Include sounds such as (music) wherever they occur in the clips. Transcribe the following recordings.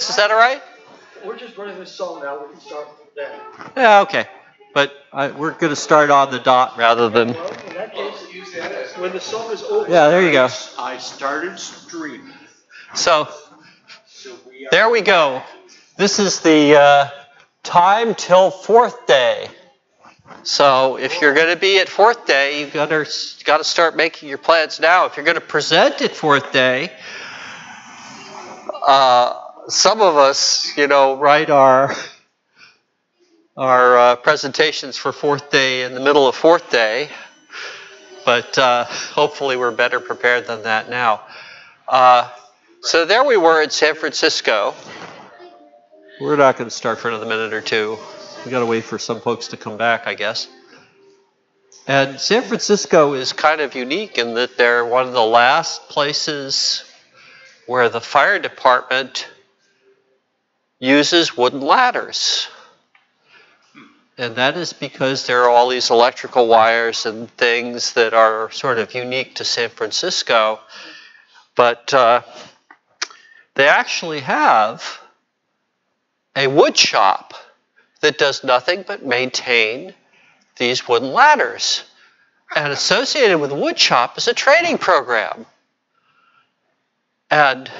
minutes. Is that all right? We're just running this song now, we can start then. Yeah, okay. But I, we're going to start on the dot rather than. Well, in that case, when the song is over. Yeah, there you go. I started streaming. So So we there we go. This is the uh, time till Forth day. So if you're going to be at Forth day, you've got to got to start making your plans now. If you're going to present at Forth day, uh, some of us, you know, write our our uh, presentations for Forth day in the middle of Forth day, but uh, hopefully we're better prepared than that now. Uh, so there we were in San Francisco. We're not going to start for another minute or two. We got to wait for some folks to come back, I guess. And San Francisco is kind of unique in that they're one of the last places where the fire department uses wooden ladders. And that is because there are all these electrical wires and things that are sort of unique to San Francisco. But uh, they actually have a wood shop that does nothing but maintain these wooden ladders. And associated with the wood shop is a training program. And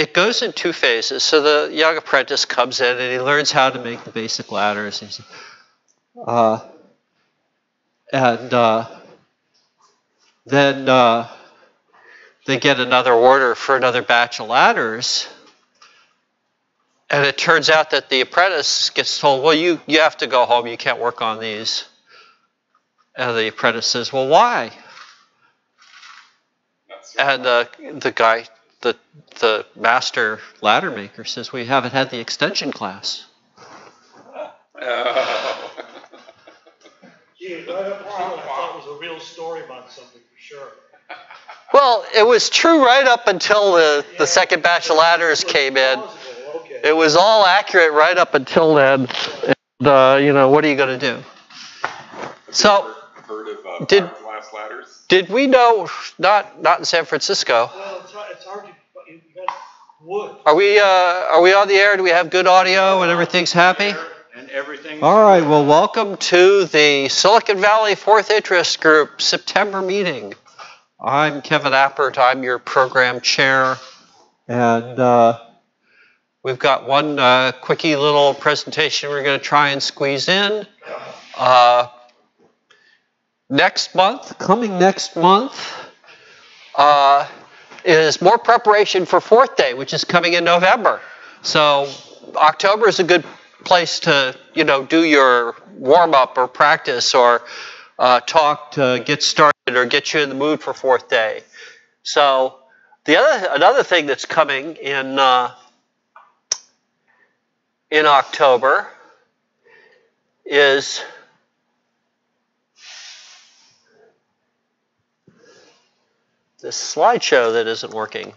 it goes in two phases. So the young apprentice comes in and he learns how to make the basic ladders. Uh, and uh, then uh, they get another order for another batch of ladders. And it turns out that the apprentice gets told, well, you, you have to go home. You can't work on these. And the apprentice says, well, why? And uh, the guy, the, the master ladder maker says, we haven't had the extension class. (laughs) Gee, right up until I thought it was a real story about something, for sure. Well, it was true right up until the, the second batch of ladders came in. Okay. It was all accurate right up until then. And, uh, you know, what are you going to do? So, Heard of uh, Did- fiberglass ladders? did we know, not, not in San Francisco, Well, it's it's hard to, you got wood. Are we uh, are we on the air? Do we have good audio and everything's happy? And everything. All right. Well, welcome to the Silicon Valley Forth Interest Group September meeting. I'm Kevin Appert. I'm your program chair, and uh, we've got one uh, quickie little presentation we're going to try and squeeze in. Uh, next month, coming next month, uh, is more preparation for Forth Day, which is coming in November. So October is a good place to, you know, do your warm up or practice or uh, talk to get started or get you in the mood for Forth Day. So the other another thing that's coming in uh, in October is this slideshow that isn't working.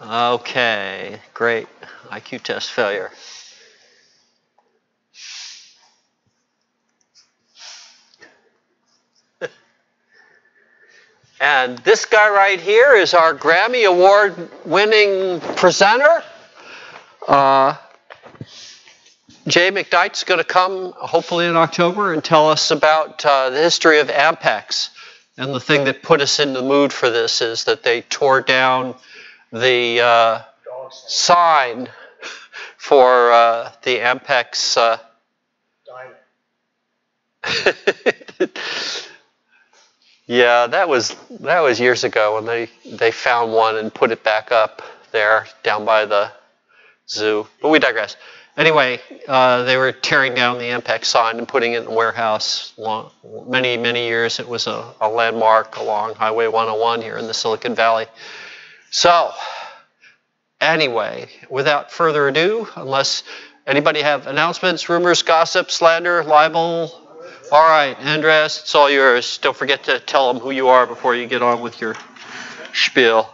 Okay, great. IQ test failure. (laughs) And this guy right here is our Grammy Award winning presenter. Uh, Jay McKnight's going to come hopefully in October and tell us about uh, the history of Ampex. And the thing that put us in the mood for this is that they tore down the uh, sign for uh, the Ampex. Uh, (laughs) yeah, that was that was years ago when they they found one and put it back up there down by the zoo. But we digress. Anyway, uh, they were tearing down the Ampex sign and putting it in a warehouse. Long, many many years, it was a, a landmark along Highway 101 here in the Silicon Valley. So, anyway, without further ado, unless anybody have announcements, rumors, gossip, slander, libel. All right, Andres, it's all yours. Don't forget to tell them who you are before you get on with your spiel.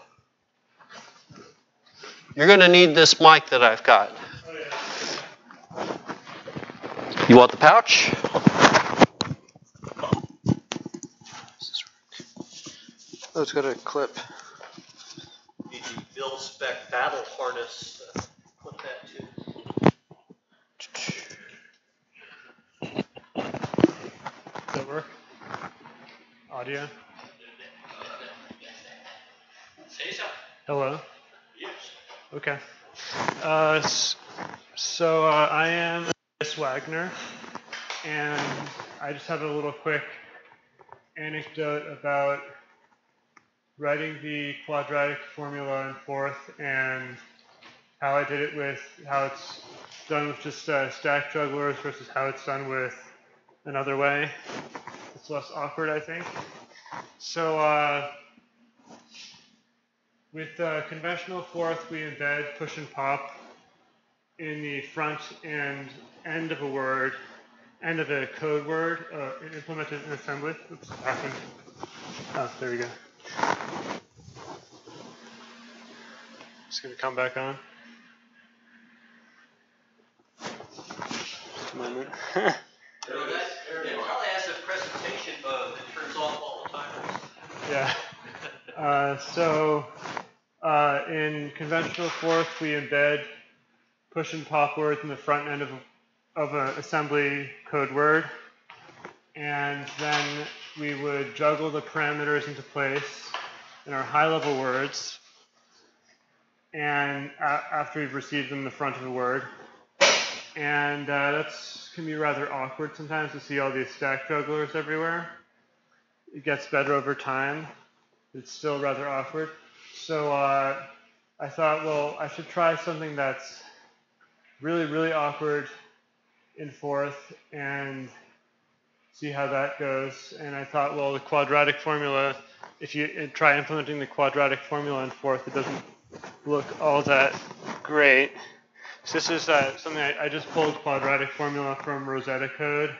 You're going to need this mic that I've got. You want the pouch? Oh, it's got a clip. ill spec battle harness. Uh, put that too. Does that work? Audio? Say something. Hello? Yes. Okay. Uh, so uh, I am Chris Wagner, and I just have a little quick anecdote about writing the quadratic formula in Forth and how I did it with how it's done with just uh, stack jugglers versus how it's done with another way. It's less awkward, I think. So. Uh, with uh, conventional Forth, we embed push and pop in the front and end of a word, end of a code word, uh, implemented in assembly. Oops, happened? Oh, there we go. Just gonna come back on. Just a moment. They probably has a presentation mode that turns off all the time. Yeah. Uh, so uh, in conventional Forth, we embed push and pop words in the front end of, of an assembly code word. And then we would juggle the parameters into place in our high level words. And after we've received them in the front of a word. And uh, that's can be rather awkward sometimes to see all these stack jugglers everywhere. It gets better over time. It's still rather awkward. So uh, I thought, well, I should try something that's really, really awkward in Forth and see how that goes. And I thought, well, the quadratic formula, if you try implementing the quadratic formula in Forth, it doesn't look all that great. So this is uh, something I, I just pulled quadratic formula from Rosetta code,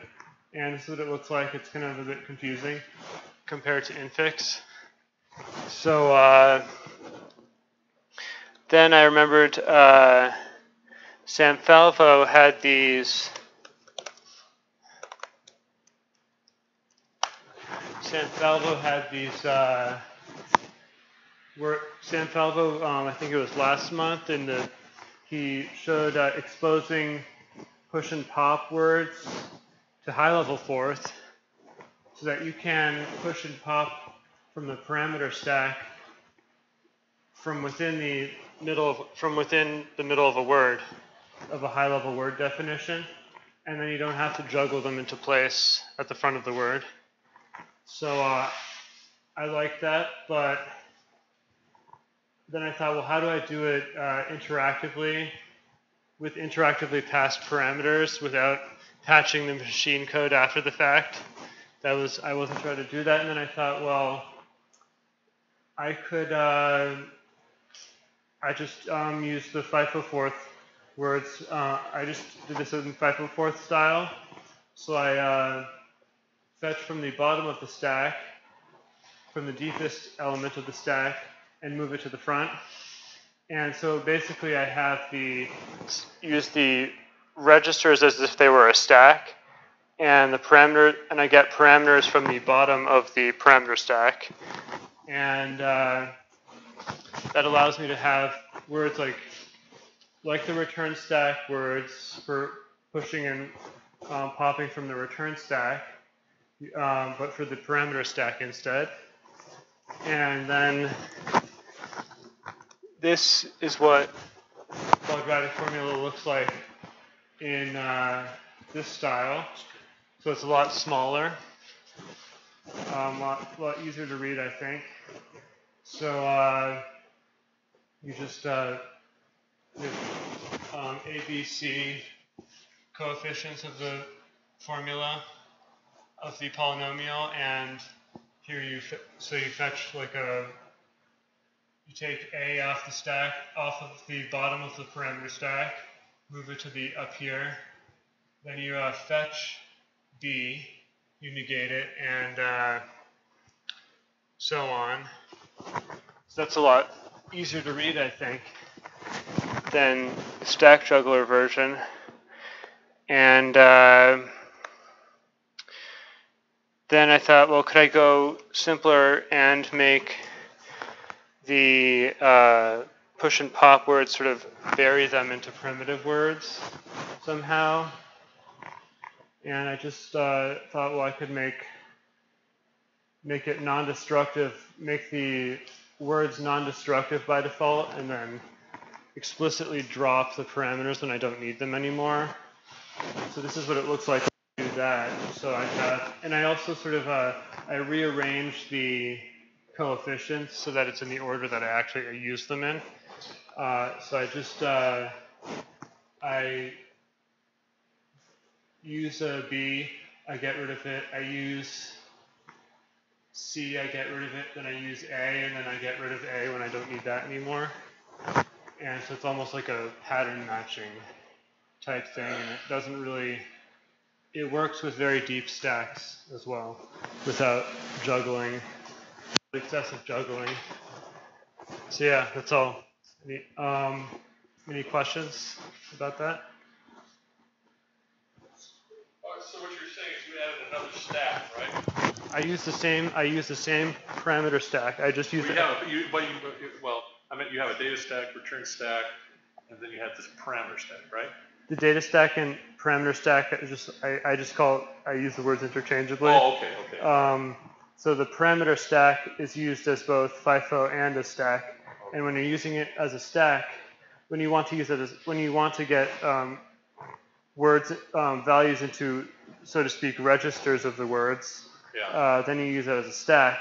and this is what it looks like. It's kind of a bit confusing compared to infix. So uh, then I remembered uh, Sam Falvo had these. Sam Falvo had these. Uh, were? Um, I think it was last month, in the he showed uh, exposing push and pop words to high level Forth, so that you can push and pop from the parameter stack from within the middle of, from within the middle of a word of a high level word definition and then you don't have to juggle them into place at the front of the word. So uh, i like that but then i thought well how do i do it uh, interactively with interactively passed parameters without patching the machine code after the fact? That was i wasn't trying to do that and then i thought well I could, uh, I just um, used the FIFO Forth words. Uh, I just did this in FIFO Forth style. So I uh, fetch from the bottom of the stack, from the deepest element of the stack, and move it to the front. And so basically I have the, use the registers as if they were a stack, and the parameter, and I get parameters from the bottom of the parameter stack and uh, that allows me to have words like like the return stack words for pushing and um, popping from the return stack, um, but for the parameter stack instead. And then this is what quadratic formula looks like in uh, this style. So it's a lot smaller, a um, lot, lot easier to read, I think. So uh, you just uh, um, ABC coefficients of the formula of the polynomial, and here you so you fetch like a you take A off the stack, off of the bottom of the parameter stack, move it to the up here, then you uh, fetch B, you negate it, and uh, so on. So that's a lot easier to read, I think, than Stack Juggler version. And uh, then I thought, well, could I go simpler and make the uh, push and pop words sort of bury them into primitive words somehow. And I just uh, thought, well, I could make make it non-destructive, make the words non-destructive by default, and then explicitly drop the parameters when I don't need them anymore. So this is what it looks like I do that. So I have, and I also sort of, uh, I rearrange the coefficients so that it's in the order that I actually use them in. Uh, so I just, uh, I use a B, I get rid of it. I use C, I get rid of it. Then I use A, and then I get rid of A when I don't need that anymore. And so it's almost like a pattern matching type thing, and it doesn't really, it works with very deep stacks as well without juggling, excessive juggling. So yeah, that's all. Any, um, any questions about that? So what you're saying is you added another stack, right? I use the same, I use the same parameter stack. I just use We it. have, you, but you, well, You have a data stack, return stack, and then you have this parameter stack, right? The data stack and parameter stack, I just, I, I just call it, I use the words interchangeably. Oh, okay, okay. Um, so the parameter stack is used as both FIFO and a stack. And when you're using it as a stack, when you want to use it as, when you want to get um, words, um, values into, so to speak, registers of the words, Yeah, uh, then you use it as a stack.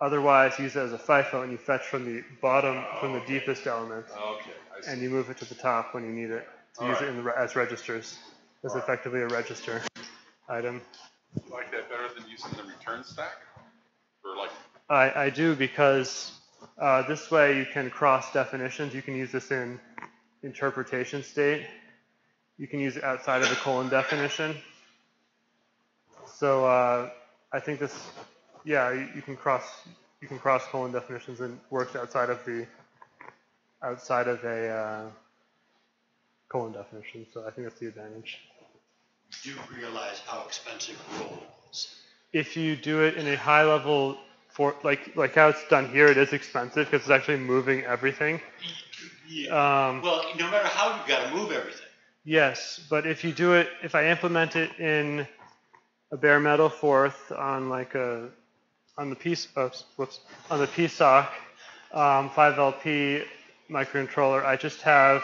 Otherwise, use it as a FIFO and you fetch from the bottom, from the deepest element, okay, I see. and you move it to the top when you need it to use it in the, re- as registers, as Alright. effectively a register item. You like that better than using the return stack? Or like, I, I do because uh, this way you can cross definitions. You can use this in interpretation state. You can use it outside of the colon definition. So uh, I think this, yeah, you, you can cross you can cross colon definitions and works outside of the outside of a uh, colon definition. So I think that's the advantage. do realize how expensive roll is. if you do it in a high level for like like how it's done here, it is expensive because it's actually moving everything. Yeah. Um, Well, no matter how, you've got to move everything. yes, but if you do it, if I implement it in a bare metal Forth on like a on the piece, oops, whoops, on the PSOC um, 5LP microcontroller, I just have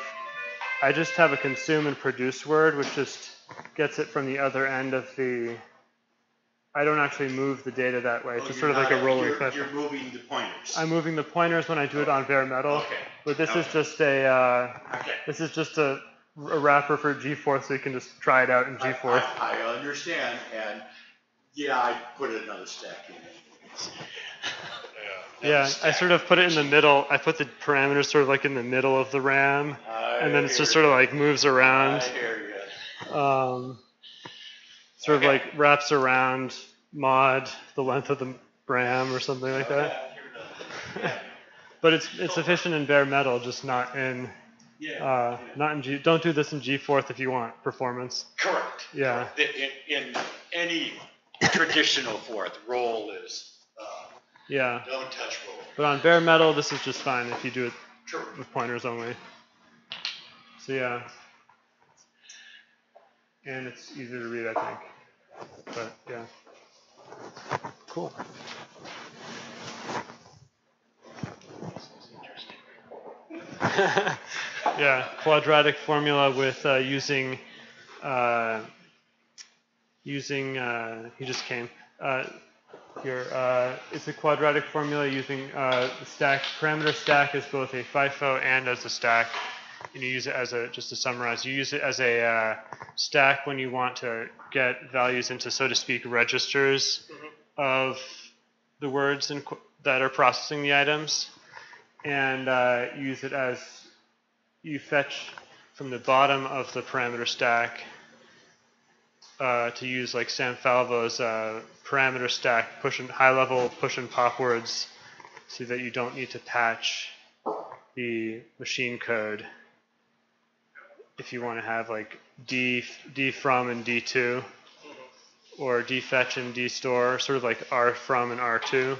I just have a consume and produce word, which just gets it from the other end of the. I don't actually move the data that way. It's Oh, just sort of like a rolling you're. You're moving the pointers. I'm moving the pointers when I do it on bare metal, Okay. but this is just a uh, Okay. this is just a, a wrapper for Gforth, so you can just try it out in I, Gforth. I, I understand, and yeah, I put another stack in. Yeah, I sort of put it in the middle. I put the parameters sort of like in the middle of the RAM, and then it's just sort of like moves I around, um, sort of like wraps around mod the length of the RAM or something like that. (laughs) But it's it's efficient in bare metal, just not in Yeah. uh, not in G. Don't do this in Gforth if you want performance. Correct. Yeah. In, in any traditional Forth, roll is Yeah, don't touch roll. but on bare metal, this is just fine if you do it True. with pointers only. So yeah, and it's easier to read, I think. But yeah, cool. (laughs) yeah, quadratic formula with uh, using uh, using uh, he just came here. Uh, it's a quadratic formula using uh, the stack parameter stack as both a FIFO and as a stack. And you use it as a just to summarize. You use it as a uh, stack when you want to get values into, so to speak, registers of the words in, that are processing the items, and uh, use it as you fetch from the bottom of the parameter stack uh, to use like Sam Falvo's uh, parameter stack push and high level push and pop words so that you don't need to patch the machine code if you want to have like D, D from and D2 or D fetch and D store, sort of like R from and R2.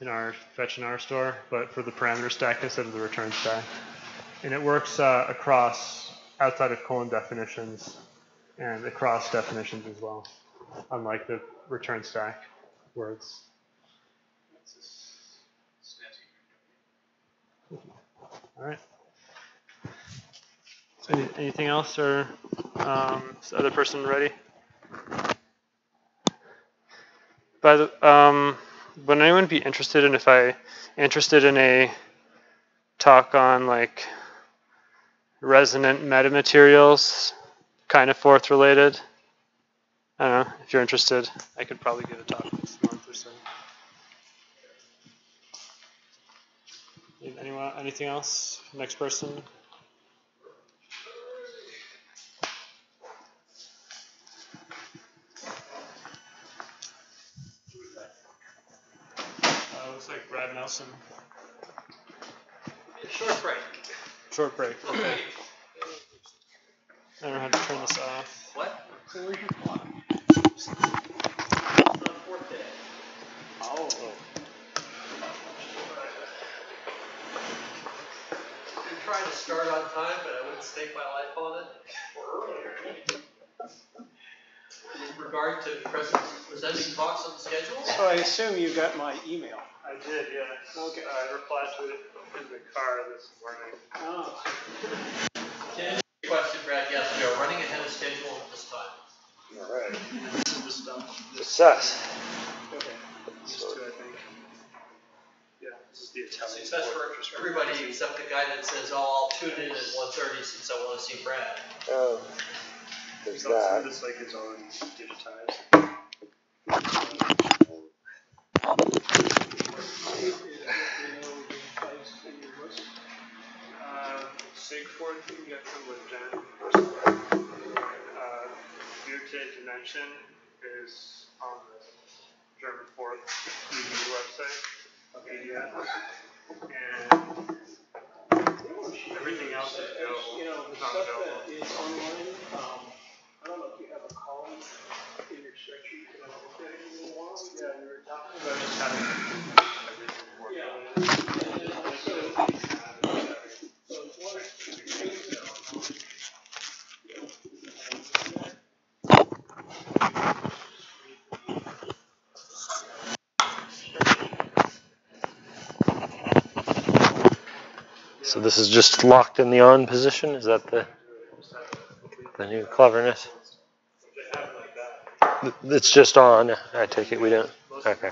in our fetch and our store, but for the parameter stack instead of the return stack. And it works uh, across outside of colon definitions and across definitions as well, unlike the return stack words. All right. Any, anything else, or um, is the other person ready? By the, um, would anyone be interested in if I interested in a talk on like resonant metamaterials, kind of forth related? I don't know if you're interested. I could probably give a talk this month or so. Anyone? Anything else? Next person. Uh, looks like Brad Nelson. Short break. Short break. Okay. I don't know how to turn this off. What? Oh. I'm trying to start on time, but I wouldn't stake my life on it. In regard to present, presenting talks on the schedule? So I assume you got my email. I did, yeah. Okay. I replied to it in the car this morning. Oh. To answer your question, Brad, yes, we are running ahead of schedule at this time. All right. (laughs) This is the stuff. Success. Okay. These two, I think. Yeah, this is the Italian. Success for everybody except the guy that says, oh, I'll tune in at 1:30 since I want to see Brad. Oh, there's Some of that. this like is on digitized. SIGForth you can get from Legend. Uh, Goethe Dimension is on the German Forth UV website of ADS. And everything else is available. You know, the stuff that is online, um, I don't know if you have a column in your spreadsheet that I looked at it in a while. Yeah, you were talking But I just haven't everything worked Yeah. on it. So it's one things that are So this is just locked in the on position? Is that the, the new cleverness? It's just on. I take it we don't. Okay.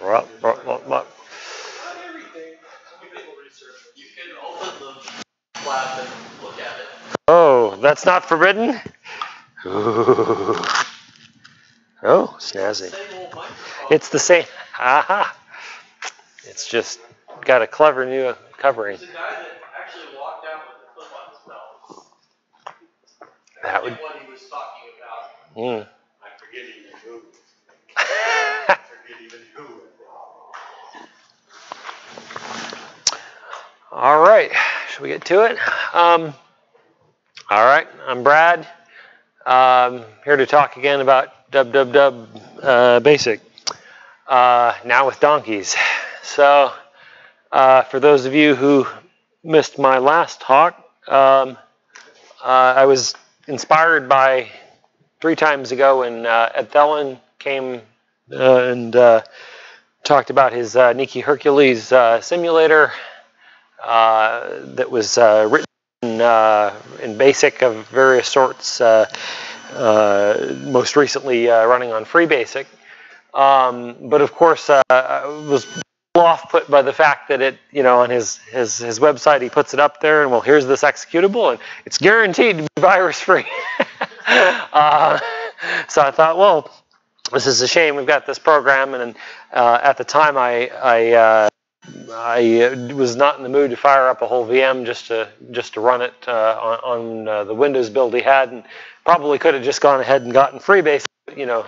Well, well, well. Oh, that's not forbidden? Ooh. Oh, snazzy. It's the same. Aha. It's just got a clever new covering. There's a guy that actually walked out with a clip on his belt. That would. What he was talking about. Mm. I forget even who. I forget even who. All right, should we get to it? Um, all right, I'm Brad. Um, here to talk again about dub uh, basic. Uh, now with donkeys. So, uh, for those of you who missed my last talk, um, uh, I was inspired by three times ago when uh, Ed Thelen came uh, and uh, talked about his uh, Hercules uh, simulator that was written in BASIC of various sorts, most recently running on FreeBASIC. Um, but of course, I was off put by the fact that it, you know, on his, his, his website, he puts it up there and, well, here's this executable and it's guaranteed to be virus free. (laughs) uh, so I thought, well, this is a shame. We've got this program, and uh, at the time, I I, uh, I uh, was not in the mood to fire up a whole VM just to just to run it uh, on, on uh, the Windows build he had, and probably could have just gone ahead and gotten FreeBase. You know,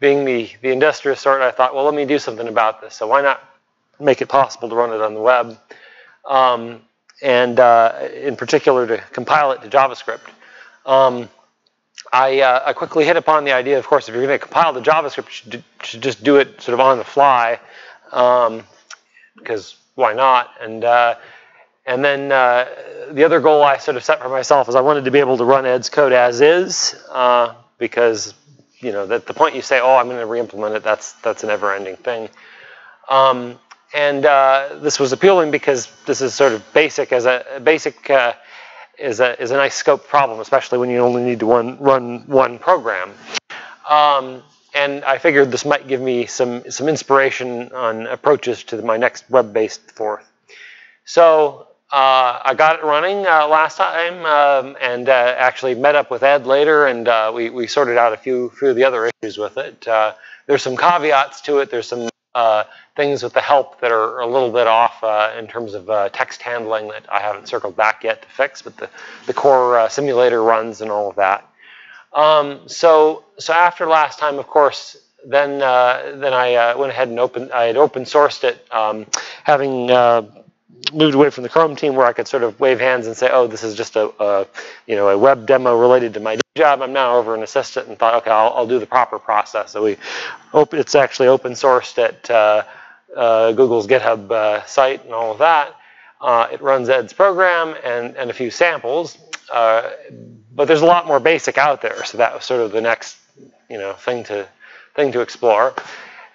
being the the industrious sort, I thought, well, let me do something about this. So why not make it possible to run it on the web, um, and uh, in particular to compile it to JavaScript. Um, I, uh, I quickly hit upon the idea, of course, if you're going to compile the JavaScript, you should, just do it sort of on the fly. um, because why not? And uh, and then uh, the other goal I sort of set for myself is I wanted to be able to run Ed's code as is uh, because you know at the point you say, oh, I'm going to re-implement it, that's that's a never-ending thing. Um, and uh, this was appealing because this is sort of basic as a basic uh, is a is a nice scope problem, especially when you only need to one, run one program. Um, and I figured this might give me some some inspiration on approaches to my next web-based Forth. So uh, I got it running uh, last time, um, and uh, actually met up with Ed later, and uh, we we sorted out a few few of the other issues with it. There's some caveats to it. There's some things with the help that are a little bit off in terms of text handling that I haven't circled back yet to fix, but the the core simulator runs and all of that. Um, so, so after last time, of course, then uh, then I uh, went ahead and opened. I had open sourced it, um, having uh, moved away from the Chrome team, where I could sort of wave hands and say, "Oh, this is just a, a you know a web demo related to my job." I'm now over an assistant, and thought, "Okay, I'll, I'll do the proper process." So we, open, it's actually open sourced at uh, uh, Google's GitHub uh, site and all of that. it runs Ed's program and and a few samples but there's a lot more basic out there. So that was sort of the next, you know, thing to thing to explore.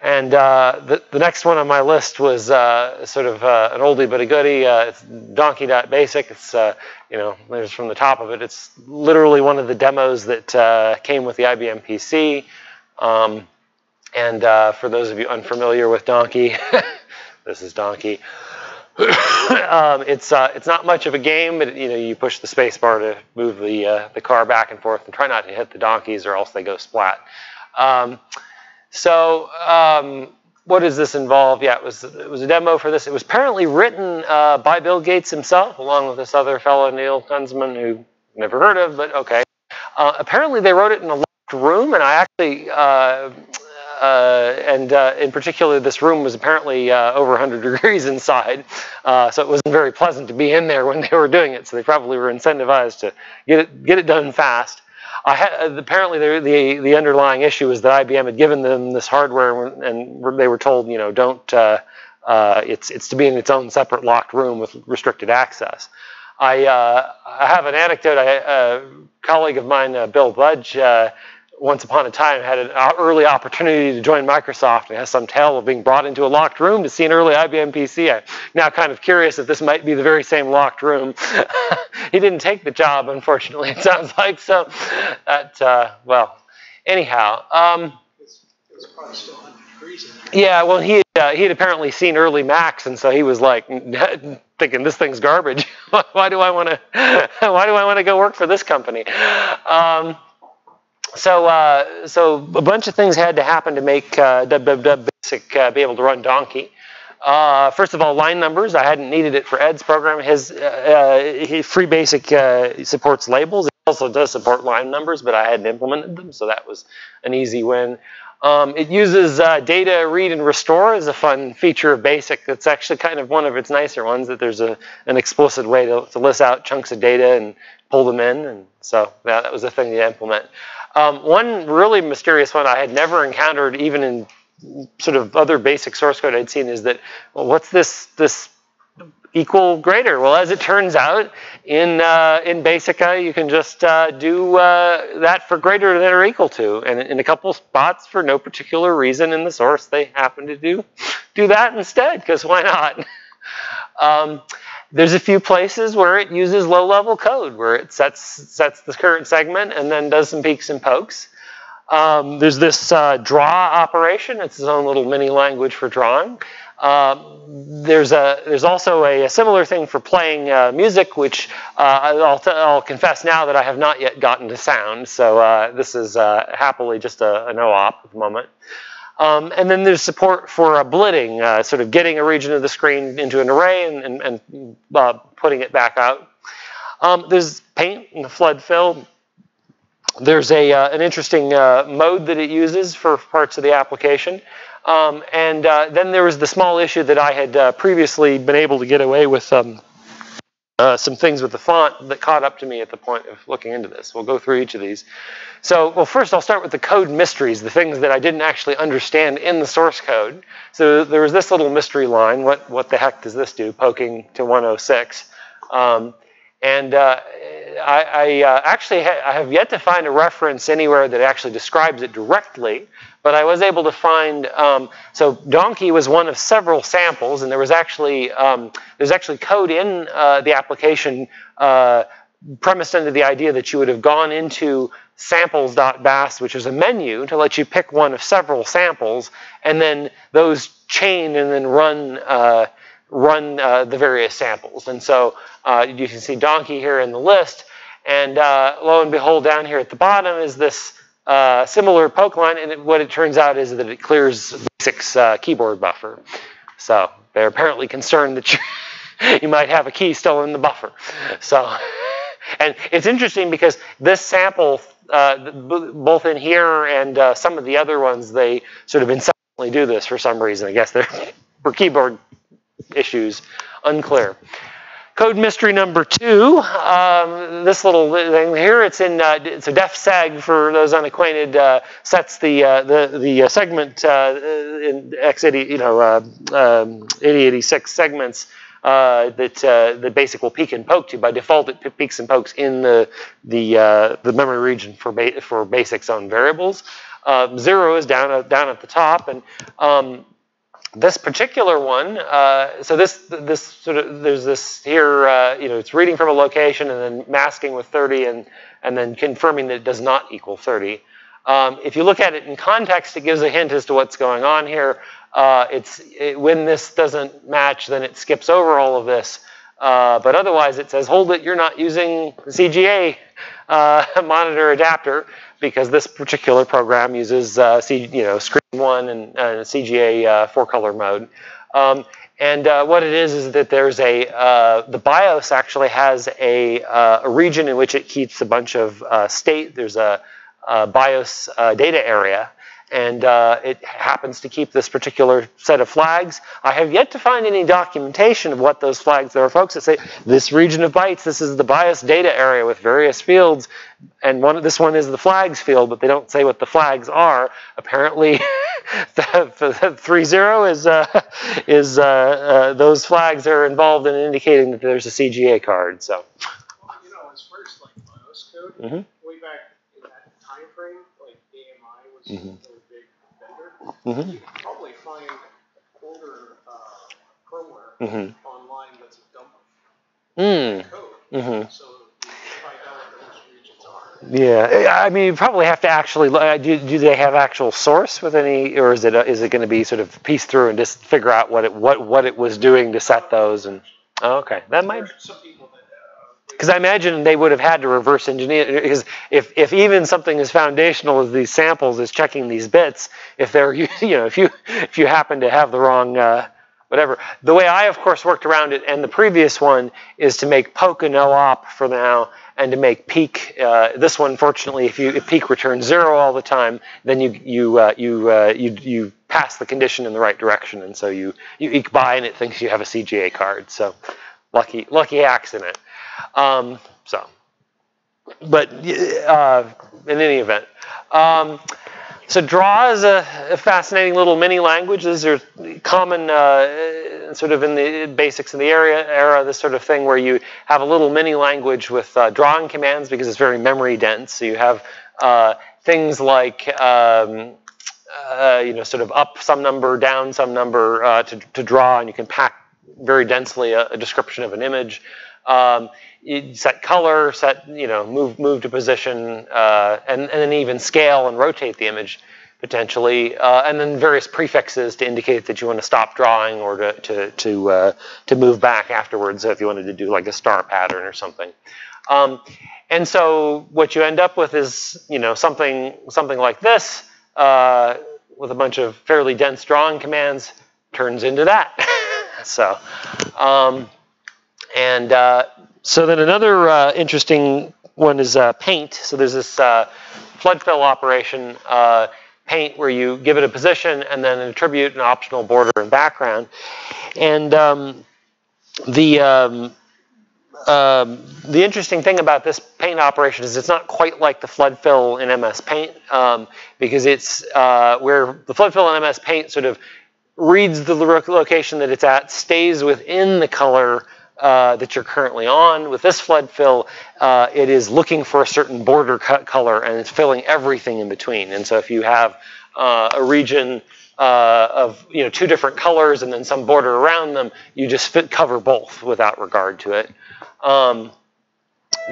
And uh, the, the next one on my list was uh, sort of uh, an oldie but a goodie. Uh, it's donkey.basic. It's, uh, you know, there's from the top of it. It's literally one of the demos that uh, came with the IBM PC. Um, and for those of you unfamiliar with Donkey, (laughs) this is Donkey. (coughs) um, it's uh, it's not much of a game, but you know you push the space bar to move the uh, the car back and forth, and try not to hit the donkeys, or else they go splat. Um, so um, what does this involve? Yeah, it was it was a demo for this. It was apparently written uh, by Bill Gates himself, along with this other fellow Neil Kunzman, who never heard of, but okay. Uh, apparently they wrote it in a locked room, and I actually uh, uh, and uh, in particular, this room was apparently uh, over 100 (laughs) degrees inside, uh, so it wasn't very pleasant to be in there when they were doing it. So they probably were incentivized to get it get it done fast. Had, uh, apparently, the, the, the underlying issue was that IBM had given them this hardware, and they were told, you know, don't. Uh, it's it's to be in its own separate locked room with restricted access. I, I have an anecdote. I, a colleague of mine, Bill Budge once upon a time had an early opportunity to join Microsoft and has some tale of being brought into a locked room to see an early IBM PC. I'm now kind of curious if this might be the very same locked room. (laughs) he didn't take the job, unfortunately, it sounds like. So that, uh, well, anyhow. Um, it's, it's probably still 100 degrees in there. Yeah, well, he, uh, he had apparently seen early Macs, and so he was like (laughs) thinking this thing's garbage. (laughs) why do I want to? why do I want to go work for this company? Um, so, uh, so a bunch of things had to happen to make uh, www basic uh, be able to run Donkey. Uh, first of all, line numbers. I hadn't needed it for Ed's program. His, uh, uh, his free basic uh, supports labels. It also does support line numbers, but I hadn't implemented them, so that was an easy win. Um, it uses uh, data read and restore as a fun feature of BASIC. That's actually kind of one of its nicer ones. That there's a, an explicit way to, to list out chunks of data and pull them in, and so yeah, that was a thing to implement. Um, one really mysterious one I had never encountered, even in sort of other basic source code I'd seen, is that well, what's this this equal greater? Well, as it turns out, in uh, in Basica, you can just uh, do uh, that for greater than or equal to, and in a couple spots, for no particular reason in the source, they happen to do do that instead, because why not? (laughs) um, there's a few places where it uses low-level code, where it sets sets the current segment and then does some peeks and pokes. Um, there's this uh, draw operation. It's its own little mini language for drawing. Um, there's a there's also a, a, similar thing for playing uh, music, which uh, I'll, I'll, confess now that I have not yet gotten to sound. So uh, this is uh, happily just a, a no-op at the moment. Um, and then there's support for uh, blitting, uh, sort of getting a region of the screen into an array and, and, and uh, putting it back out. Um, there's paint and the flood fill. There's a, uh, an interesting uh, mode that it uses for parts of the application. Um, and then there was the small issue that I had previously been able to get away with um, uh, some things with the font that caught up to me at the point of looking into this. We'll go through each of these. So, well, first I'll start with the code mysteries, the things that I didn't actually understand in the source code. So there was this little mystery line. What, what the heck does this do? Poking to 106. Um, and uh, I, I uh, actually ha I have yet to find a reference anywhere that actually describes it directly, but I was able to find. Um, so donkey was one of several samples, and there was actually um, there's actually code in uh, the application uh, premised under the idea that you would have gone into samples.bas, which is a menu to let you pick one of several samples, and then those chain and then run uh, run uh, the various samples. And so uh, you can see donkey here in the list. And uh, lo and behold, down here at the bottom is this uh, similar poke line. And it, what it turns out is that it clears basics uh, keyboard buffer. So they're apparently concerned that (laughs) you, might have a key still in the buffer. So, (laughs) and it's interesting because this sample, uh, both in here and some of the other ones, they sort of incessantly do this for some reason. I guess they're (laughs) for keyboard issues unclear. Code mystery number two, um, this little thing here, it's in, uh, it's a def seg for those unacquainted, uh, sets the, uh, the, the segment uh, in X80, you know, uh, um, 8086 segments uh, that uh, the BASIC will peek and poke to. By default, it peeks and pokes in the the uh, the memory region for ba for BASIC's own variables. zero is down down at the top, and um, this particular one, uh, so this this sort of there's this here, uh, you know, it's reading from a location and then masking with 30 and and then confirming that it does not equal 30. Um, if you look at it in context, it gives a hint as to what's going on here. Uh, it's it, when this doesn't match, then it skips over all of this. Uh, but otherwise, it says, hold it, you're not using CGA uh, (laughs) monitor adapter because this particular program uses uh, C, you know, screen one and CGA uh, four color mode. Um, and uh, what it is is that there's a uh, the BIOS actually has a, uh, a, region in which it keeps a bunch of uh, state. There's a, a BIOS data area, and uh, it happens to keep this particular set of flags. I have yet to find any documentation of what those flags are. Folks that say this region of bytes, this is the BIOS data area with various fields, and one this one is the flags field, but they don't say what the flags are. Apparently, (laughs) the, the three zero is uh, is uh, uh, those flags are involved in indicating that there's a CGA card. So, you know, as far as like BIOS code, mm -hmm. way back in that time frame, like AMI was. Mm -hmm. Mm-hmm. You can probably find older uh, firmware mm-hmm. online that's a dump mm. code. Mm-hmm. So you can find out what those regions are. Yeah, I mean, you probably have to actually do. Do they have actual source with any, or is it is it going to be sort of pieced through and just figure out what it what what it was doing to set those? And oh, okay, that might. Some people because I imagine they would have had to reverse engineer because if, if even something as foundational as these samples is checking these bits, if they're (laughs) you know if you if you happen to have the wrong uh, whatever. The way I of course worked around it and the previous one is to make poke a no op for now and to make peek. uh, this one fortunately if you if peek returns zero all the time then you you uh, you uh, you you pass the condition in the right direction and so you you eke by and it thinks you have a CGA card so lucky lucky accident. Um, so, but uh, in any event, um, so draw is a, a, fascinating little mini language. These are common, uh, sort of in the basics in the area era, this sort of thing where you have a little mini language with uh, drawing commands because it's very memory dense. So you have uh, things like um, uh, you know, sort of up some number, down some number uh, to, to draw, and you can pack very densely a, a description of an image. Um, set color, set you know move move to position, uh, and and then even scale and rotate the image potentially, uh, and then various prefixes to indicate that you want to stop drawing or to to to uh, to move back afterwards. So if you wanted to do like a star pattern or something. Um, and so what you end up with is you know something something like this uh, with a bunch of fairly dense drawing commands turns into that. (laughs) so. Um, and uh, so then another uh, interesting one is uh, paint. So there's this uh, flood fill operation, uh, paint, where you give it a position and then attribute an optional border and background. And um, the um, um, the interesting thing about this paint operation is it's not quite like the flood fill in MS Paint um, because it's uh, where the flood fill in MS Paint sort of reads the location that it's at, stays within the color uh, that you're currently on. With this flood fill, uh, it is looking for a certain border co- color and it's filling everything in between. And so if you have uh, a region uh, of you know two different colors and then some border around them, you just fit, cover both without regard to it. Um,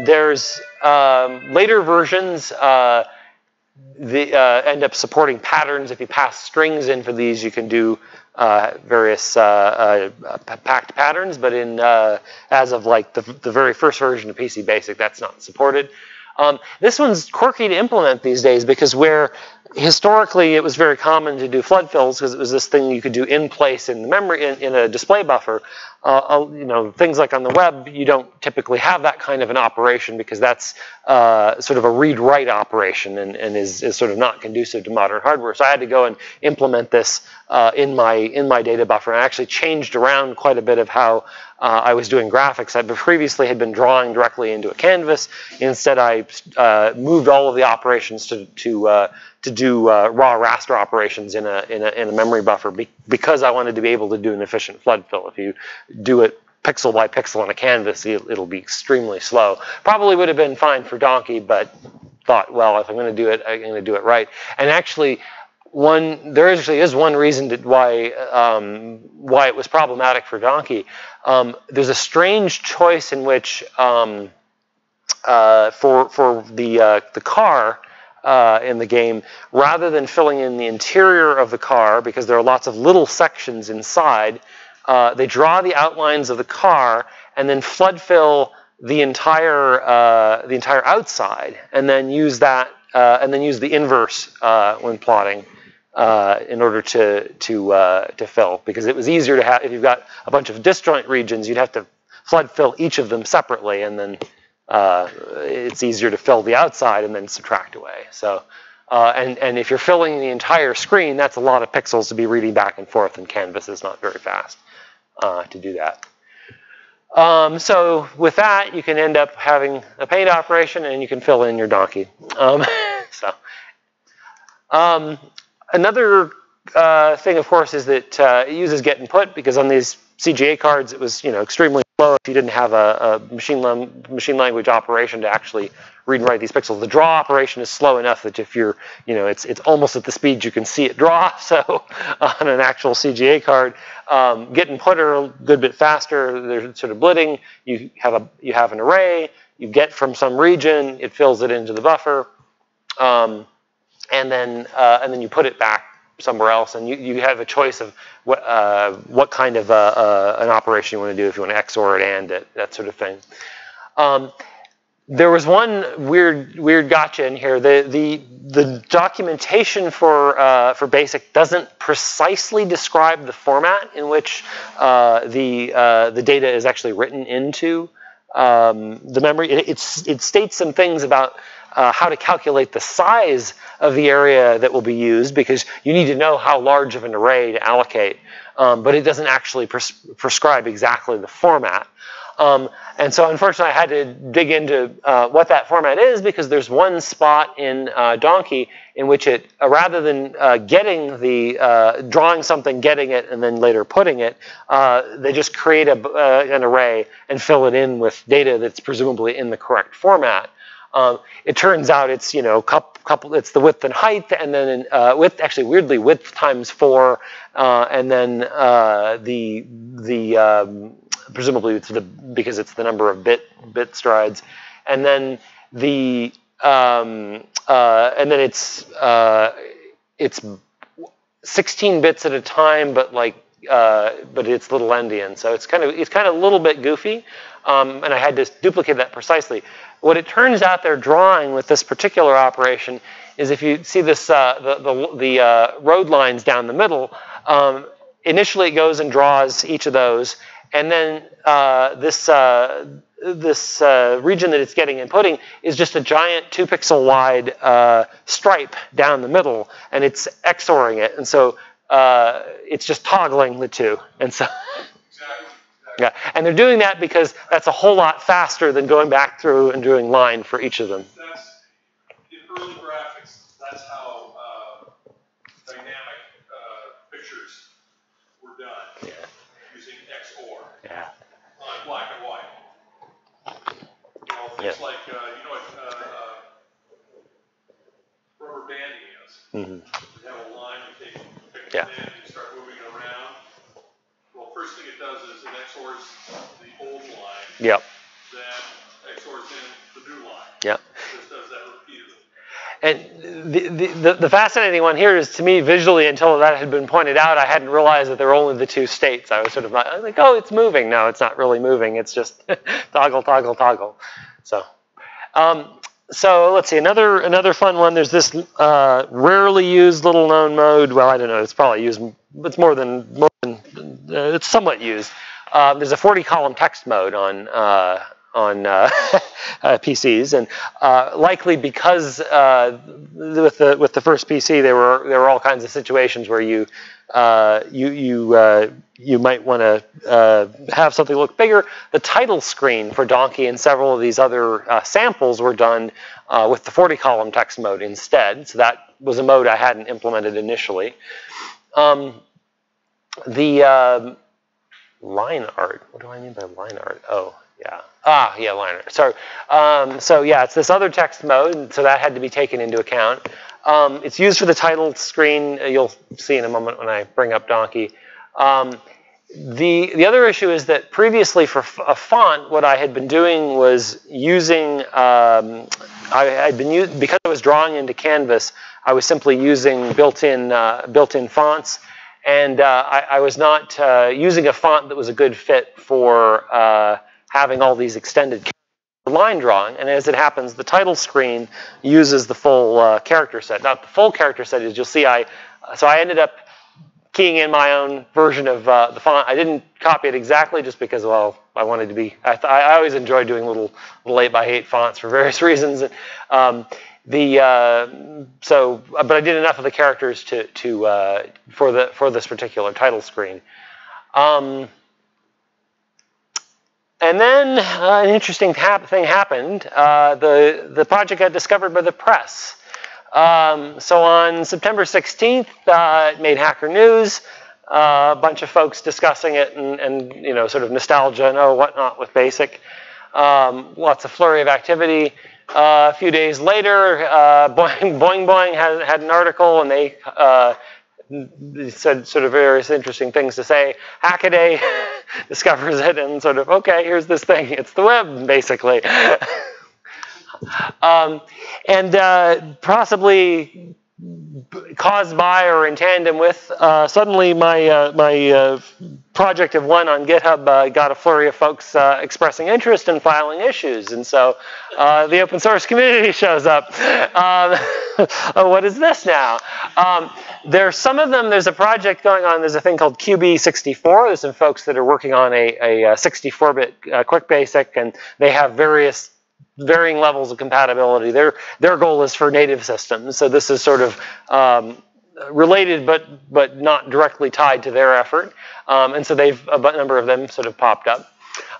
there's um, later versions. Uh, the, uh, end up supporting patterns. If you pass strings in for these, you can do uh, various uh, uh, packed patterns. But in uh, as of like the, the very first version of PC Basic, that's not supported. Um, this one's quirky to implement these days because where historically it was very common to do flood fills because it was this thing you could do in place in the memory in, in a display buffer. Uh, you know, things like on the web, you don't typically have that kind of an operation because that's uh, sort of a read-write operation and, and is, is, sort of not conducive to modern hardware. So I had to go and implement this uh, in my in my data buffer. And I actually changed around quite a bit of how uh, I was doing graphics. I previously had been drawing directly into a canvas. Instead, I uh, moved all of the operations to to uh, to do uh, raw raster operations in a, in a, in a memory buffer be, because I wanted to be able to do an efficient flood fill. If you do it pixel by pixel on a canvas, it'll be extremely slow. Probably would have been fine for Donkey, but thought, well, if I'm going to do it, I'm going to do it right. And actually, one there actually is one reason why um, why it was problematic for Donkey. Um, there's a strange choice in which um, uh, for for the uh, the car uh, in the game, rather than filling in the interior of the car, because there are lots of little sections inside, uh, they draw the outlines of the car and then flood fill the entire uh, the entire outside, and then use that uh, and then use the inverse uh, when plotting. Uh, in order to to to fill, because it was easier to have if you've got a bunch of disjoint regions, you'd have to flood fill each of them separately, and then uh, it's easier to fill the outside and then subtract away. So, uh, and, and if you're filling the entire screen, that's a lot of pixels to be reading back and forth, and Canvas is not very fast uh, to do that. Um, so with that, you can end up having a paint operation, and you can fill in your donkey. Um, (laughs) so um, another uh, thing, of course, is that uh, it uses get and put because on these CGA cards, it was you know extremely slow if you didn't have a, a machine, machine language operation to actually read and write these pixels. The draw operation is slow enough that if you're, you know, it's it's almost at the speed you can see it draw. (laughs) So on an actual CGA card, um, get and put are a good bit faster. They're sort of blitting. You have a you have an array. You get from some region. It fills it into the buffer, um, and then uh, and then you put it back somewhere else, and you, you have a choice of what, uh, what kind of uh, uh, an operation you want to do, if you want to XOR it and it, that sort of thing. Um, there was one weird weird gotcha in here. The the the documentation for uh, for BASIC doesn't precisely describe the format in which uh, the uh, the data is actually written into um, the memory. It, it states some things about uh, how to calculate the size of the area that will be used because you need to know how large of an array to allocate. Um, but it doesn't actually pres prescribe exactly the format. Um, and so unfortunately I had to dig into uh, what that format is because there's one spot in uh, Donkey in which it, uh, rather than uh, getting the, uh, drawing something, getting it, and then later putting it, uh, they just create a, an array and fill it in with data that's presumably in the correct format. Um, it turns out it's you know couple, it's the width and height, and then uh, width actually weirdly width times four, uh, and then uh, the the um, presumably it's the because it's the number of bit bit strides, and then the um, uh, and then it's uh, it's 16 bits at a time, but like uh, but it's little endian, so it's kind of it's kind of a little bit goofy, um, and I had to duplicate that precisely. What it turns out they're drawing with this particular operation is if you see this uh, the the, the uh, road lines down the middle. Um, initially, it goes and draws each of those, and then uh, this uh, this uh, region that it's getting and putting is just a giant two pixel wide stripe down the middle, and it's XORing it, and so uh, it's just toggling the two. And so, (laughs) Yeah, and they're doing that because that's a whole lot faster than going back through and doing line for each of them. That's, in early graphics, that's how, uh, dynamic, uh, pictures were done. Yeah. Using XOR Yeah. on black and white. You know, things Yeah. like, uh, you know what, uh, uh, rubber banding is. hmm You have a line, you take, pick Yeah. it in, you start moving it around. Well, first thing it does is it XORs the old line, Yep. then XORs in the new line. Yep. It just does that repeatedly. And the, the, the, fascinating one here is to me visually, until that had been pointed out, I hadn't realized that there were only the two states. I was sort of like oh, it's moving. No, it's not really moving. It's just (laughs) toggle, toggle, toggle. So, um, so let's see another another fun one. There's this uh, rarely used little known mode. Well, I don't know. It's probably used. It's more than more than uh, it's somewhat used. Uh, there's a 40 column text mode on uh, on uh, (laughs) uh, PCs, and uh, likely because uh, with the with the first PC, there were there were all kinds of situations where you uh, you you uh, you might want to have something look bigger. The title screen for Donkey and several of these other samples were done with the 40 column text mode instead. So that was a mode I hadn't implemented initially. Um, the um line art. What do I mean by line art? Oh, yeah. Ah, yeah, liner. Sorry. Um, so yeah, it's this other text mode, so that had to be taken into account. Um, it's used for the title screen. uh, You'll see in a moment when I bring up Donkey. Um, the the other issue is that previously for a font, what I had been doing was using um, I had been because I was drawing into Canvas. I was simply using built-in uh, built-in fonts, and uh, I, I was not uh, using a font that was a good fit for uh, having all these extended line drawing. And as it happens, the title screen uses the full uh, character set. Not the full character set, as you'll see. I so I ended up keying in my own version of uh, the font. I didn't copy it exactly just because, well, I wanted to be. I, I always enjoy doing little little eight by eight fonts for (laughs) various reasons. Um, the uh, so, but I did enough of the characters to to uh, for the for this particular title screen. Um, and then uh, an interesting hap- thing happened. Uh, the the project got discovered by the press. Um, so on September 16th, uh, it made Hacker News. Uh, a bunch of folks discussing it and, and you know sort of nostalgia and oh whatnot with Basic. Um, lots of flurry of activity. Uh, a few days later, uh, (laughs) Boing Boing, Boing had, had an article and they said sort of various interesting things to say. Hackaday (laughs) (laughs) discovers it and sort of okay, here's this thing. It's the web basically. (laughs) um, and uh, possibly caused by or in tandem with, uh, suddenly my uh, my uh, project of one on GitHub uh, got a flurry of folks uh, expressing interest in filing issues, and so uh, the open source community (laughs) shows up. Um, (laughs) what is this now? Um, there's some of them. There's a project going on. There's a thing called QB64. There's some folks that are working on a, a 64-bit uh, Quick Basic, and they have various varying levels of compatibility. Their their goal is for native systems, so this is sort of um, related, but but not directly tied to their effort. Um, and so they've a number of them sort of popped up.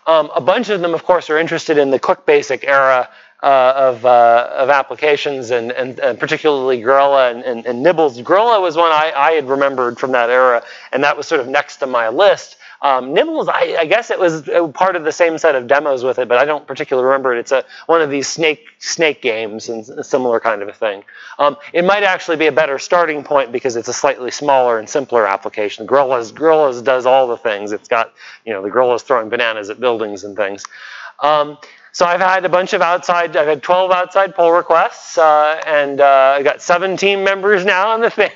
Um, a bunch of them, of course, are interested in the Quick Basic era uh, of, uh, of applications, and, and, and particularly Gorilla and, and, and Nibbles. Gorilla was one I, I had remembered from that era, and that was sort of next to my list. Um, Nibbles, I, I guess it was uh, part of the same set of demos with it, but I don't particularly remember it. It's a one of these snake snake games and a similar kind of a thing. Um, it might actually be a better starting point because it's a slightly smaller and simpler application. Gorillas, Gorillas does all the things. It's got you know the Gorillas throwing bananas at buildings and things. Um, so I've had a bunch of outside, I've had 12 outside pull requests, uh, and uh, I got seven team members now on the (laughs) thing.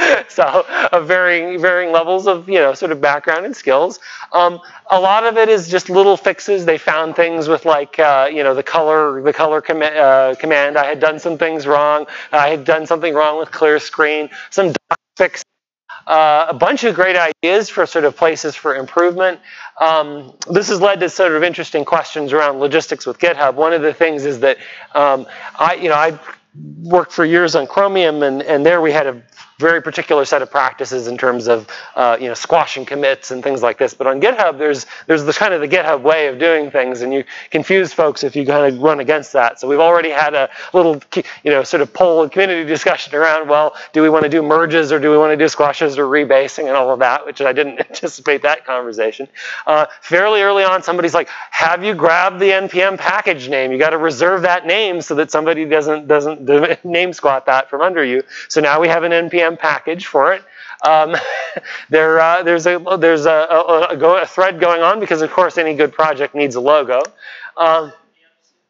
(laughs) so of varying varying levels of you know sort of background and skills. Um, a lot of it is just little fixes. They found things with like uh, you know the color the color com- uh, command. I had done some things wrong. I had done something wrong with clear screen. Some fix. Uh, a bunch of great ideas for sort of places for improvement. Um, this has led to sort of interesting questions around logistics with GitHub. One of the things is that um, I, you know, I worked for years on Chromium, and, and there we had a very particular set of practices in terms of uh, you know squashing commits and things like this. But on GitHub, there's there's the kind of the GitHub way of doing things, and you confuse folks if you kind of run against that. So we've already had a little you know sort of poll and community discussion around well, do we want to do merges or do we want to do squashes or rebasing and all of that, which I didn't (laughs) anticipate that conversation. Uh, fairly early on, somebody's like, have you grabbed the npm package name? You got to reserve that name so that somebody doesn't doesn't (laughs) name squat that from under you. So now we have an npm package for it. Um, (laughs) there, uh, there's a there's a, a, a, thread going on because of course any good project needs a logo. Um,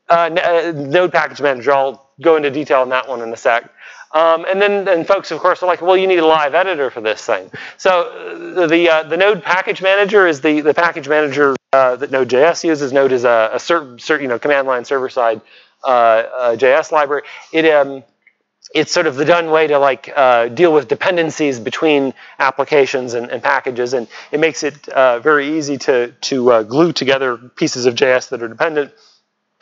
uh, uh, Node Package Manager. I'll go into detail on that one in a sec. Um, and then and folks, of course, are like, well, you need a live editor for this thing. So uh, the uh, the Node Package Manager is the the package manager uh, that Node.js uses. Node is a, a ser- you know command line server side uh, JS library. It um, it's sort of the done way to like uh, deal with dependencies between applications and, and packages, and it makes it uh, very easy to to uh, glue together pieces of JS that are dependent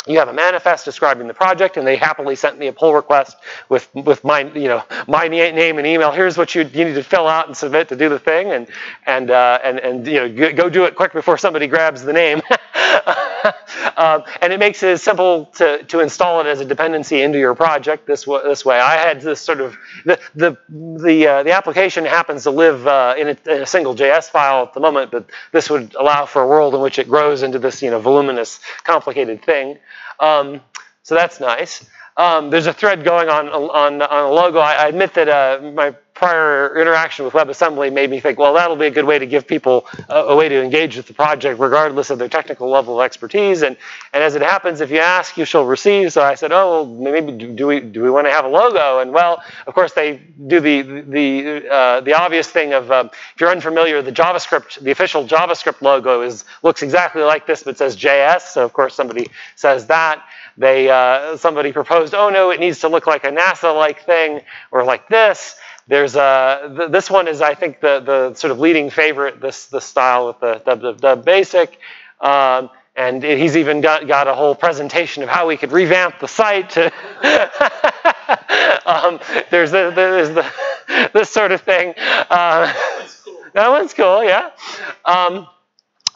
you have a manifest describing the project, and they happily sent me a pull request with with my you know my name and email. Here's what you you need to fill out and submit to do the thing, and and uh, and and you know go do it quick before somebody grabs the name. (laughs) um, and it makes it as simple to to install it as a dependency into your project this this way. I had this sort of the the the uh, the application happens to live uh, in, a, in a single JS file at the moment, but this would allow for a world in which it grows into this you know voluminous, complicated thing. Um, so that's nice. Um, there's a thread going on on, on a logo. I, I admit that uh, my prior interaction with WebAssembly made me think, well, that'll be a good way to give people a, a, way to engage with the project regardless of their technical level of expertise. And, and as it happens, if you ask, you shall receive. So I said, oh, well, maybe do, do we do we want to have a logo? And well, of course, they do the the uh, the obvious thing of um, if you're unfamiliar, the JavaScript, the official JavaScript logo is looks exactly like this, but says JS. So of course, somebody says that. They uh, somebody proposed, oh no, it needs to look like a NASA-like thing or like this. There's a, th this one is, I think, the, the sort of leading favorite, this, this style with the www basic. Um, and he's even got, got a whole presentation of how we could revamp the site. To (laughs) um, there's, the, there's the, (laughs) this sort of thing. Uh, that one's cool, yeah. Um,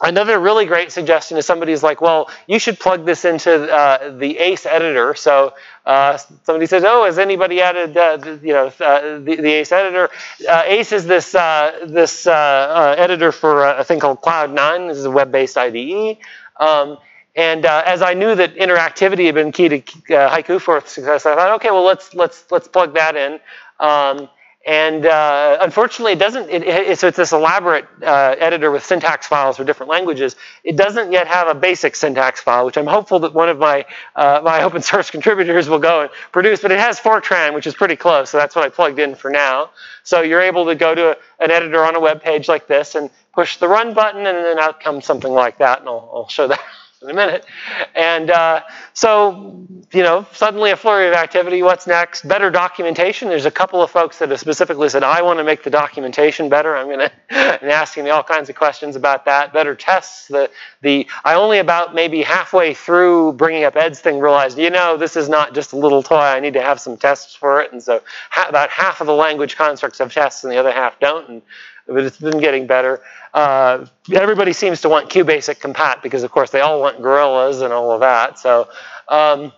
Another really great suggestion is somebody's like, well, you should plug this into uh, the ACE editor. So uh, somebody says, oh, has anybody added, uh, you know, uh, the, the, ACE editor? Uh, ACE is this uh, this editor for a thing called Cloud9. This is a web-based IDE. Um, and as I knew that interactivity had been key to Haiku for success, I thought, okay, well, let's let's let's plug that in. Um, and uh, unfortunately, it doesn't. It, it, so it's this elaborate uh, editor with syntax files for different languages. It doesn't yet have a basic syntax file, which I'm hopeful that one of my uh, my (laughs) open source contributors will go and produce. But it has Fortran, which is pretty close. So that's what I plugged in for now. So you're able to go to a, an editor on a web page like this and push the run button, and then out comes something like that. And I'll, I'll show that (laughs) in a minute. And uh, so, you know, suddenly a flurry of activity. What's next? Better documentation. There's a couple of folks that have specifically said, I want to make the documentation better. I'm going (laughs) to, and asking me all kinds of questions about that. Better tests. The, the, I only about maybe halfway through bringing up Ed's thing realized, you know, this is not just a little toy. I need to have some tests for it. And so ha about half of the language constructs have tests and the other half don't. And but it's been getting better. Uh, everybody seems to want QBasic compat because, of course, they all want gorillas and all of that. So um,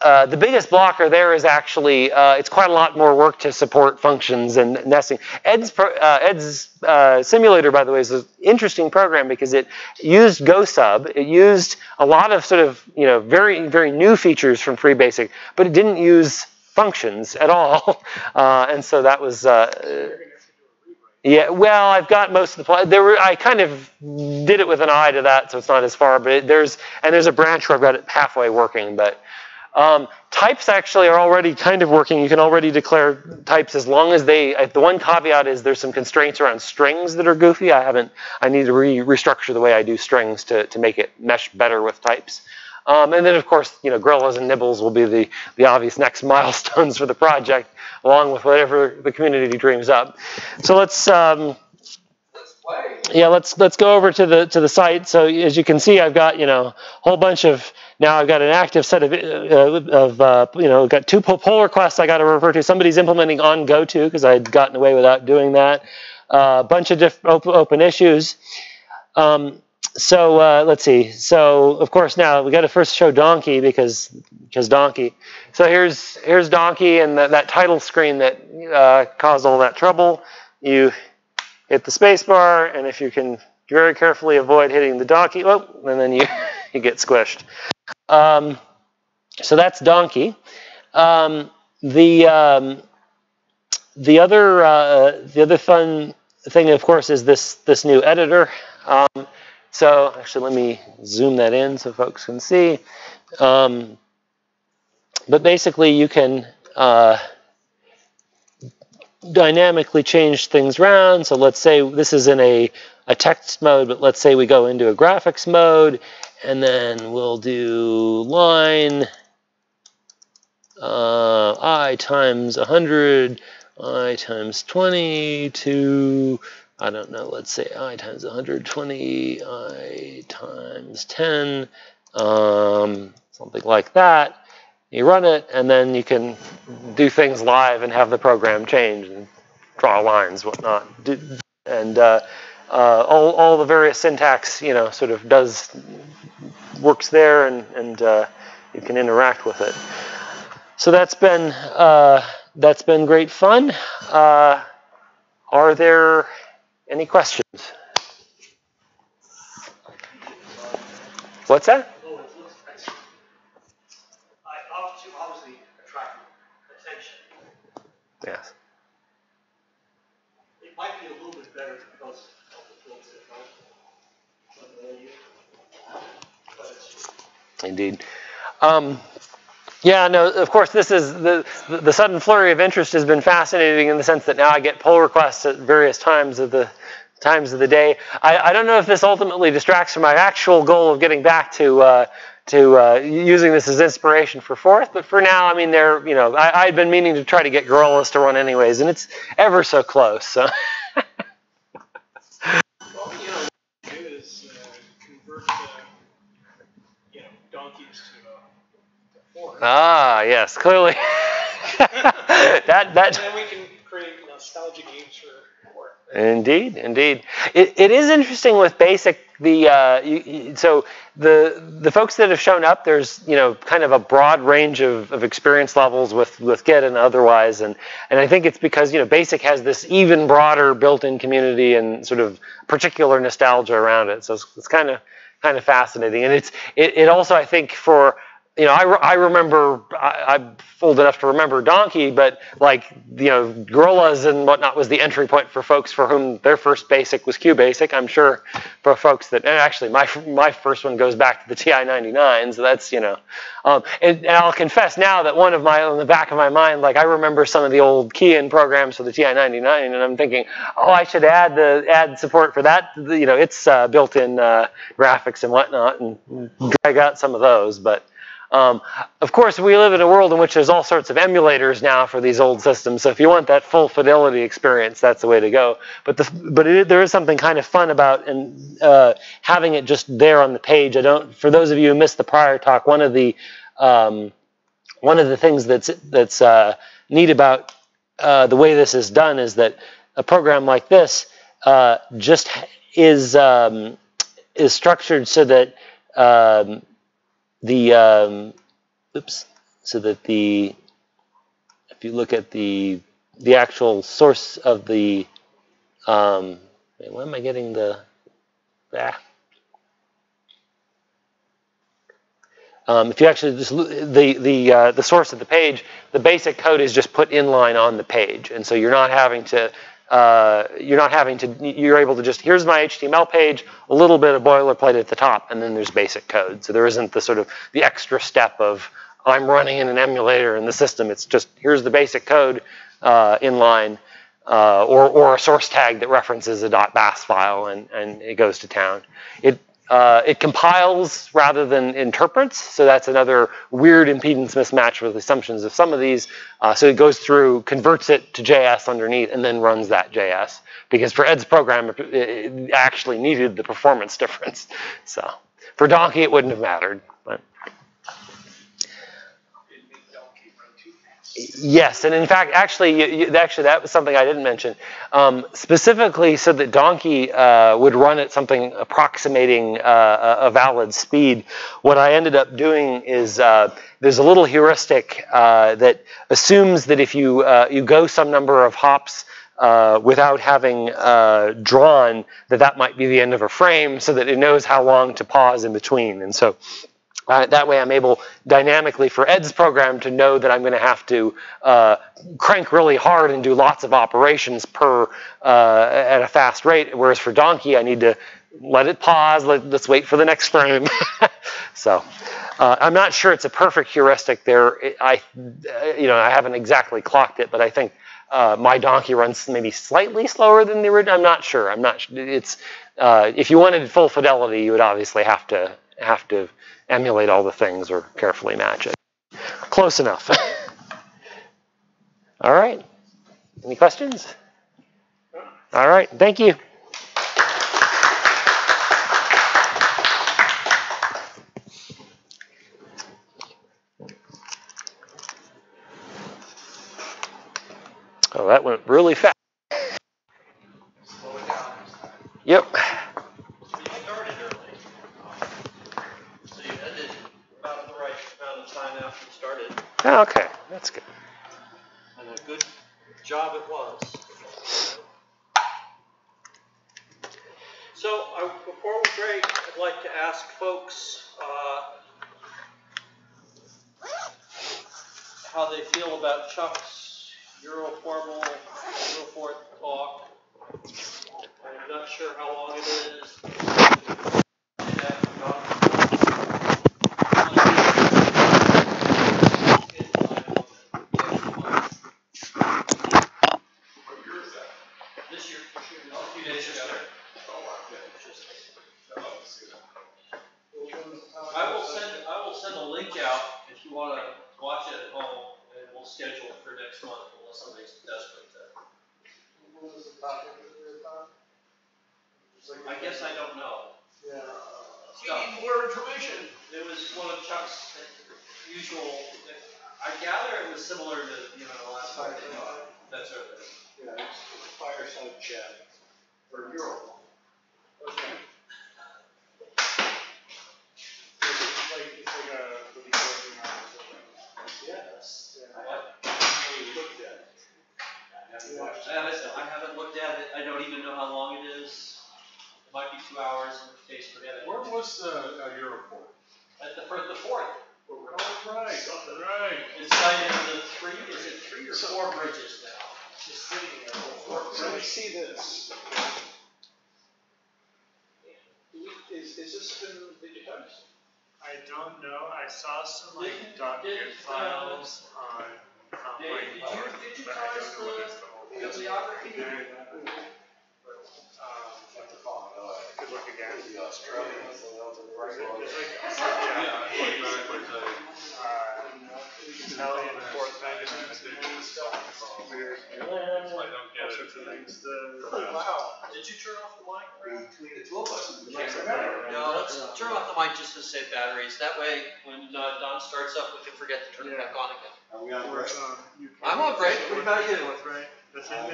uh, the biggest blocker there is actually uh, it's quite a lot more work to support functions and nesting. Ed's, uh, Ed's uh, simulator, by the way, is an interesting program because it used GoSub. It used a lot of sort of you know very very new features from FreeBasic, but it didn't use functions at all, (laughs) uh, and so that was yeah, well, I've got most of the there were I kind of did it with an eye to that, so it's not as far. But it, there's and there's a branch where I've got it halfway working. But um, types actually are already kind of working. You can already declare types as long as they. The one caveat is there's some constraints around strings that are goofy. I haven't. I need to re restructure the way I do strings to to make it mesh better with types. Um, and then, of course, you know, gorillas and nibbles will be the, the obvious next (laughs) milestones for the project along with whatever the community dreams up. So let's um, yeah, let's let's go over to the to the site. So as you can see, I've got you know a whole bunch of now I've got an active set of, uh, of uh, you know, got two pull requests I got to refer to. Somebody's implementing on GoTo because I had gotten away without doing that. A uh, bunch of diff- open, open issues. Um, so uh, let's see. So of course now we got to first show Donkey because because Donkey. So here's here's Donkey and the, that title screen that uh, caused all that trouble. You hit the spacebar, and if you can very carefully avoid hitting the Donkey, oh, and then you (laughs) you get squished. Um, so that's Donkey. Um, the um, the other uh, the other fun thing, of course, is this this new editor. Um, so actually, let me zoom that in so folks can see. Um, but basically, you can uh, dynamically change things around. So let's say this is in a, a text mode, but let's say we go into a graphics mode, and then we'll do line uh, i times 100, i times 20 to I don't know, let's say i times 120, i times 10, um, something like that. You run it, and then you can do things live and have the program change and draw lines, whatnot. And uh, uh, all, all the various syntax, you know, sort of does, works there, and, and uh, you can interact with it. So that's been, uh, that's been great fun. Uh, are there any questions? What's that? It looks nice. I obviously, obviously attract attention. Yes. It might be a little bit better because of the that know. But, you- but it's- Indeed. Um, yeah, no, of course, this is the, the, sudden flurry of interest has been fascinating in the sense that now I get pull requests at various times of the times of the day. I, I don't know if this ultimately distracts from my actual goal of getting back to uh, to uh, using this as inspiration for Forth, but for now, I mean, they're you know, I, I'd been meaning to try to get Gorillas to run anyways, and it's ever so close. So. (laughs) Well, you know, what you do is uh, convert, uh, you know, donkeys to, uh, to Forth. Ah, yes, clearly. (laughs) that And that then we can create nostalgia games for. Indeed, indeed. It, it is interesting with basic the uh, you, you- so the the folks that have shown up. There's you know kind of a broad range of, of experience levels with with Git and otherwise, and and I think it's because you know basic has this even broader built-in community and sort of particular nostalgia around it. So it's, it's kind of kind of fascinating, and it's it, it also I think for you know, I, I remember, I, I'm old enough to remember Donkey, but like, you know, Gorillas and whatnot was the entry point for folks for whom their first basic was QBasic. I'm sure for folks that, and actually my, my first one goes back to the TI-99, so that's, you know, um, and, and I'll confess now that one of my, on the back of my mind, like I remember some of the old key-in programs for the TI-99, and I'm thinking, oh, I should add the, add support for that, you know, it's uh, built-in uh, graphics and whatnot, and drag out some of those, but, um, of course, we live in a world in which there's all sorts of emulators now for these old systems. So if you want that full fidelity experience, that's the way to go. But the, but it, there is something kind of fun about and uh, having it just there on the page. I don't. For those of you who missed the prior talk, one of the um, one of the things that's that's uh, neat about uh, the way this is done is that a program like this uh, just is um, is structured so that um, the um, oops, so that the if you look at the the actual source of the um, wait, why am I getting the ah. Um, if you actually just the the uh, the source of the page, the basic code is just put inline on the page, and so you're not having to uh, you're not having to you're able to just here's my HTML page, a little bit of boilerplate at the top, and then there's basic code. So there isn't the sort of the extra step of I'm running in an emulator in the system. It's just here's the basic code uh, inline. Uh, or, or a source tag that references a .bas file and, and it goes to town. It uh, it compiles rather than interprets, so that's another weird impedance mismatch with assumptions of some of these. Uh, so it goes through, converts it to JS underneath, and then runs that JS. Because for Ed's program, it- it actually needed the performance (laughs) difference. So for Donkey, it wouldn't have mattered. But Yes, and in fact, actually, you, you, actually, that was something I didn't mention. Um, specifically, so that Donkey uh, would run at something approximating uh, a valid speed. What I ended up doing is uh, there's a little heuristic uh, that assumes that if you uh, you go some number of hops uh, without having drawn, that that might be the end of a frame, so that it knows how long to pause in between. And so uh, that way I'm able dynamically for Ed's program to know that I'm going to have to uh, crank really hard and do lots of operations per uh, at a fast rate. Whereas for Donkey, I need to let it pause, let, us wait for the next frame. (laughs) so uh, I'm not sure it's a perfect heuristic there. I, you know, I haven't exactly clocked it, but I think uh, my Donkey runs maybe slightly slower than the original. I'm not sure. I'm not. It's uh, if you wanted full fidelity, you would obviously have to have to emulate all the things or carefully match it. Close enough. (laughs) all right. Any questions? All right. Thank you. Oh, that went really fast. Yep. Oh, okay, that's good. And a good job it was. So uh, before we break, I'd like to ask folks uh, how they feel about Chuck's Euroformal, EuroForth talk. I'm not sure how long it is.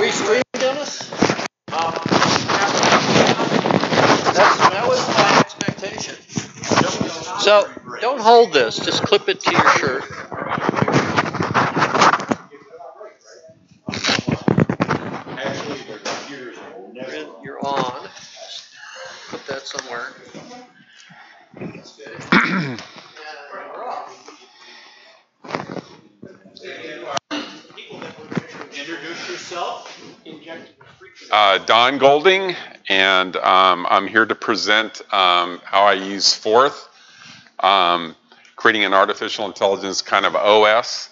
we Dennis? Um, that's, that was my expectation. So don't hold this. Just clip it to your shirt. Actually, their computers will You're, never. in- you're on. Put that somewhere. Introduce yourself. Uh, Don Golding, and um, I'm here to present um, how I use Forth, um, creating an artificial intelligence kind of OS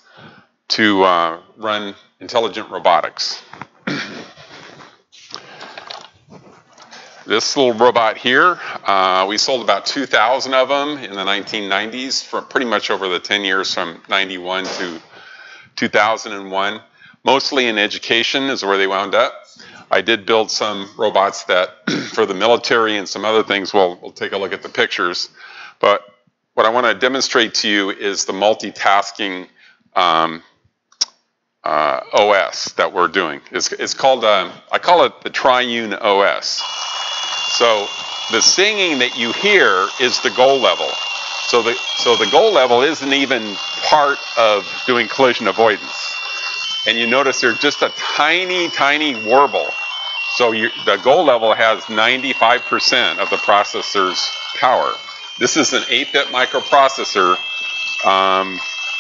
to uh, run intelligent robotics. this little robot here, uh, we sold about 2,000 of them in the 1990s, for pretty much over the 10 years from 91 to 2001. Mostly in education is where they wound up. I did build some robots that (clears throat) for the military and some other things. We'll, we'll take a look at the pictures. But what I want to demonstrate to you is the multitasking um, uh, OS that we're doing. It's, it's called, um, I call it the Triune OS. So the singing that you hear is the goal level. So the, so the goal level isn't even part of doing collision avoidance and you notice there's just a tiny, tiny warble. So you, the goal level has 95% of the processor's power. This is an 8-bit microprocessor um,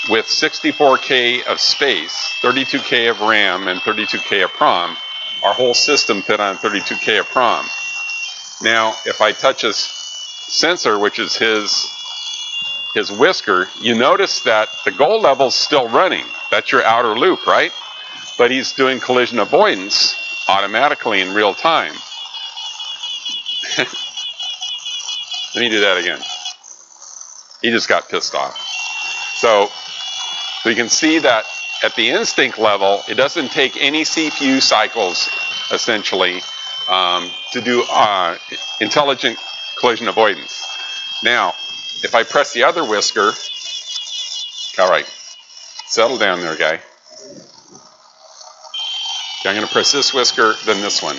with 64K of space, 32K of RAM, and 32K of PROM. Our whole system fit on 32K of PROM. Now, if I touch a sensor, which is his his whisker, you notice that the goal level's still running. That's your outer loop, right? But he's doing collision avoidance automatically in real time. (laughs) Let me do that again. He just got pissed off. So, you can see that at the instinct level, it doesn't take any CPU cycles, essentially, um, to do uh, intelligent collision avoidance. Now, if I press the other whisker, all right, settle down there, guy. Okay, I'm going to press this whisker, then this one.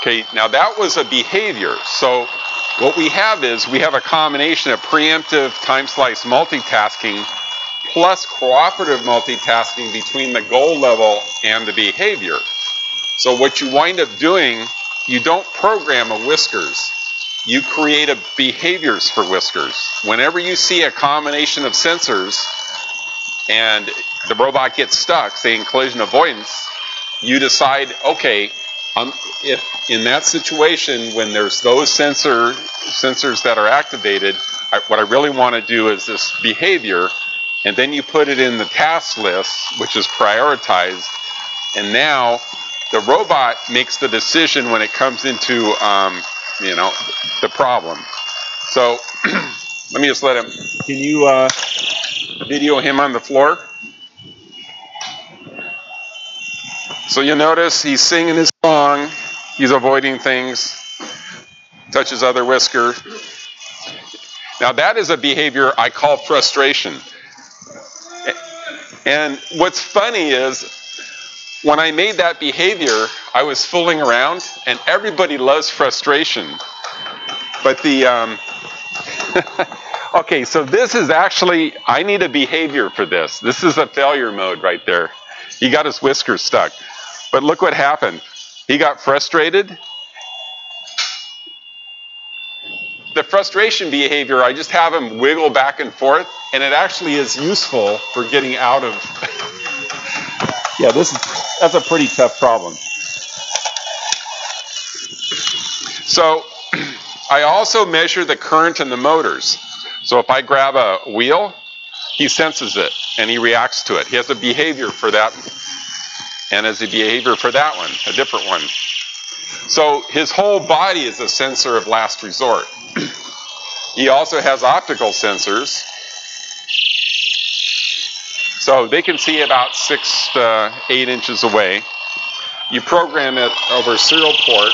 Okay, now that was a behavior. So what we have is we have a combination of preemptive time slice multitasking plus cooperative multitasking between the goal level and the behavior. So what you wind up doing, you don't program a whiskers you create a behaviors for whiskers. Whenever you see a combination of sensors and the robot gets stuck, say in collision avoidance, you decide, okay, um, if in that situation when there's those sensor sensors that are activated, I, what I really want to do is this behavior, and then you put it in the task list, which is prioritized, and now the robot makes the decision when it comes into um, you know, the problem. So (clears throat) let me just let him. Can you uh, video him on the floor? So you notice he's singing his song. He's avoiding things. Touches other whisker. Now that is a behavior I call frustration. And what's funny is when I made that behavior, I was fooling around, and everybody loves frustration. But the, um, (laughs) okay, so this is actually, I need a behavior for this. This is a failure mode right there. He got his whiskers stuck. But look what happened. He got frustrated. The frustration behavior, I just have him wiggle back and forth, and it actually is useful for getting out of. (laughs) yeah, this is that's a pretty tough problem. So (clears throat) I also measure the current in the motors. So if I grab a wheel, he senses it and he reacts to it. He has a behavior for that and has a behavior for that one, a different one. So his whole body is a sensor of last resort. (clears throat) he also has optical sensors. So they can see about six to eight inches away. You program it over serial port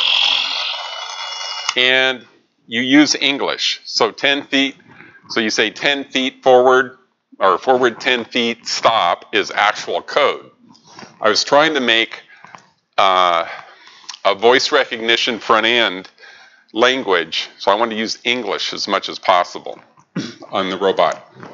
and you use English. So 10 feet, so you say 10 feet forward or forward 10 feet stop is actual code. I was trying to make uh, a voice recognition front end language, so I wanted to use English as much as possible on the robot.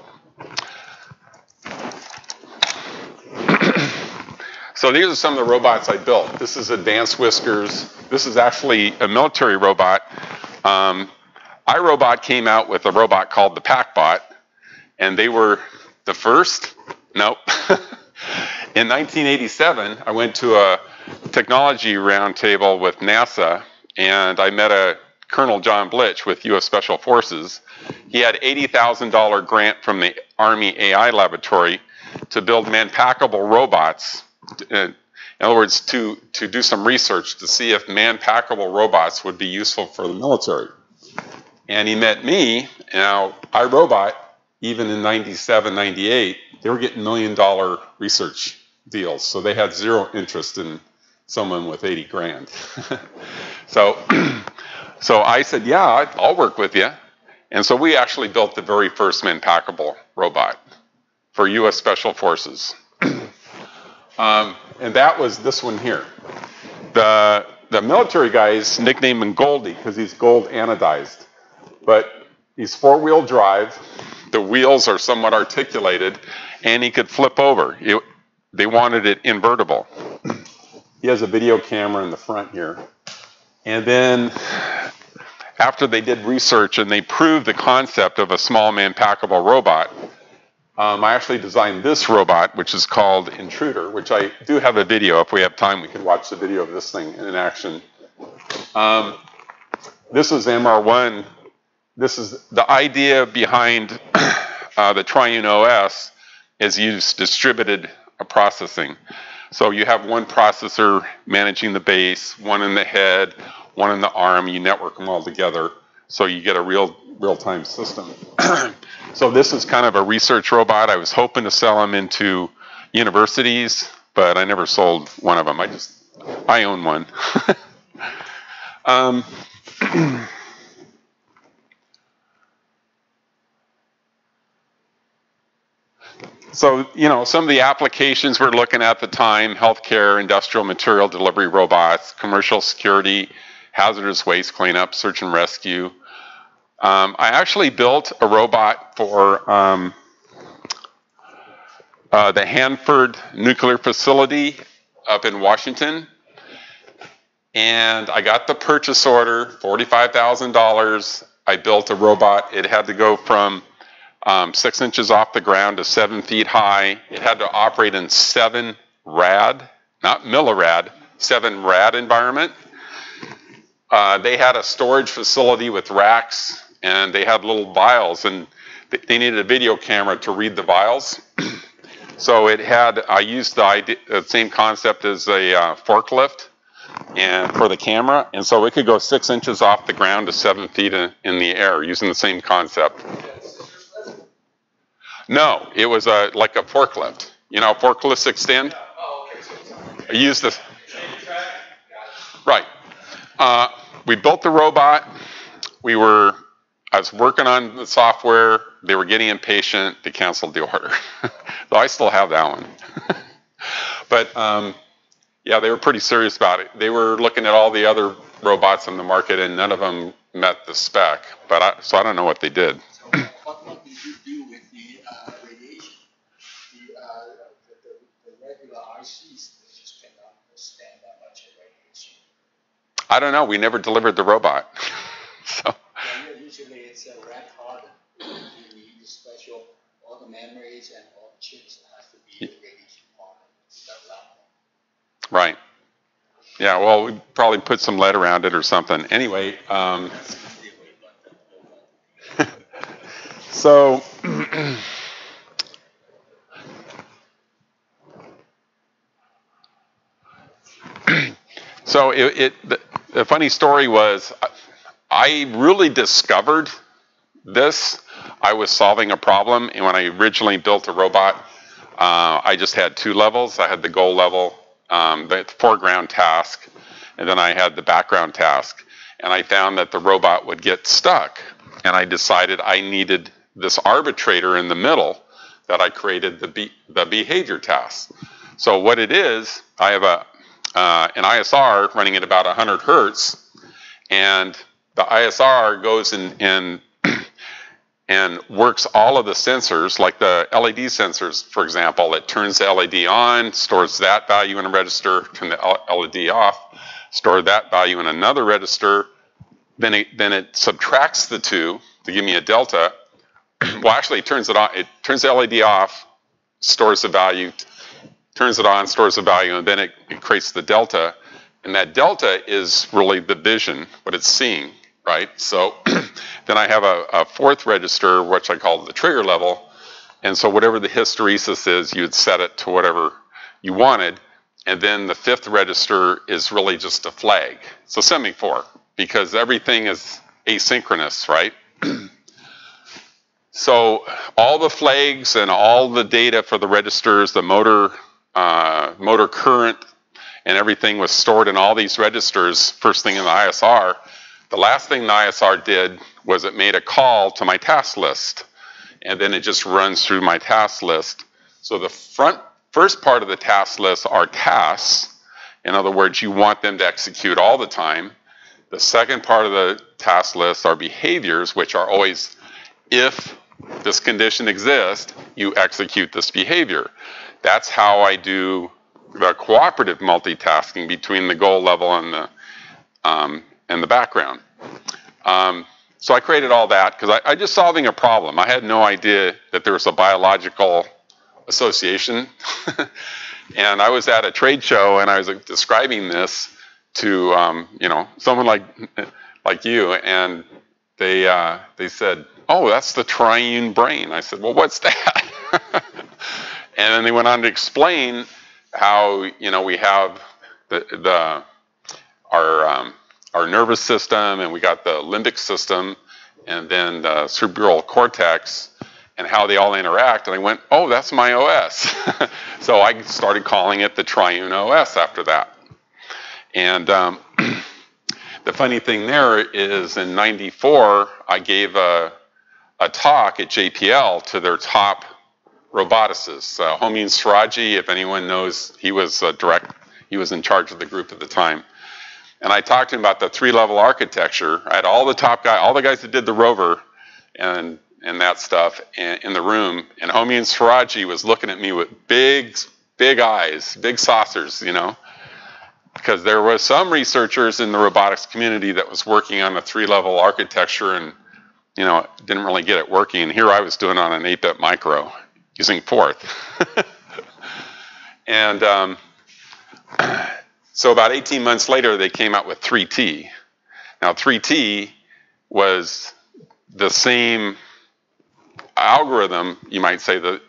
So these are some of the robots I built. This is Advanced Whiskers. This is actually a military robot. Um, iRobot came out with a robot called the PackBot, and they were the first. Nope. (laughs) In 1987, I went to a technology roundtable with NASA, and I met a Colonel John Blitch with U.S. Special Forces. He had $80,000 grant from the Army AI Laboratory to build man-packable robots. In other words, to, to do some research to see if man-packable robots would be useful for the military. And he met me. Now, iRobot, even in 97, 98, they were getting million dollar research deals. So they had zero interest in someone with 80 grand. (laughs) so, (clears throat) so I said, yeah, I'll work with you. And so we actually built the very first man-packable robot for U.S. Special Forces. (clears throat) um, and that was this one here. The, the military guys nicknamed him Goldie because he's gold anodized. But he's four-wheel drive. The wheels are somewhat articulated, and he could flip over. It, they wanted it invertible. He has a video camera in the front here. And then after they did research and they proved the concept of a small man packable robot, um, I actually designed this robot, which is called Intruder, which I do have a video. If we have time, we can watch the video of this thing in action. Um, this is MR1. This is the idea behind (clears throat) uh, the Triune OS is use distributed a processing. So you have one processor managing the base, one in the head, one in the arm. You network them all together, so you get a real real-time system. (clears throat) so this is kind of a research robot. I was hoping to sell them into universities, but I never sold one of them. I just I own one. (laughs) um, (clears throat) So, you know, some of the applications we're looking at the time healthcare, industrial material delivery robots, commercial security, hazardous waste cleanup, search and rescue. Um, I actually built a robot for um, uh, the Hanford nuclear facility up in Washington. And I got the purchase order, $45,000. I built a robot. It had to go from um, six inches off the ground to seven feet high. It had to operate in seven rad, not millirad, seven rad environment. Uh, they had a storage facility with racks and they had little vials and they needed a video camera to read the vials. (clears throat) so it had, I used the, idea, same concept as a uh, forklift and for the camera. And so it could go six inches off the ground to seven feet in, in the air using the same concept. No, it was a like a forklift. You know, forklifts extend. I used this. Right. Uh, we built the robot. We were. I was working on the software. They were getting impatient. They canceled the order. (laughs) so I still have that one. (laughs) but um, yeah, they were pretty serious about it. They were looking at all the other robots in the market, and none of them met the spec. But I, so I don't know what they did. I don't know. We never delivered the robot. (laughs) so. Yeah, usually it's a rad hard. You need special, all and all chips has to be. Right. Yeah, well, we probably put some lead around it or something. Anyway, um, (laughs) so (clears throat) so it, it the, the funny story was I really discovered this. I was solving a problem, and when I originally built a robot, uh, I just had two levels. I had the goal level, um, the foreground task, and then I had the background task. And I found that the robot would get stuck, and I decided I needed this arbitrator in the middle that I created the, be- the behavior task. So what it is, I have a uh, an ISR running at about 100 hertz, and the ISR goes in and and works all of the sensors, like the LED sensors, for example. It turns the LED on, stores that value in a register, turn the LED off, store that value in another register. Then it, then it subtracts the two to give me a delta. (clears throat) well, actually, it turns it on. It turns the LED off, stores the value, turns it on, stores the value, and then it, it creates the delta. And that delta is really the vision, what it's seeing, right? So (clears throat) then I have a, a, fourth register, which I call the trigger level. And so whatever the hysteresis is, you'd set it to whatever you wanted. And then the fifth register is really just a flag. So send me four, because everything is asynchronous, right? (clears throat) so all the flags and all the data for the registers, the motor uh, motor current and everything was stored in all these registers first thing in the ISR. The last thing the ISR did was it made a call to my task list and then it just runs through my task list. So the front first part of the task list are tasks. In other words, you want them to execute all the time. The second part of the task list are behaviors, which are always if this condition exists, you execute this behavior. That's how I do the cooperative multitasking between the goal level and the um, and the background. Um, so I created all that because I, I just solving a problem. I had no idea that there was a biological association. (laughs) and I was at a trade show and I was describing this to um, you know someone like like you, and they uh, they said, "Oh, that's the triune brain." I said, "Well, what's that?" (laughs) And then they went on to explain how you know we have the, the our um, our nervous system and we got the limbic system and then the cerebral cortex and how they all interact. And I went, oh, that's my OS. (laughs) so I started calling it the triune OS after that. And um, (clears throat) the funny thing there is in 94, I gave a, a talk at JPL to their top roboticists. Uh, Homi Seraji, if anyone knows, he was direct, he was in charge of the group at the time. And I talked to him about the three-level architecture. I had all the top guy, all the guys that did the rover, and and that stuff in, in the room. And Homi Seraji was looking at me with big, big eyes, big saucers, you know, because there was some researchers in the robotics community that was working on a three-level architecture and you know didn't really get it working. And here I was doing on an 8-bit micro, using Forth. (laughs) and um, (clears throat) so about 18 months later, they came out with 3T. Now, 3T was the same algorithm, you might say, that,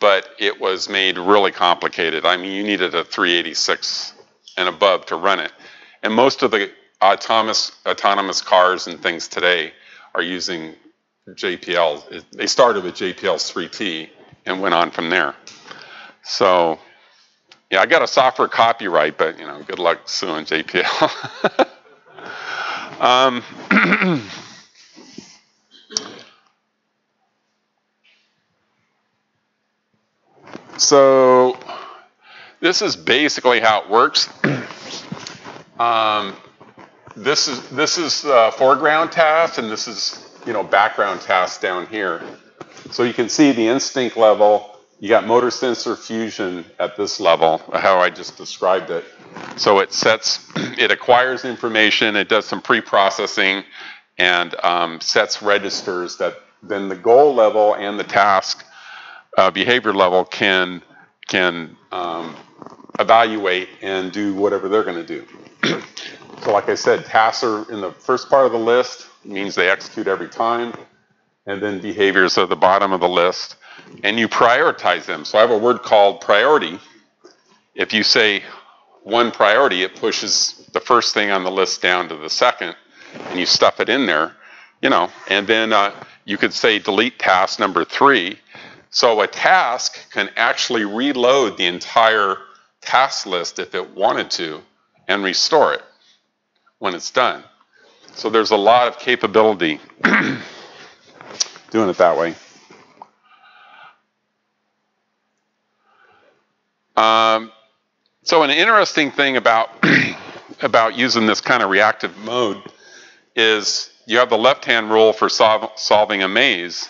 but it was made really complicated. I mean, you needed a 386 and above to run it. And most of the autonomous, autonomous cars and things today are using JPL. They started with JPL's 3T, and went on from there. So, yeah, I got a software copyright, but you know, good luck suing JPL. (laughs) um, (clears throat) so, this is basically how it works. (clears throat) um, this is this is uh, foreground task, and this is you know background task down here. So you can see the instinct level. You got motor sensor fusion at this level, how I just described it. So it sets, (clears throat) it acquires information, it does some pre-processing, and um, sets registers that then the goal level and the task uh, behavior level can can um, evaluate and do whatever they're going to do. (clears throat) so, like I said, tasks are in the first part of the list, means they execute every time and then behaviors are the bottom of the list, and you prioritize them. So I have a word called priority. If you say one priority, it pushes the first thing on the list down to the second, and you stuff it in there, you know, and then uh, you could say delete task number three. So a task can actually reload the entire task list if it wanted to and restore it when it's done. So there's a lot of capability (clears throat) doing it that way. Um, so an interesting thing about (clears throat) about using this kind of reactive mode is you have the left-hand rule for sol- solving a maze.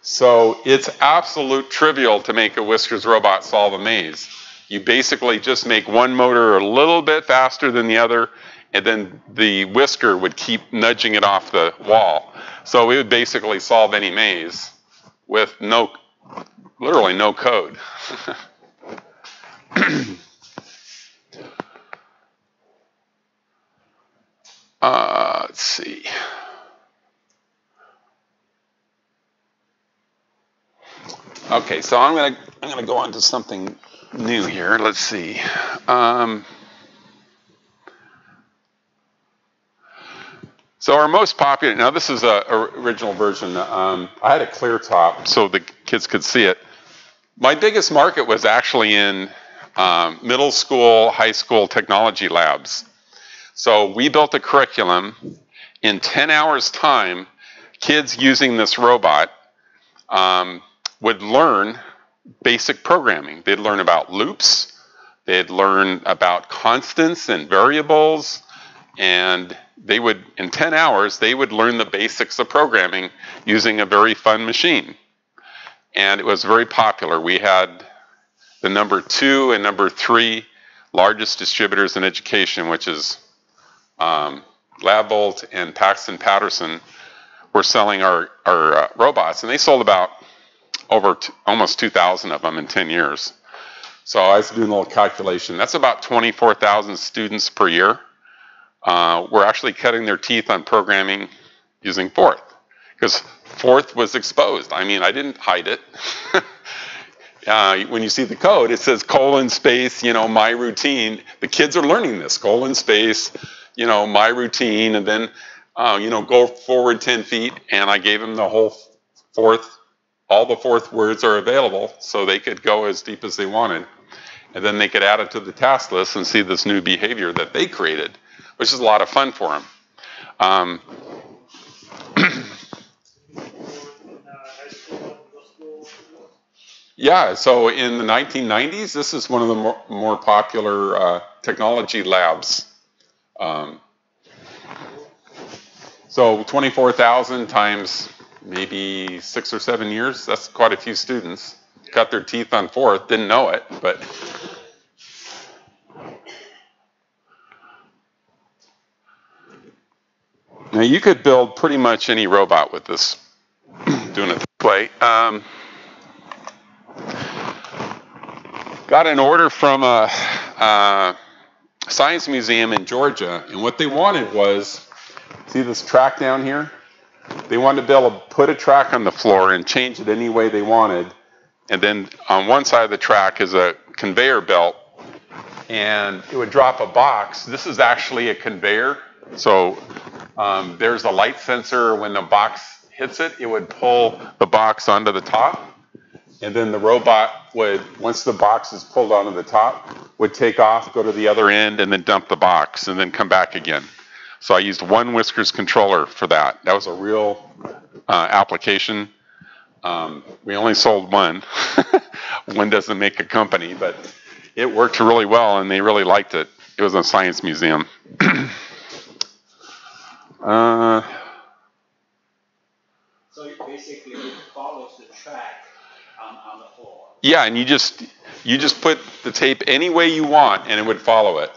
So it's absolute trivial to make a Whiskers robot solve a maze. You basically just make one motor a little bit faster than the other, and then the whisker would keep nudging it off the wall. So it would basically solve any maze with no, literally no code. (laughs) (clears throat) uh, let's see. Okay, so I'm gonna I'm gonna go on to something new here. Let's see. Um, so our most popular now this is a, original version. Um, I had a clear top so the kids could see it. My biggest market was actually in um, middle school, high school technology labs. So we built a curriculum in 10 hours time. Kids using this robot um, would learn basic programming. They'd learn about loops, they'd learn about constants and variables, and they would, in 10 hours, they would learn the basics of programming using a very fun machine. And it was very popular. We had the number two and number three largest distributors in education, which is um, LabVolt and Paxton Patterson, were selling our, our uh, robots. And they sold about over almost 2,000 of them in 10 years. So I was doing a little calculation. That's about 24,000 students per year. Uh, were actually cutting their teeth on programming using Forth because Forth was exposed. I mean, I didn't hide it. (laughs) uh, when you see the code, it says colon space, you know, my routine. The kids are learning this colon space, you know, my routine, and then, uh, you know, go forward 10 feet. And I gave them the whole Forth, all the Forth words are available so they could go as deep as they wanted. And then they could add it to the task list and see this new behavior that they created, which is a lot of fun for them. Um, yeah, so in the 1990s, this is one of the more, more popular uh, technology labs. Um, so 24,000 times maybe six or seven years. That's quite a few students. Cut their teeth on Forth, didn't know it, but. Now you could build pretty much any robot with this, (clears throat) doing it this way. Um, got an order from a, a science museum in Georgia, and what they wanted was, see this track down here? They wanted to be able to put a track on the floor and change it any way they wanted. And then on one side of the track is a conveyor belt, and it would drop a box. This is actually a conveyor. So um, there's a light sensor. When the box hits it, it would pull the box onto the top. And then the robot would, once the box is pulled onto the top, would take off, go to the other end, and then dump the box, and then come back again. So I used one Whiskers controller for that. That was a real uh, application. Um, we only sold one. (laughs) one doesn't make a company, but it worked really well, and they really liked it. It was a science museum. (clears throat) uh, So it basically follows the track yeah, and you just you just put the tape any way you want, and it would follow it.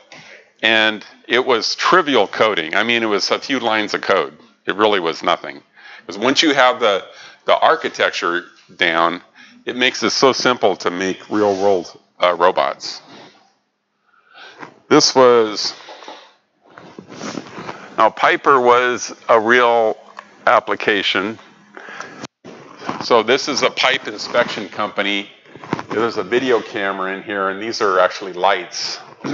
And it was trivial coding. I mean, it was a few lines of code. It really was nothing. Because once you have the, the architecture down, it makes it so simple to make real world uh, robots. This was, now Piper was a real application. So this is a pipe inspection company. There's a video camera in here, and these are actually lights. (clears throat)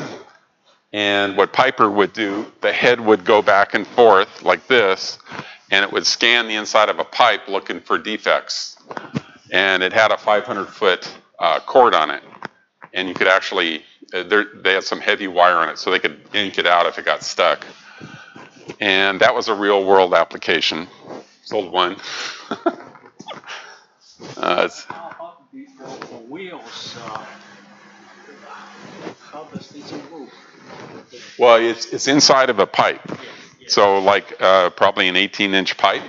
And what Piper would do, the head would go back and forth like this, and it would scan the inside of a pipe looking for defects. And it had a 500 foot uh, cord on it. And you could actually, uh, they had some heavy wire on it, so they could ink it out if it got stuck. And that was a real world application. Sold one. (laughs) (laughs) uh, How about the, the, the wheels? Uh, how does this move? Well, it's, it's inside of a pipe. So, like uh, probably an 18 inch pipe.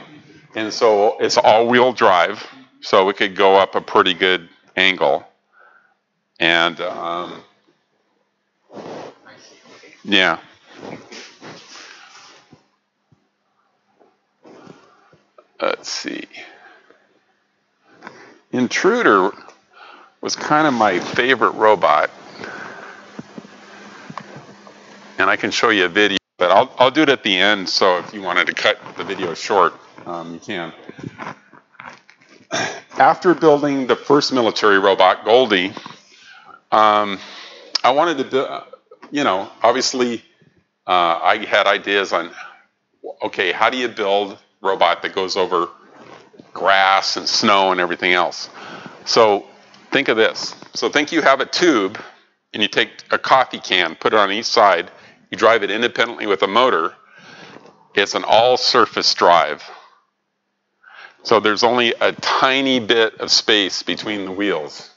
And so it's all wheel drive. So it could go up a pretty good angle. And um, yeah. Let's see. Intruder was kind of my favorite robot. And I can show you a video, but I'll, I'll do it at the end. So if you wanted to cut the video short, um, you can. After building the first military robot, Goldie, um, I wanted to build, you know, obviously uh, I had ideas on, okay, how do you build robot that goes over grass and snow and everything else? So think of this. So think you have a tube and you take a coffee can, put it on each side, you drive it independently with a motor. It's an all surface drive. So there's only a tiny bit of space between the wheels.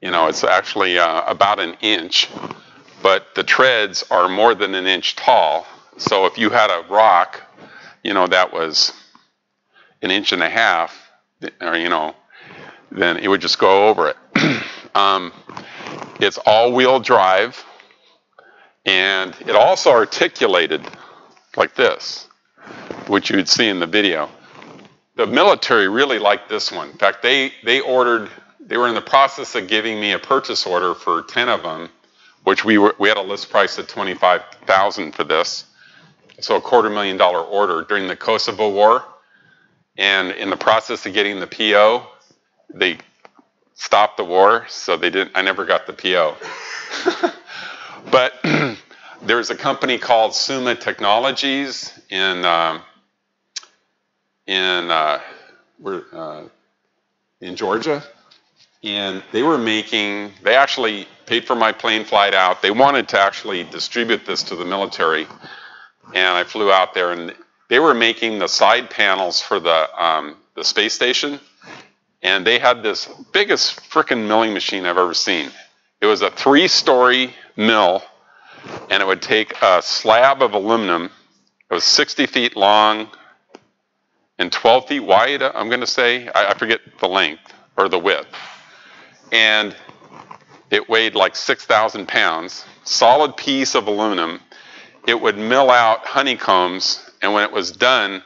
You know, it's actually uh, about an inch, but the treads are more than an inch tall. So if you had a rock, you know, that was an inch and a half, or, you know, then it would just go over it. (clears throat) um, it's all wheel drive, and it also articulated like this, which you would see in the video. The military really liked this one. In fact, they, they ordered, they were in the process of giving me a purchase order for 10 of them, which we, were, we had a list price of 25000 for this. So a quarter million dollar order during the Kosovo War. And in the process of getting the PO, they stopped the war, so they didn't. I never got the PO. (laughs) but (clears throat) there's a company called Suma Technologies in um, in uh, uh, in Georgia, and they were making. They actually paid for my plane flight out. They wanted to actually distribute this to the military, and I flew out there, and they were making the side panels for the um, the space station and they had this biggest freaking milling machine I've ever seen. It was a three story mill, and it would take a slab of aluminum. It was 60 feet long and 12 feet wide, I'm going to say. I, I forget the length or the width. And it weighed like 6,000 pounds, solid piece of aluminum. It would mill out honeycombs, and when it was done,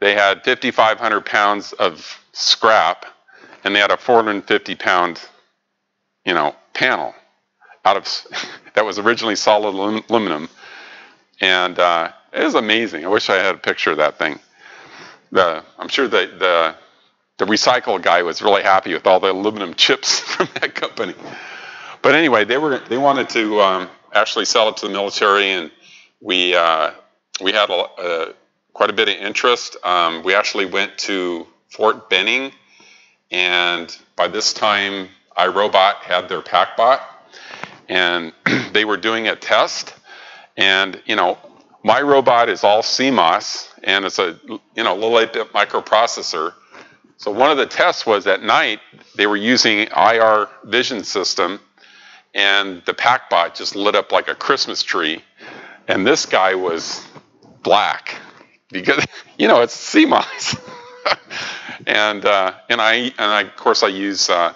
they had 5,500 pounds of scrap, and they had a 450 pound, you know, panel out of (laughs) that was originally solid aluminum, and uh, it was amazing. I wish I had a picture of that thing. The I'm sure the the the recycle guy was really happy with all the aluminum chips (laughs) from that company. But anyway, they were they wanted to um, actually sell it to the military, and we uh, we had a, a, quite a bit of interest. Um, we actually went to Fort Benning, and by this time, iRobot had their PackBot, and (clears throat) they were doing a test. And you know, my robot is all CMOS, and it's a you know little 8-bit microprocessor. So one of the tests was at night they were using IR vision system, and the PackBot just lit up like a Christmas tree, and this guy was black because (laughs) you know it's CMOS. (laughs) and uh, and I and I, of course I use uh,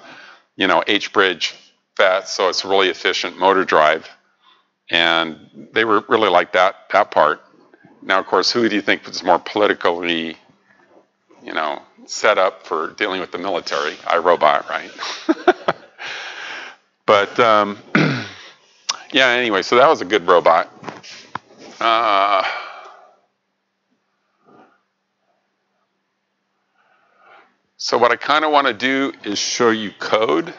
you know H bridge FET, so it's really efficient motor drive, and they were really like that that part. Now, of course, who do you think is more politically, you know, set up for dealing with the military? iRobot, right? (laughs) but um, (clears throat) yeah, anyway, so that was a good robot. Uh, So what I kind of want to do is show you code.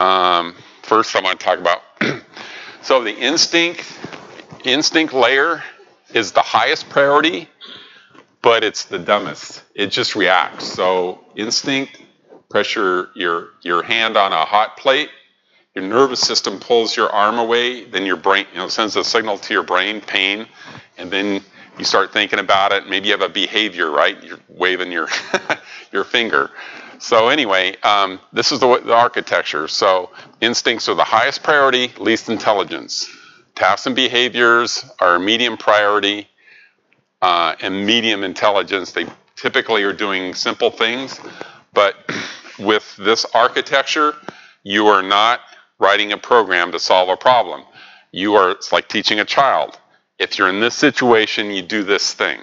Um, first, I want to talk about, (clears throat) so the instinct, instinct layer is the highest priority, but it's the dumbest. It just reacts. So instinct, pressure your, your hand on a hot plate, your nervous system pulls your arm away, then your brain, you know, sends a signal to your brain, pain, and then you start thinking about it. Maybe you have a behavior, right? You're waving your (laughs) your finger. So anyway, um, this is the, the architecture. So instincts are the highest priority, least intelligence. Tasks and behaviors are medium priority uh, and medium intelligence. They typically are doing simple things, but (clears throat) with this architecture, you are not writing a program to solve a problem. You are, it's like teaching a child. If you're in this situation, you do this thing,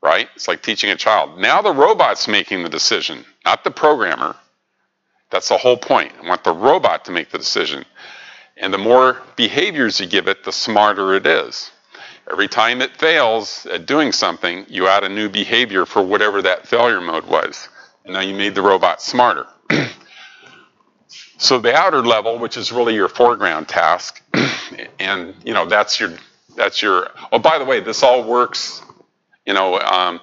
right? It's like teaching a child. Now the robot's making the decision, not the programmer. That's the whole point. I want the robot to make the decision. And the more behaviors you give it, the smarter it is. Every time it fails at doing something, you add a new behavior for whatever that failure mode was. And now you made the robot smarter. (clears throat) so the outer level, which is really your foreground task, (clears throat) and you know that's your that's your. Oh, by the way, this all works. You know, um,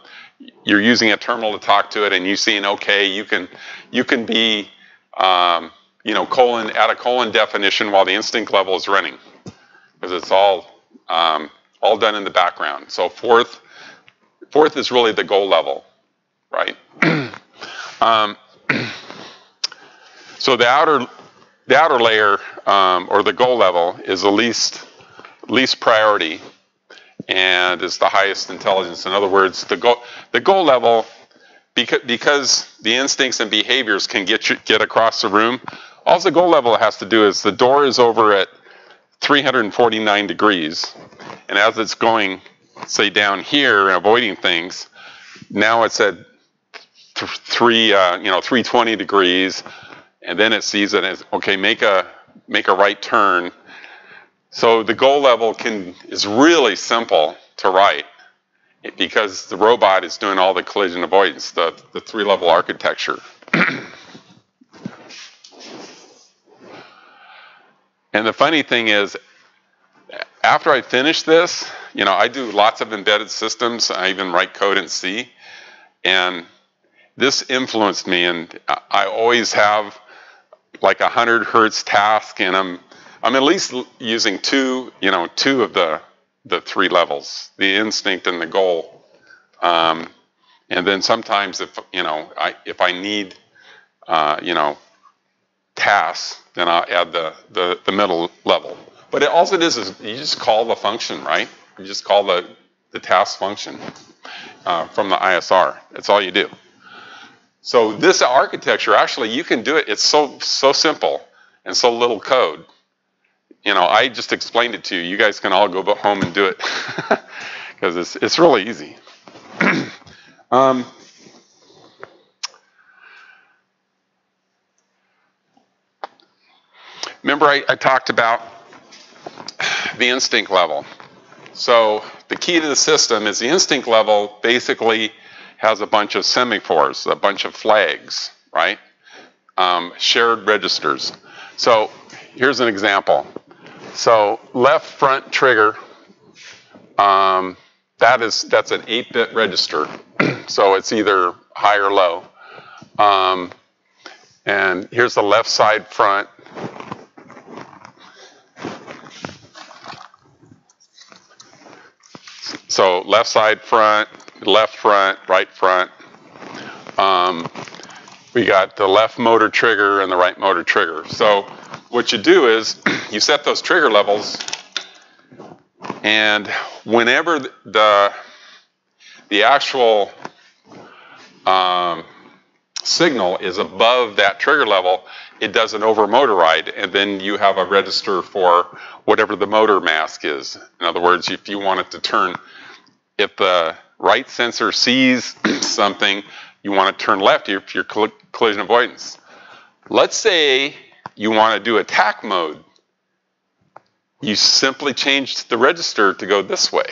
you're using a terminal to talk to it, and you see an OK. You can you can be um, you know colon at a colon definition while the instinct level is running because it's all um, all done in the background. So Forth Forth is really the goal level, right? (clears throat) Um, (clears throat) so the outer, the outer layer um, or the goal level is the least, least priority and is the highest intelligence. In other words, the goal, the goal level, because, because the instincts and behaviors can get you, get across the room, all the goal level has to do is the door is over at 349 degrees, and as it's going, say down here and avoiding things, now it's at th- three, uh, you know, 320 degrees, and then it sees it as okay, make a make a right turn. So the goal level can is really simple to write because the robot is doing all the collision avoidance, the, the three level architecture. and the funny thing is, after I finish this, you know, I do lots of embedded systems. I even write code in C. And this influenced me, and I always have like a hundred hertz task, and I'm I'm at least using two, you know, two of the the three levels, the instinct and the goal. Um, and then sometimes if you know I if I need uh, you know tasks, then I'll add the, the the middle level. But it, all it is is you just call the function, right? You just call the the task function uh, from the ISR. That's all you do. So this architecture, actually, you can do it. It's so so simple and so little code. You know, I just explained it to you. You guys can all go home and do it (laughs) because it's it's really easy. (clears throat) um, remember, I, I talked about the instinct level. So the key to the system is the instinct level basically has a bunch of semaphores, a bunch of flags, right? Um, shared registers. So here's an example. So left front trigger, um, that is that's an 8-bit register. (clears throat) so it's either high or low. Um, and here's the left side front. So left side front, left front, right front. Um, we got the left motor trigger and the right motor trigger. So what you do is (clears throat) you set those trigger levels, and whenever the the actual um, signal is above that trigger level, it does an over motor ride, and then you have a register for whatever the motor mask is. In other words, if you want it to turn, if the right sensor sees (clears throat) something, you want to turn left if you're collision avoidance. Let's say you want to do attack mode. You simply change the register to go this way.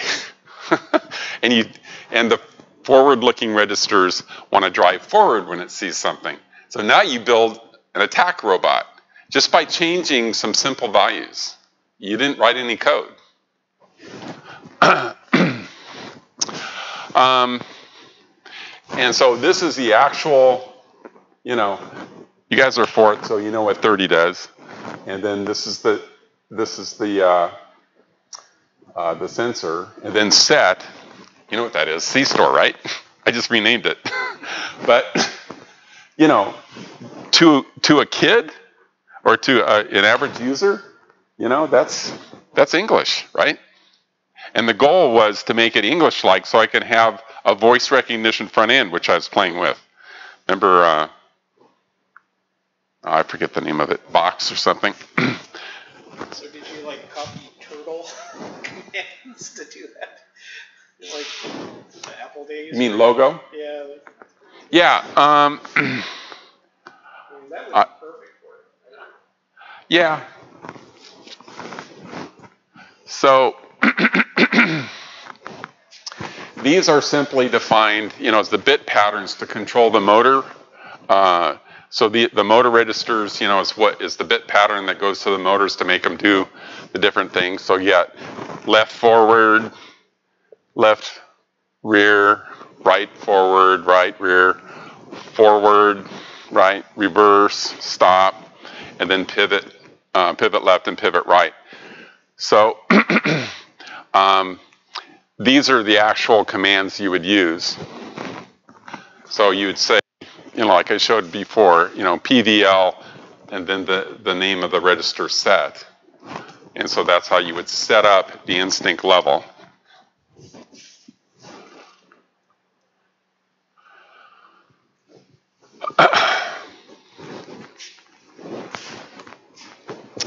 (laughs) and you and the forward-looking registers want to drive forward when it sees something. So now you build an attack robot just by changing some simple values. You didn't write any code. (clears throat) Um, and so this is the actual, you know, you guys are for it, so you know what 30 does. And then this is the this is the uh, uh, the sensor, and then set. You know what that is? C store, right? (laughs) I just renamed it. (laughs) but you know, to to a kid or to a, an average user, you know, that's that's English, right? And the goal was to make it English-like, so I can have a voice recognition front end, which I was playing with. Remember, uh, I forget the name of it, Box or something. (clears throat) So did you like copy turtle (laughs) commands to do that? Like the Apple days? you mean logo? Yeah, Yeah. Um, (clears throat) I mean, that would be Uh, perfect for it. right? Yeah. So (clears throat) these are simply defined, you know, as the bit patterns to control the motor. Uh, so the, the motor registers, you know, is what is the bit pattern that goes to the motors to make them do the different things. So you got left forward, left rear, right forward, right rear, forward, right, reverse, stop, and then pivot, uh, pivot left and pivot right. So (clears throat) um, these are the actual commands you would use. So you would say, you know, like I showed before, you know, PVL, and then the, the name of the register set. And so that's how you would set up the instinct level. (coughs)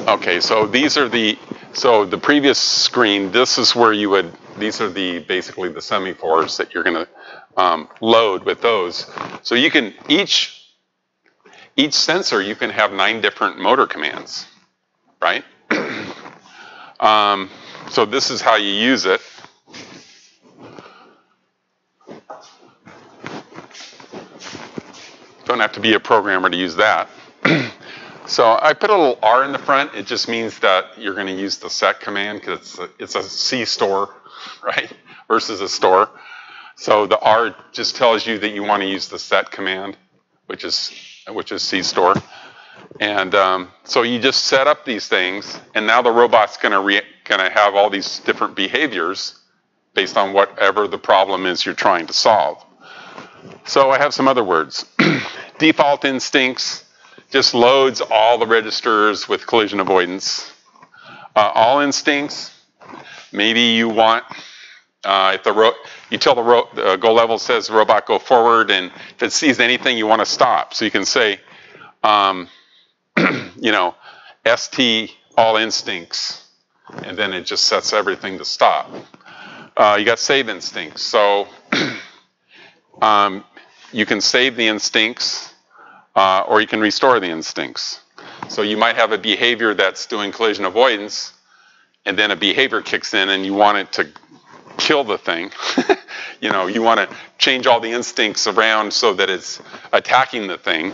Okay, so these are the, so the previous screen, this is where you would, these are the, basically the semaphores that you're gonna um, load with those. So you can, each, each sensor, you can have nine different motor commands, right? (clears throat) um, so this is how you use it. Don't have to be a programmer to use that. (clears throat) So I put a little R in the front. It just means that you're going to use the set command because it's a, it's a C store, (laughs) right, versus a store. So the R just tells you that you want to use the set command, which is which is C store. And um, so you just set up these things, and now the robot's going to going to have all these different behaviors based on whatever the problem is you're trying to solve. So I have some other words. (clears throat) Default instincts just loads all the registers with collision avoidance. Uh, all instincts, maybe you want, uh, if the you tell the, the go level says robot go forward, and if it sees anything, you want to stop. So you can say, um, (clears throat) you know, ST all instincts, and then it just sets everything to stop. Uh, you got save instincts. So (clears throat) um, you can save the instincts uh, or you can restore the instincts. So you might have a behavior that's doing collision avoidance, and then a behavior kicks in, and you want it to kill the thing. (laughs) you know, you want to change all the instincts around so that it's attacking the thing.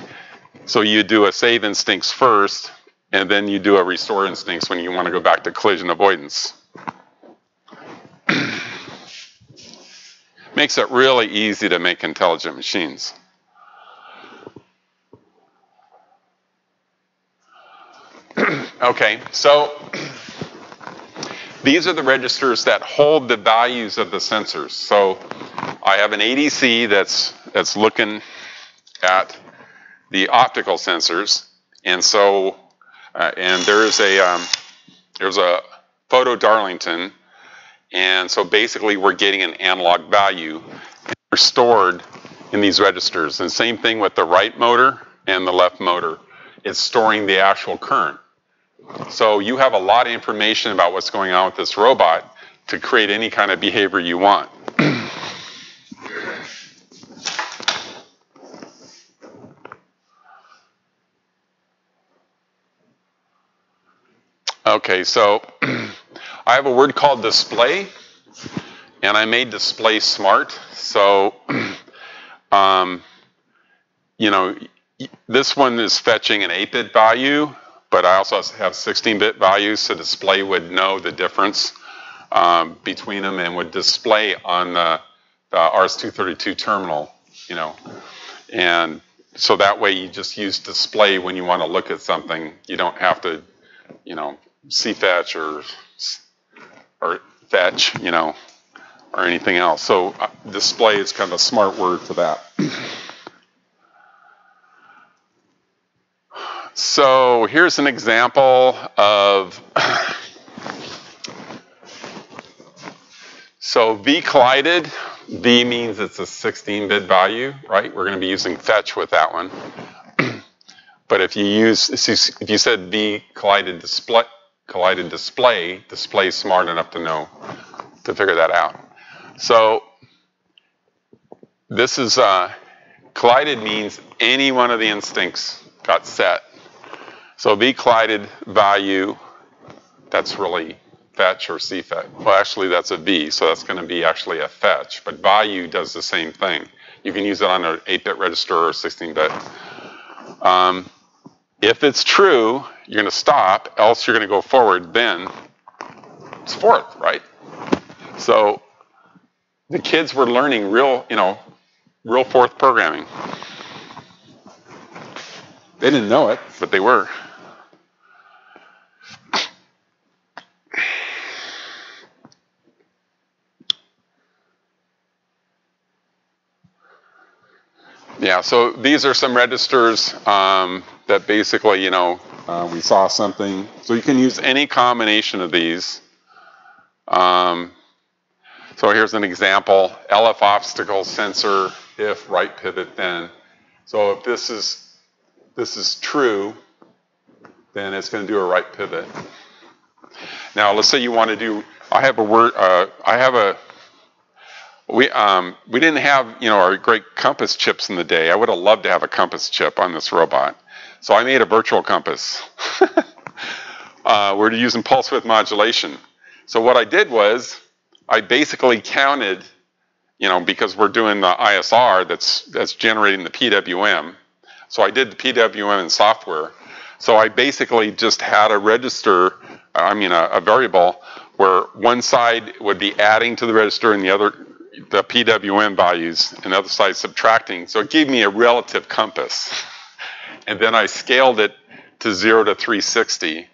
So you do a save instincts first, and then you do a restore instincts when you want to go back to collision avoidance. (clears throat) Makes it really easy to make intelligent machines. (clears throat) Okay, so (clears throat) these are the registers that hold the values of the sensors. So I have an ADC that's that's looking at the optical sensors, and so uh, and there's a um, there's a photo Darlington, and so basically we're getting an analog value they're stored in these registers. And same thing with the right motor and the left motor. It's storing the actual current. So you have a lot of information about what's going on with this robot to create any kind of behavior you want. okay, so (clears throat) I have a word called display, and I made display smart. So, (clears throat) um, you know, this one is fetching an 8-bit value, but I also have 16-bit values, so display would know the difference um, between them and would display on the, the RS-232 terminal, you know. And so that way you just use display when you want to look at something. You don't have to, you know, see fetch or or fetch, you know, or anything else. So uh, display is kind of a smart word for that. So here's an example of. so V collided, V means it's a 16 bit value, right? We're going to be using fetch with that one. (clears throat) but if you use, if you said V collided display, collided display, display smart enough to know, to figure that out. So this is, uh, collided means any one of the instincts got set. So V collided value, that's really fetch or C fetch. Well, actually, that's a V, so that's going to be actually a fetch. But value does the same thing. You can use it on an 8-bit register or 16-bit. Um, if it's true, you're going to stop, else you're going to go forward, then it's Forth, right? So the kids were learning real, you know, real Forth programming. They didn't know it, but they were. Yeah, so these are some registers um, that basically, you know, uh, we saw something. So you can use any combination of these. Um, so here's an example, LF obstacle sensor, if right pivot then. So if this is, this is true, then it's going to do a right pivot. Now let's say you want to do, I have a word, uh, I have a we um, we didn't have you know our great compass chips in the day. I would have loved to have a compass chip on this robot, so I made a virtual compass. (laughs) uh, we're using pulse width modulation. So what I did was I basically counted, you know, because we're doing the ISR that's that's generating the PWM. So I did the PWM in software. So I basically just had a register, I mean a, a variable where one side would be adding to the register and the other the PWM values and other side subtracting. So it gave me a relative compass. And then I scaled it to 0 to 360.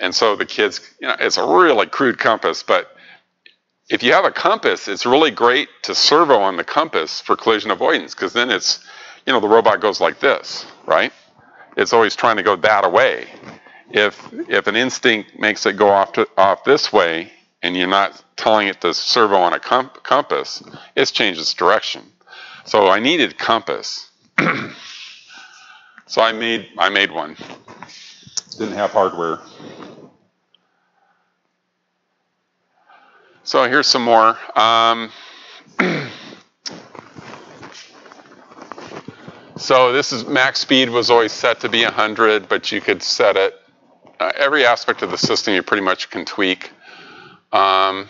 And so the kids, you know, it's a really crude compass, but if you have a compass, it's really great to servo on the compass for collision avoidance because then it's, you know, the robot goes like this, right? It's always trying to go that away. If if an instinct makes it go off to, off this way, and you're not telling it to servo on a comp compass, it's changed its direction. So I needed compass. (clears throat) so I made I made one. Didn't have hardware. So here's some more. Um, (clears throat) so this is max speed was always set to be 100, but you could set it. Uh, every aspect of the system you pretty much can tweak. Um,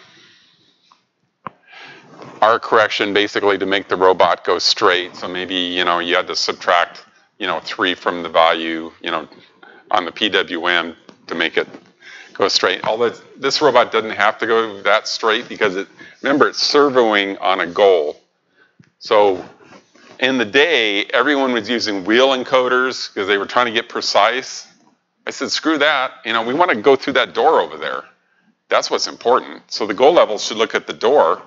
our correction basically to make the robot go straight. So maybe, you know, you had to subtract, you know, three from the value, you know, on the PWM to make it go straight. Although this robot doesn't have to go that straight because it, remember, it's servoing on a goal. So in the day, everyone was using wheel encoders because they were trying to get precise. I said, screw that. You know, we want to go through that door over there. That's what's important. So the goal level should look at the door,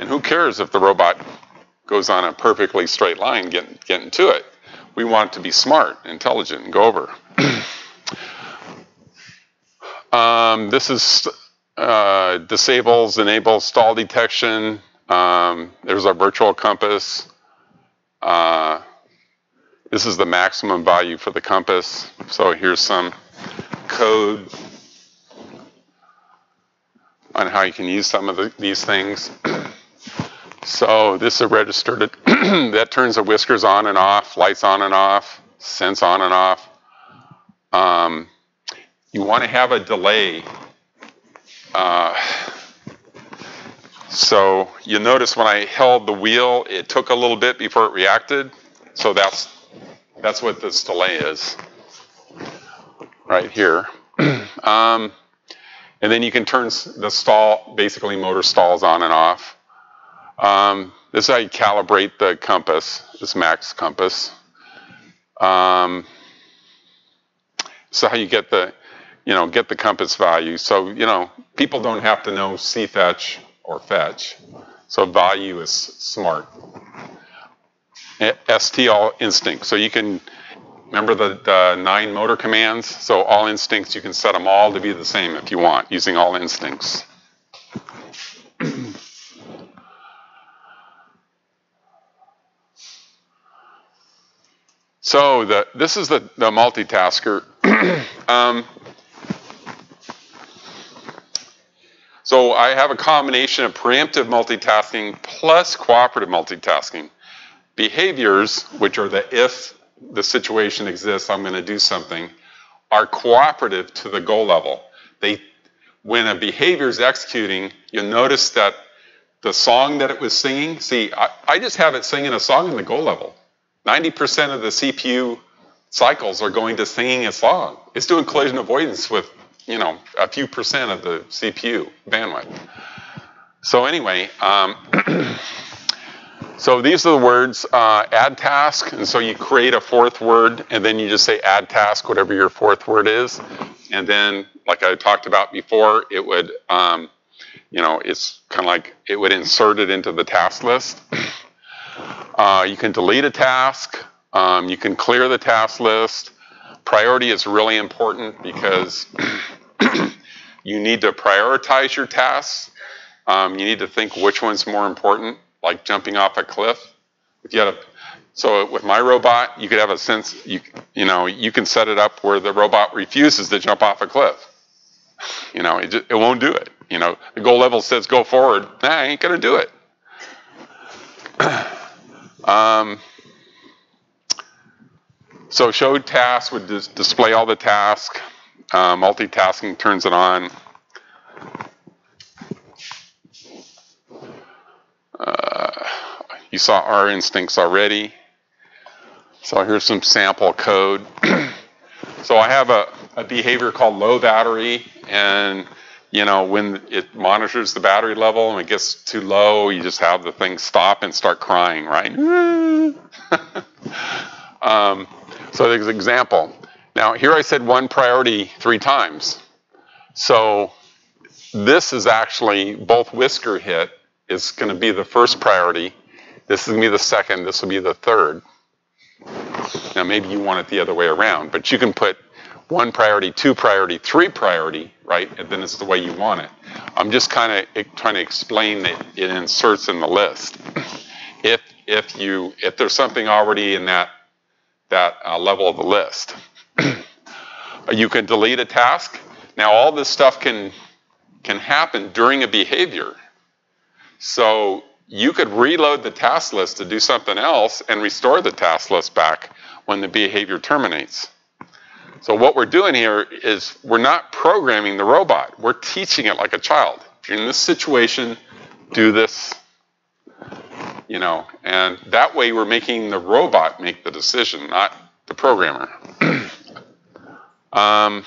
and who cares if the robot goes on a perfectly straight line getting, getting to it. We want it to be smart, intelligent, and go over. (clears throat) um, this is uh, disables, enables stall detection. Um, there's our virtual compass. Uh, this is the maximum value for the compass. So here's some code on how you can use some of the, these things. (clears throat) so this is a register that, (clears throat) that turns the whiskers on and off, lights on and off, sense on and off. Um, you want to have a delay. Uh, so you notice when I held the wheel, it took a little bit before it reacted. So that's that's what this delay is right here. (clears throat) um, and then you can turn the stall, basically motor stalls on and off. Um, this is how you calibrate the compass, this max compass. Um, so how you get the, you know, get the compass value. So, you know, people don't have to know C fetch or fetch. So value is smart. STL instinct. So you can, remember the, the nine motor commands? So all instincts, you can set them all to be the same if you want, using all instincts. (clears throat) so the, this is the, the multitasker. (clears throat) um, so I have a combination of preemptive multitasking plus cooperative multitasking. Behaviors, which are the if the situation exists, I'm going to do something, are cooperative to the goal level. They, when a behavior is executing, you'll notice that the song that it was singing, see, I, I just have it singing a song in the goal level. 90% of the CPU cycles are going to singing a song. It's doing collision avoidance with, you know, a few percent of the CPU bandwidth. So anyway, um, (clears throat) So these are the words uh, add task, and so you create a Forth word, and then you just say add task, whatever your Forth word is, and then like I talked about before, it would, um, you know, it's kind of like it would insert it into the task list. (clears throat) Uh, you can delete a task, um, you can clear the task list. Priority is really important because (clears throat) you need to prioritize your tasks. Um, you need to think which one's more important like jumping off a cliff. If you had a, so with my robot, you could have a sense, you, you know, you can set it up where the robot refuses to jump off a cliff. You know, it, just, it won't do it. You know, the goal level says go forward. Nah, I ain't gonna do it. (clears throat) um, so show task would dis display all the tasks. Uh, multitasking turns it on. Uh, you saw our instincts already. So here's some sample code. (clears throat) so I have a, a, behavior called low battery, and you know when it monitors the battery level and it gets too low, you just have the thing stop and start crying, right? (laughs) um, so there's an example. Now here I said one priority three times. So this is actually both whisker hit is going to be the first priority. This is going to be the second. This will be the third. Now, maybe you want it the other way around, but you can put one priority, two priority, three priority, right? And then it's the way you want it. I'm just kind of trying to explain that it inserts in the list. If if you if there's something already in that that uh, level of the list, (clears throat) you can delete a task. Now, all this stuff can can happen during a behavior. So you could reload the task list to do something else and restore the task list back when the behavior terminates. So what we're doing here is we're not programming the robot. We're teaching it like a child. If you're in this situation, do this. You know, and that way we're making the robot make the decision, not the programmer. (clears throat) um,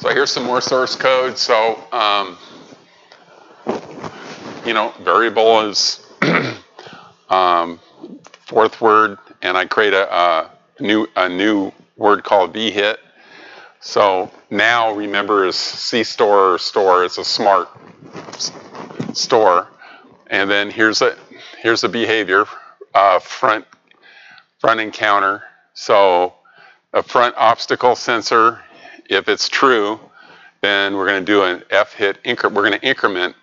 So here's some more source code. So, um, you know, variable is (clears throat) um, Forth word, and I create a, a, new a new word called vhit. So now remember is C store or store. It's a smart store, and then here's a here's a behavior uh, front front encounter. So a front obstacle sensor if it's true, then we're going to do an F hit increment. We're going to increment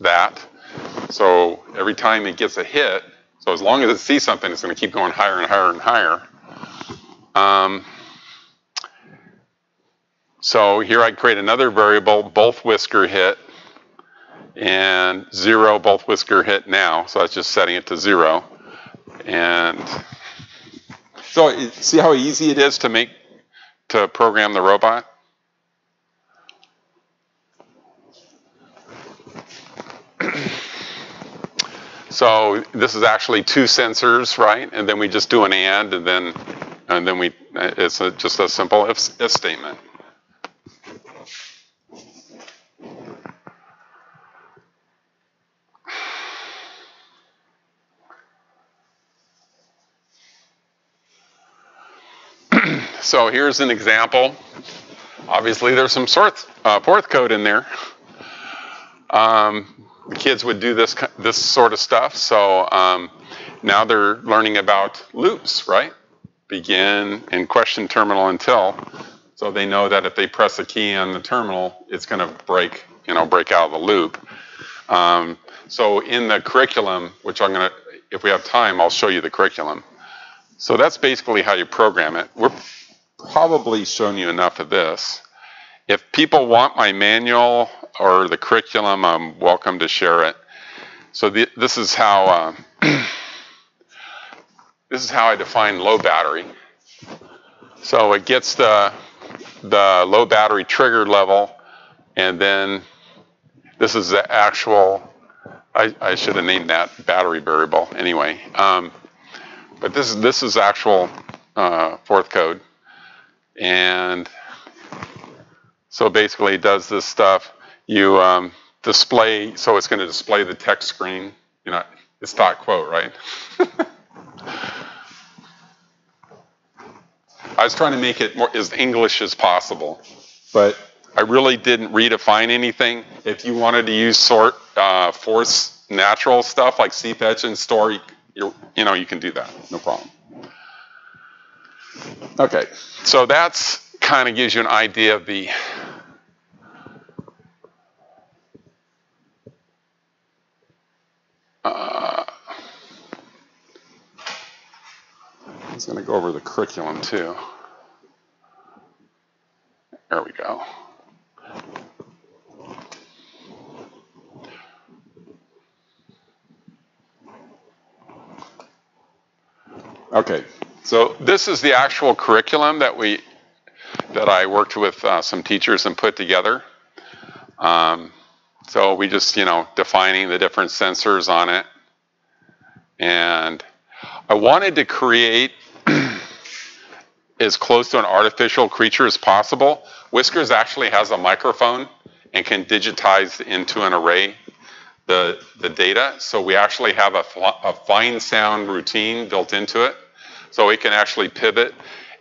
that. So every time it gets a hit, so as long as it sees something, it's going to keep going higher and higher and higher. Um, so here I create another variable, both whisker hit, and zero, both whisker hit now. So that's just setting it to zero. And so see how easy it is to make, to program the robot? So this is actually two sensors, right? And then we just do an AND, and then and then we it's a, just a simple if, if statement. (clears throat) so here's an example. Obviously, there's some sort, uh, Forth code in there. Um, kids would do this this sort of stuff. So um, now they're learning about loops, right? Begin and question terminal until. So they know that if they press a key on the terminal, it's going to break, you know, break out of the loop. Um, so in the curriculum, which I'm going to, if we have time, I'll show you the curriculum. So that's basically how you program it. We're probably shown you enough of this. If people want my manual or the curriculum, I'm welcome to share it. So the, this is how uh, (clears throat) this is how I define low battery. So it gets the the low battery trigger level, and then this is the actual. I, I should have named that battery variable anyway. Um, but this is this is actual uh, Forth code, and so basically it does this stuff. You um, display, so it's going to display the text screen. You know, it's dot quote, right? (laughs) I was trying to make it more as English as possible, but I really didn't redefine anything. If you wanted to use sort uh, force natural stuff like cfetch and store, you you know, you can do that, no problem. Okay, so that's kind of gives you an idea of the uh, I going to go over the curriculum too. There we go. Okay, so this is the actual curriculum that we that I worked with uh, some teachers and put together. Um, so we just you know defining the different sensors on it, and I wanted to create (clears throat) as close to an artificial creature as possible. Whiskers actually has a microphone and can digitize into an array the, the data. So we actually have a, a fine sound routine built into it. So it can actually pivot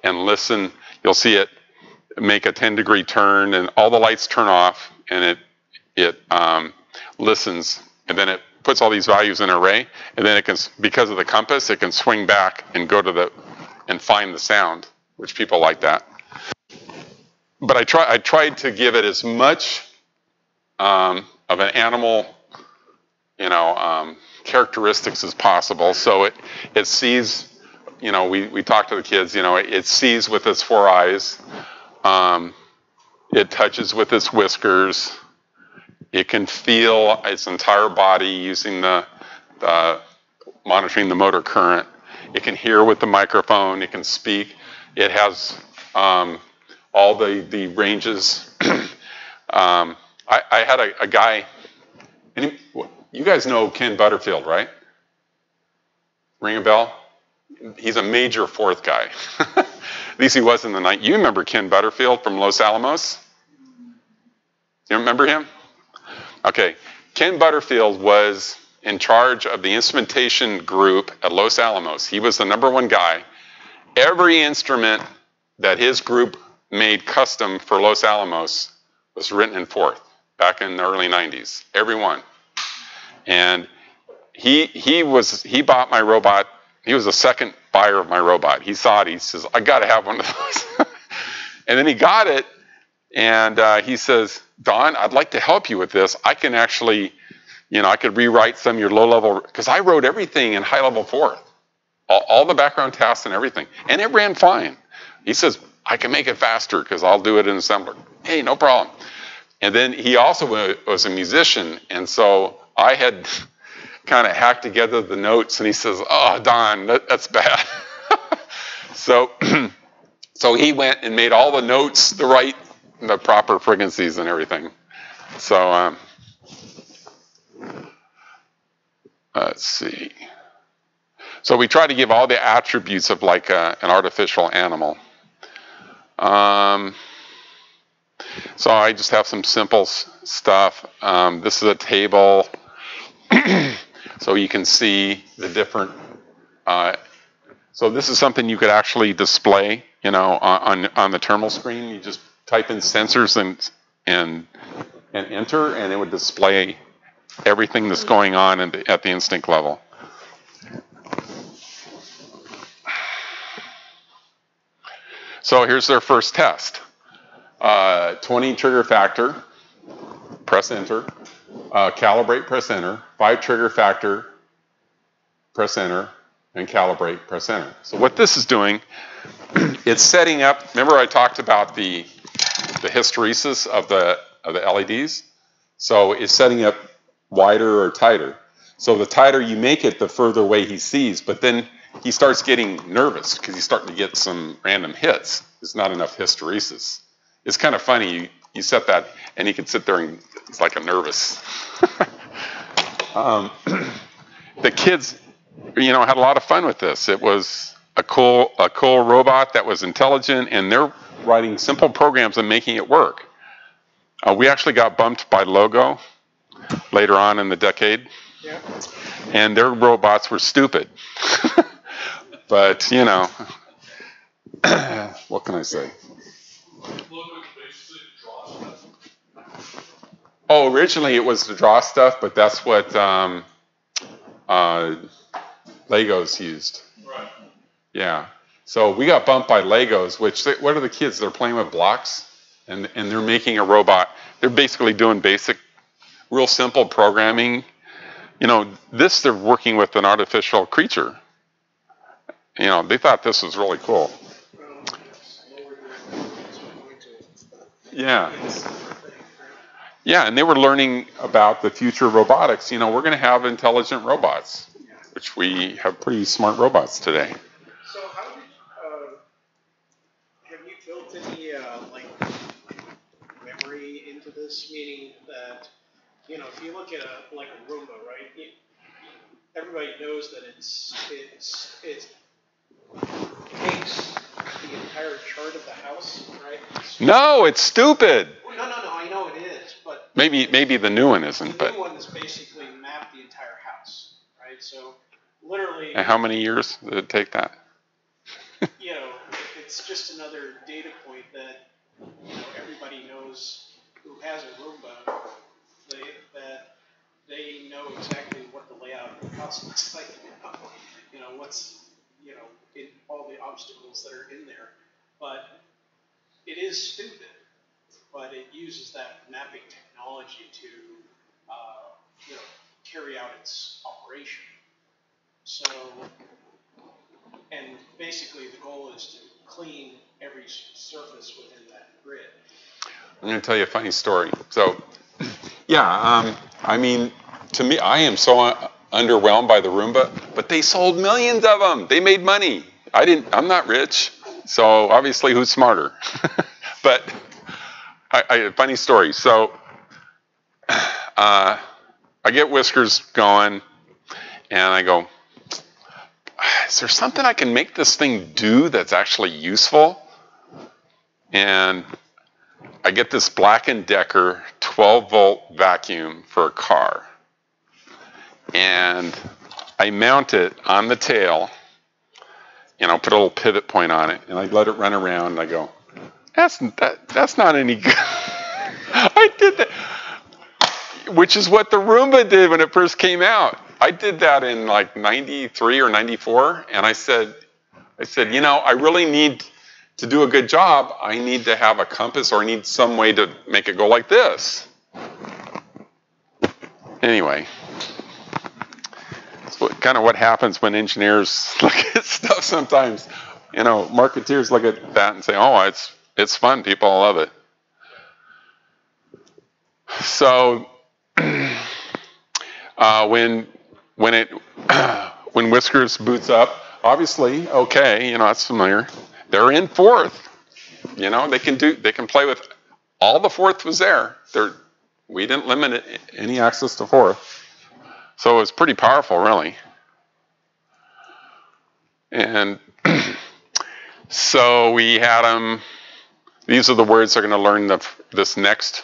and listen. You'll see it make a 10 degree turn and all the lights turn off and it, it um, listens and then it puts all these values in an array and then it can, because of the compass, it can swing back and go to the, and find the sound, which people like that. But I, try, I tried to give it as much um, of an animal you know, um, characteristics as possible. So it, it sees, you know, we, we talk to the kids, you know, it, it sees with its four eyes. Um, it touches with its whiskers. It can feel its entire body using the, the monitoring the motor current. It can hear with the microphone. It can speak. It has um, all the, the ranges. (clears throat) um, I, I, had a, a guy, any, you guys know Ken Butterfield, right? Ring a bell? He's a major Forth guy. (laughs) At least he was in the night. You remember Ken Butterfield from Los Alamos? You remember him? Okay. Ken Butterfield was in charge of the instrumentation group at Los Alamos. He was the number one guy. Every instrument that his group made custom for Los Alamos was written in Forth back in the early 90s. Every one and he he was he bought my robot. He was the second buyer of my robot. He saw it. He says, "I got to have one of those." (laughs) and then he got it, and uh, he says, "Don, I'd like to help you with this. I can actually, you know, I could rewrite some of your low level because I wrote everything in high level Forth, all, all the background tasks and everything, and it ran fine." He says, "I can make it faster because I'll do it in assembler." Hey, no problem. And then he also was a musician, and so I had (laughs) kind of hacked together the notes, and he says, "Oh, Don, that, that's bad." (laughs) so, (clears throat) so he went and made all the notes the right, the proper frequencies and everything. So, um, let's see. So we try to give all the attributes of like a, an artificial animal. Um, so I just have some simple stuff. Um, this is a table (clears throat) so you can see the different. Uh, So this is something you could actually display, you know, on, on the terminal screen. You just type in sensors and, and, and enter, and it would display everything that's going on at the, at the instinct level. So here's their first test. Uh, 20 trigger factor, press enter. Uh, calibrate, press enter. 5 trigger factor, press enter. And calibrate, press enter. So what this is doing, (clears throat) it's setting up, remember I talked about the, the hysteresis of the, of the LEDs? So it's setting up wider or tighter. So the tighter you make it, the further away he sees. But then he starts getting nervous because he's starting to get some random hits. There's not enough hysteresis. It's kind of funny. You, you set that, and he can sit there and it's like a nervous. (laughs) um, (clears throat) the kids, you know, had a lot of fun with this. It was a cool, a cool robot that was intelligent, and they're writing simple programs and making it work. Uh, we actually got bumped by Logo later on in the decade, Yeah. and their robots were stupid. (laughs) but you know, (clears throat) what can I say? Logo is basically to draw stuff. Oh, originally it was to draw stuff, but that's what um, uh, Legos used. Yeah. So we got bumped by Legos, which they, what are the kids? They're playing with blocks, and and they're making a robot. They're basically doing basic, real simple programming. You know, this they're working with an artificial creature. You know, they thought this was really cool. Yeah. Yeah, and they were learning about the future of robotics. You know, we're going to have intelligent robots, which we have pretty smart robots today. So how did, uh, have you built any, uh, like, memory into this, meaning that, you know, if you look at a, like a Roomba, right? It, everybody knows that it's, it's, it takes the entire chart of the house, right? It's- No, it's stupid. Well, No, no, no, I know it is, but Maybe maybe the new one isn't, but The new one is basically mapped the entire house, right? So literally. and how many years did it take that? you know, it's just another data point that, you know, everybody knows has a Roomba, they, that they know exactly what the layout of the house (laughs) looks like, know, you know, what's, you know, in all the obstacles that are in there. But it is stupid, but it uses that mapping technology to, uh, you know, carry out its operation. So, and basically, the goal is to clean every surface within that grid. I'm going to tell you a funny story. So, (clears throat) yeah, um, I mean, to me, I am so uh, underwhelmed by the Roomba, but they sold millions of them. They made money. I didn't. I'm not rich, so obviously, who's smarter? (laughs) but I, I, funny story. So, (sighs) uh, I get whiskers going, and I go, is there something I can make this thing do that's actually useful? And I get this Black & Decker 12 volt vacuum for a car. And I mount it on the tail, and I'll put a little pivot point on it, and I let it run around, and I go, that's, that, that's not any good. (laughs) I did that. Which is what the Roomba did when it first came out. I did that in like 93 or 94, and I said, I said, you know, I really need to do a good job, I need to have a compass or I need some way to make it go like this. Anyway, what, kind of what happens when engineers (laughs) look at stuff sometimes. You know, marketeers look at that and say, "Oh, it's it's fun. People love it." So, (clears throat) uh, when when it (clears throat) when Whiskers boots up, obviously, okay, you know that's familiar they're in Forth. You know, they can do they can play with all the Forth was there. They're, we didn't limit it, any access to Forth. So it was pretty powerful, really. And (clears throat) so we had them. These are the words they're going to learn the, this next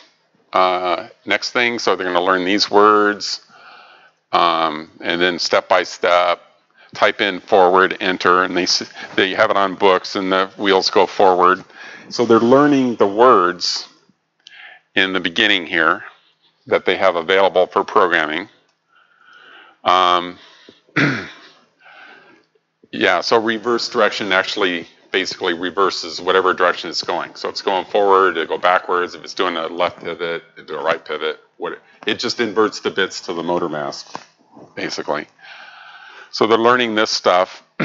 uh, next thing. So they're going to learn these words, um, and then step by step. Type in forward, enter, and they they have it on books, and the wheels go forward. So they're learning the words in the beginning here that they have available for programming. Um, (clears throat) yeah, so reverse direction actually basically reverses whatever direction it's going. So it's going forward, it'll go backwards. If it's doing a left pivot, it'll do a right pivot. What it just inverts the bits to the motor mask, basically. So they're learning this stuff. (clears throat)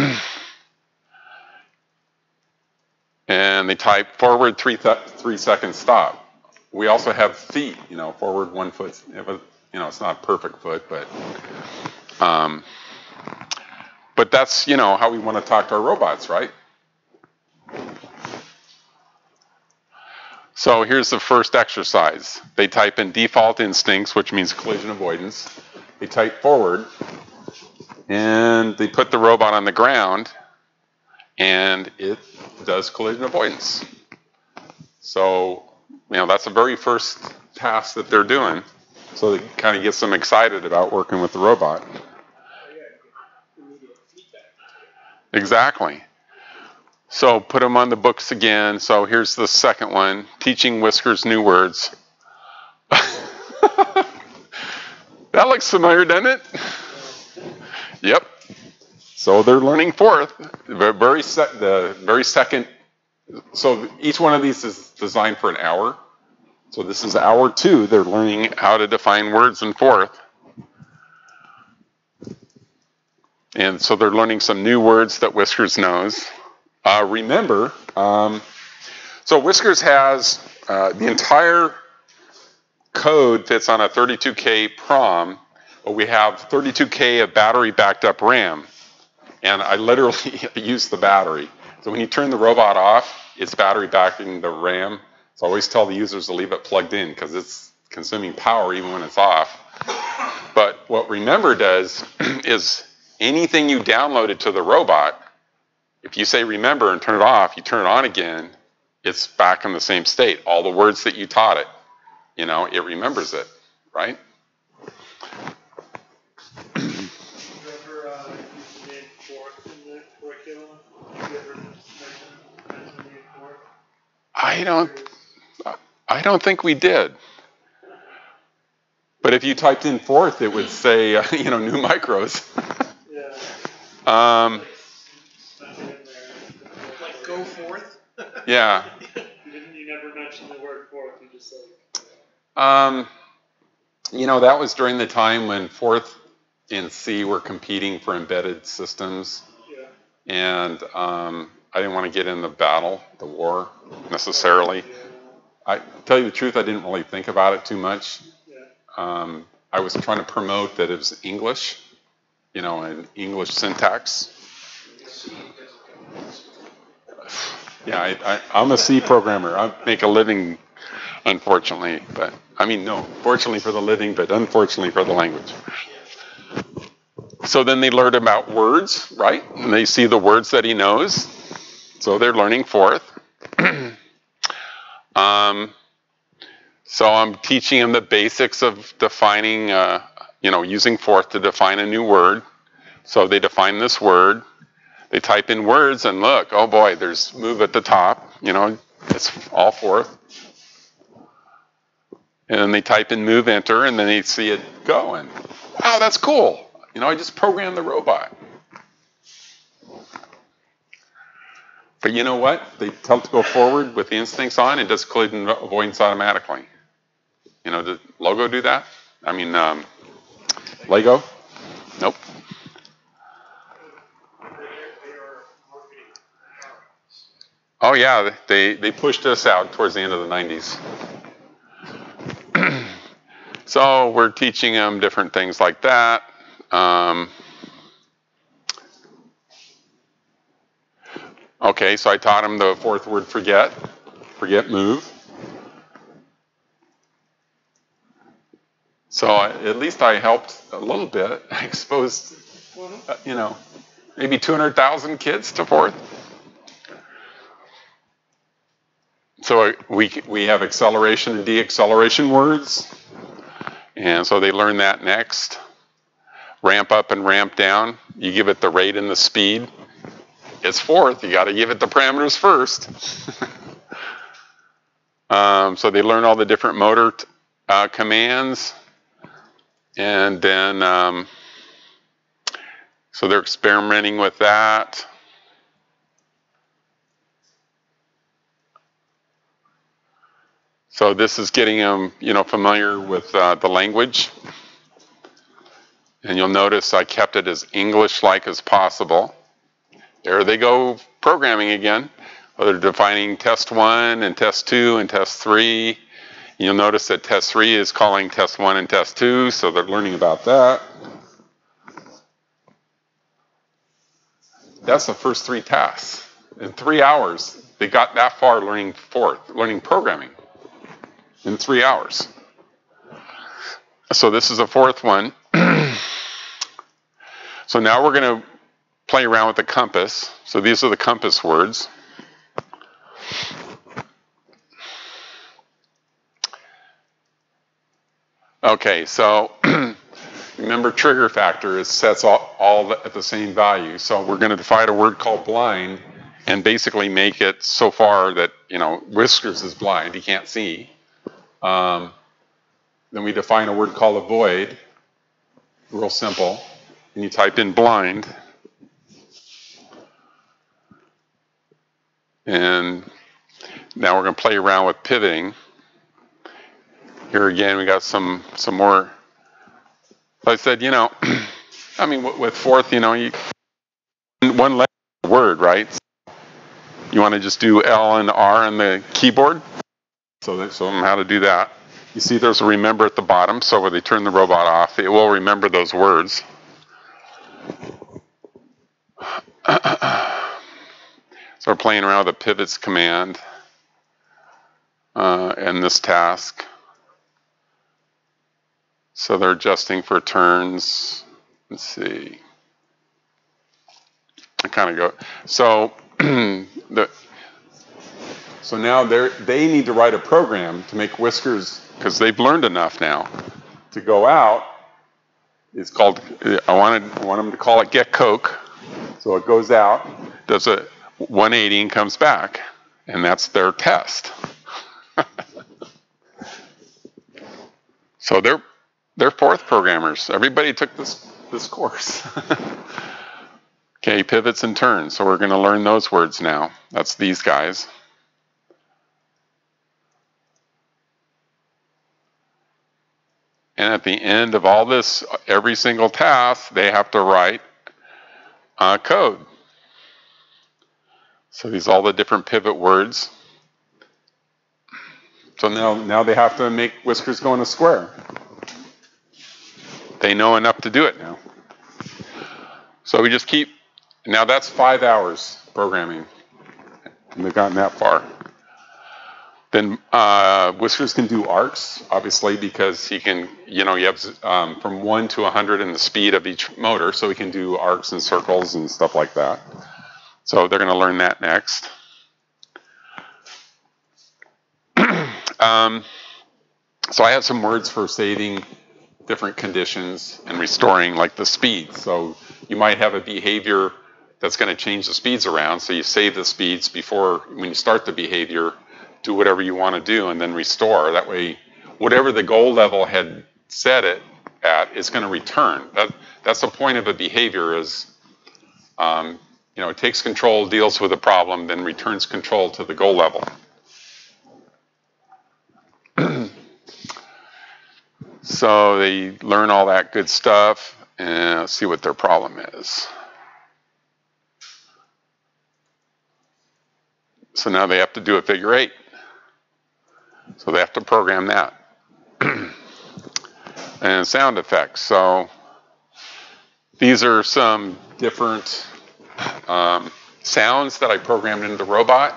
and they type forward three, th- three seconds stop. We also have feet, you know, forward one foot. You know, it's not perfect foot, but um, but that's you know how we want to talk to our robots, right? So here's the first exercise. They type in default instincts, which means collision avoidance. They type forward, and they put the robot on the ground, and it does collision avoidance. So, you know, that's the very first task that they're doing. So it kind of gets them excited about working with the robot. Exactly. So put them on the books again. So here's the second one teaching Whiskers new words. (laughs) that looks familiar, doesn't it? Yep. So they're learning Forth. The very, the very second. So each one of these is designed for an hour. So this is hour two. They're learning how to define words in Forth. And so they're learning some new words that Whiskers knows. Uh, remember, um, so Whiskers has uh, the entire code fits on a 32K PROM, but we have 32K of battery backed up RAM. And I literally (laughs) use the battery. So when you turn the robot off, it's battery backing the RAM. So I always tell the users to leave it plugged in because it's consuming power even when it's off. But what Remember does (clears throat) is anything you downloaded to the robot, if you say remember and turn it off, you turn it on again, it's back in the same state. All the words that you taught it, you know, it remembers it, right? Remember, uh, using the name Forth in the curriculum? Did you ever mention, mention the name Forth? I don't, I don't think we did. But if you typed in Forth, it would say, uh, (laughs) you know, New Micros. Yeah, (laughs) um, stuck it in there. Like go forth. yeah. (laughs) You didn't, you never mentioned the word Forth, you just said. Um, you know, that was during the time when Forth and C were competing for embedded systems. And um, I didn't want to get in the battle, the war, necessarily. I tell you the truth, I didn't really think about it too much. Um, I was trying to promote that it was English, you know, an English syntax. Yeah, I, I, I'm a C programmer. I make a living, unfortunately, but I mean, no, fortunately for the living, but unfortunately for the language. So then they learn about words, right? And they see the words that he knows. So they're learning Forth. (clears throat) um, so I'm teaching them the basics of defining, uh, you know, using Forth to define a new word. So they define this word. They type in words and look, oh boy, there's move at the top. You know, it's all Forth. And then they type in move enter and then they see it go and wow, that's cool. You know, I just programmed the robot. But you know what? They tell it to go forward with the instincts on, it does collision avoidance automatically. You know, did Logo do that? I mean, um, Lego? Nope. Oh yeah, they, they pushed us out towards the end of the 90s. (clears throat) so we're teaching them different things like that. Um, okay, so I taught him the Forth word forget, forget move. So I, at least I helped a little bit. (laughs) I exposed, uh, you know, maybe 200,000 kids to Forth. So we, we have acceleration and deacceleration words. And so they learn that next. Ramp up and ramp down. You give it the rate and the speed. It's Forth. You got to give it the parameters first. (laughs) um, so they learn all the different motor uh, commands. And then, um, so they're experimenting with that. So this is getting them, you know, familiar with uh, the language. And you'll notice I kept it as English-like as possible. There they go programming again. They're defining test one and test two and test three. You'll notice that test three is calling test one and test two, so they're learning about that. That's the first three tasks. In three hours, they got that far learning Forth, learning programming in three hours. So this is the fourth one. (clears throat) so now we're going to play around with the compass. So these are the compass words. Okay, so (clears throat) remember trigger factor is sets all, all at the same value. So we're going to define a word called blind and basically make it so far that, you know, Whiskers is blind, he can't see. Um, then we define a word called avoid, real simple. And you type in blind. And now we're going to play around with pivoting. Here again, we got some some more. I said, you know, (clears throat) I mean, with Forth, you know, you one letter word, right? You want to just do L and R on the keyboard. So they show them how to do that. You see, there's a remember at the bottom. So when they turn the robot off, it will remember those words. (clears throat) so we're playing around with the pivots command uh, and this task. So they're adjusting for turns. Let's see. I kind of go. So (clears throat) the so now they they need to write a program to make Whiskers because they've learned enough now to go out. It's called. I wanted I want them to call it Get Coke. So it goes out, does a 180 and comes back, and that's their test. (laughs) so they're they're Forth programmers. Everybody took this this course. (laughs) okay, pivots and turns. So we're going to learn those words now. That's these guys. And at the end of all this, every single task, they have to write uh, code. So these all the different pivot words. So now, now they have to make whiskers go in a square. They know enough to do it now. So we just keep, now that's five hours programming. And they've gotten that far. Then uh, Whiskers can do arcs, obviously, because he can, you know, you have um, from 1 to 100 in the speed of each motor, so he can do arcs and circles and stuff like that. So they're going to learn that next. (clears throat) um, so I have some words for saving different conditions and restoring like the speed. So you might have a behavior that's going to change the speeds around. So you save the speeds before when you start the behavior, do whatever you want to do and then restore. That way, whatever the goal level had set it at is going to return. That, that's the point of a behavior is, um, you know, it takes control, deals with a problem, then returns control to the goal level. (clears throat) So they learn all that good stuff and see what their problem is. So now they have to do a figure eight. So they have to program that. (clears throat) and sound effects. So these are some different um, sounds that I programmed into the robot.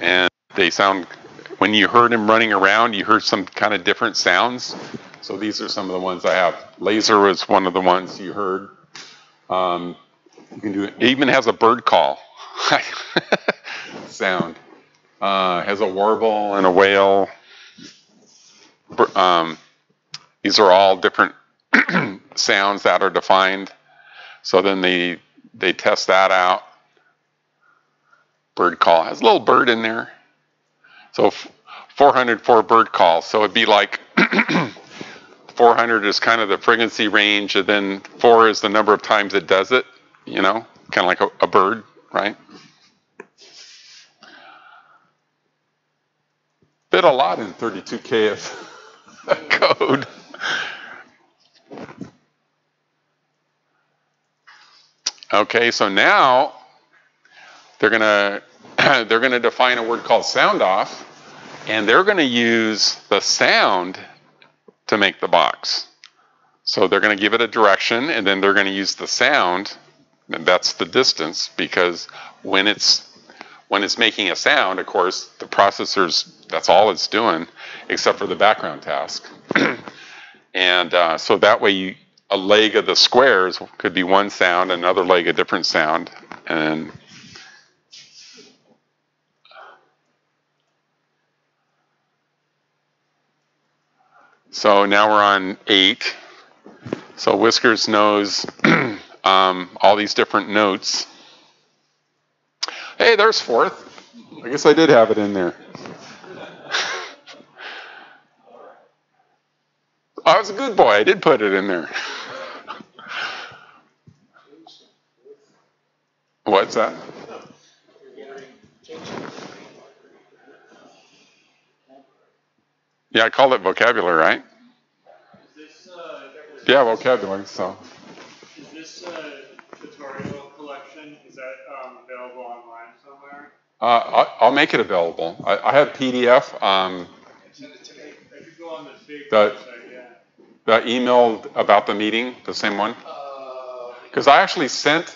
And they sound, when you heard him running around, you heard some kind of different sounds. So these are some of the ones I have. Laser was one of the ones you heard. Um, you can do it. it even has a bird call (laughs) sound. Uh, has a warble and a wail. Um, these are all different (clears throat) sounds that are defined. So then they they test that out. Bird call has a little bird in there. So 404 bird calls. So it'd be like (clears throat) 400 is kind of the frequency range, and then four is the number of times it does it. You know, kind of like a, a bird, right? Fit a lot in 32k of (laughs) code. Okay, so now they're gonna (clears throat) they're gonna define a word called sound off, and they're gonna use the sound to make the box. So they're gonna give it a direction, and then they're gonna use the sound, and that's the distance, because when it's when it's making a sound, of course, the processor's that's all it's doing, except for the background task. (clears throat) and uh, so that way you a leg of the squares could be one sound, another leg a different sound, and so now we're on eight. So Whiskers knows (clears throat) um, all these different notes. Hey, there's Forth. I guess I did have it in there. (laughs) I was a good boy. I did put it in there. What's that? Yeah, I called it vocabulary, right? This, uh, Yeah, vocabulary. So is this uh, tutorial collection, is that um, available online somewhere? Uh, I'll, I'll make it available. I, I have PDF. Um, Send it to me. I could the state That- website, yeah. the email about the meeting, the same one, because I actually sent.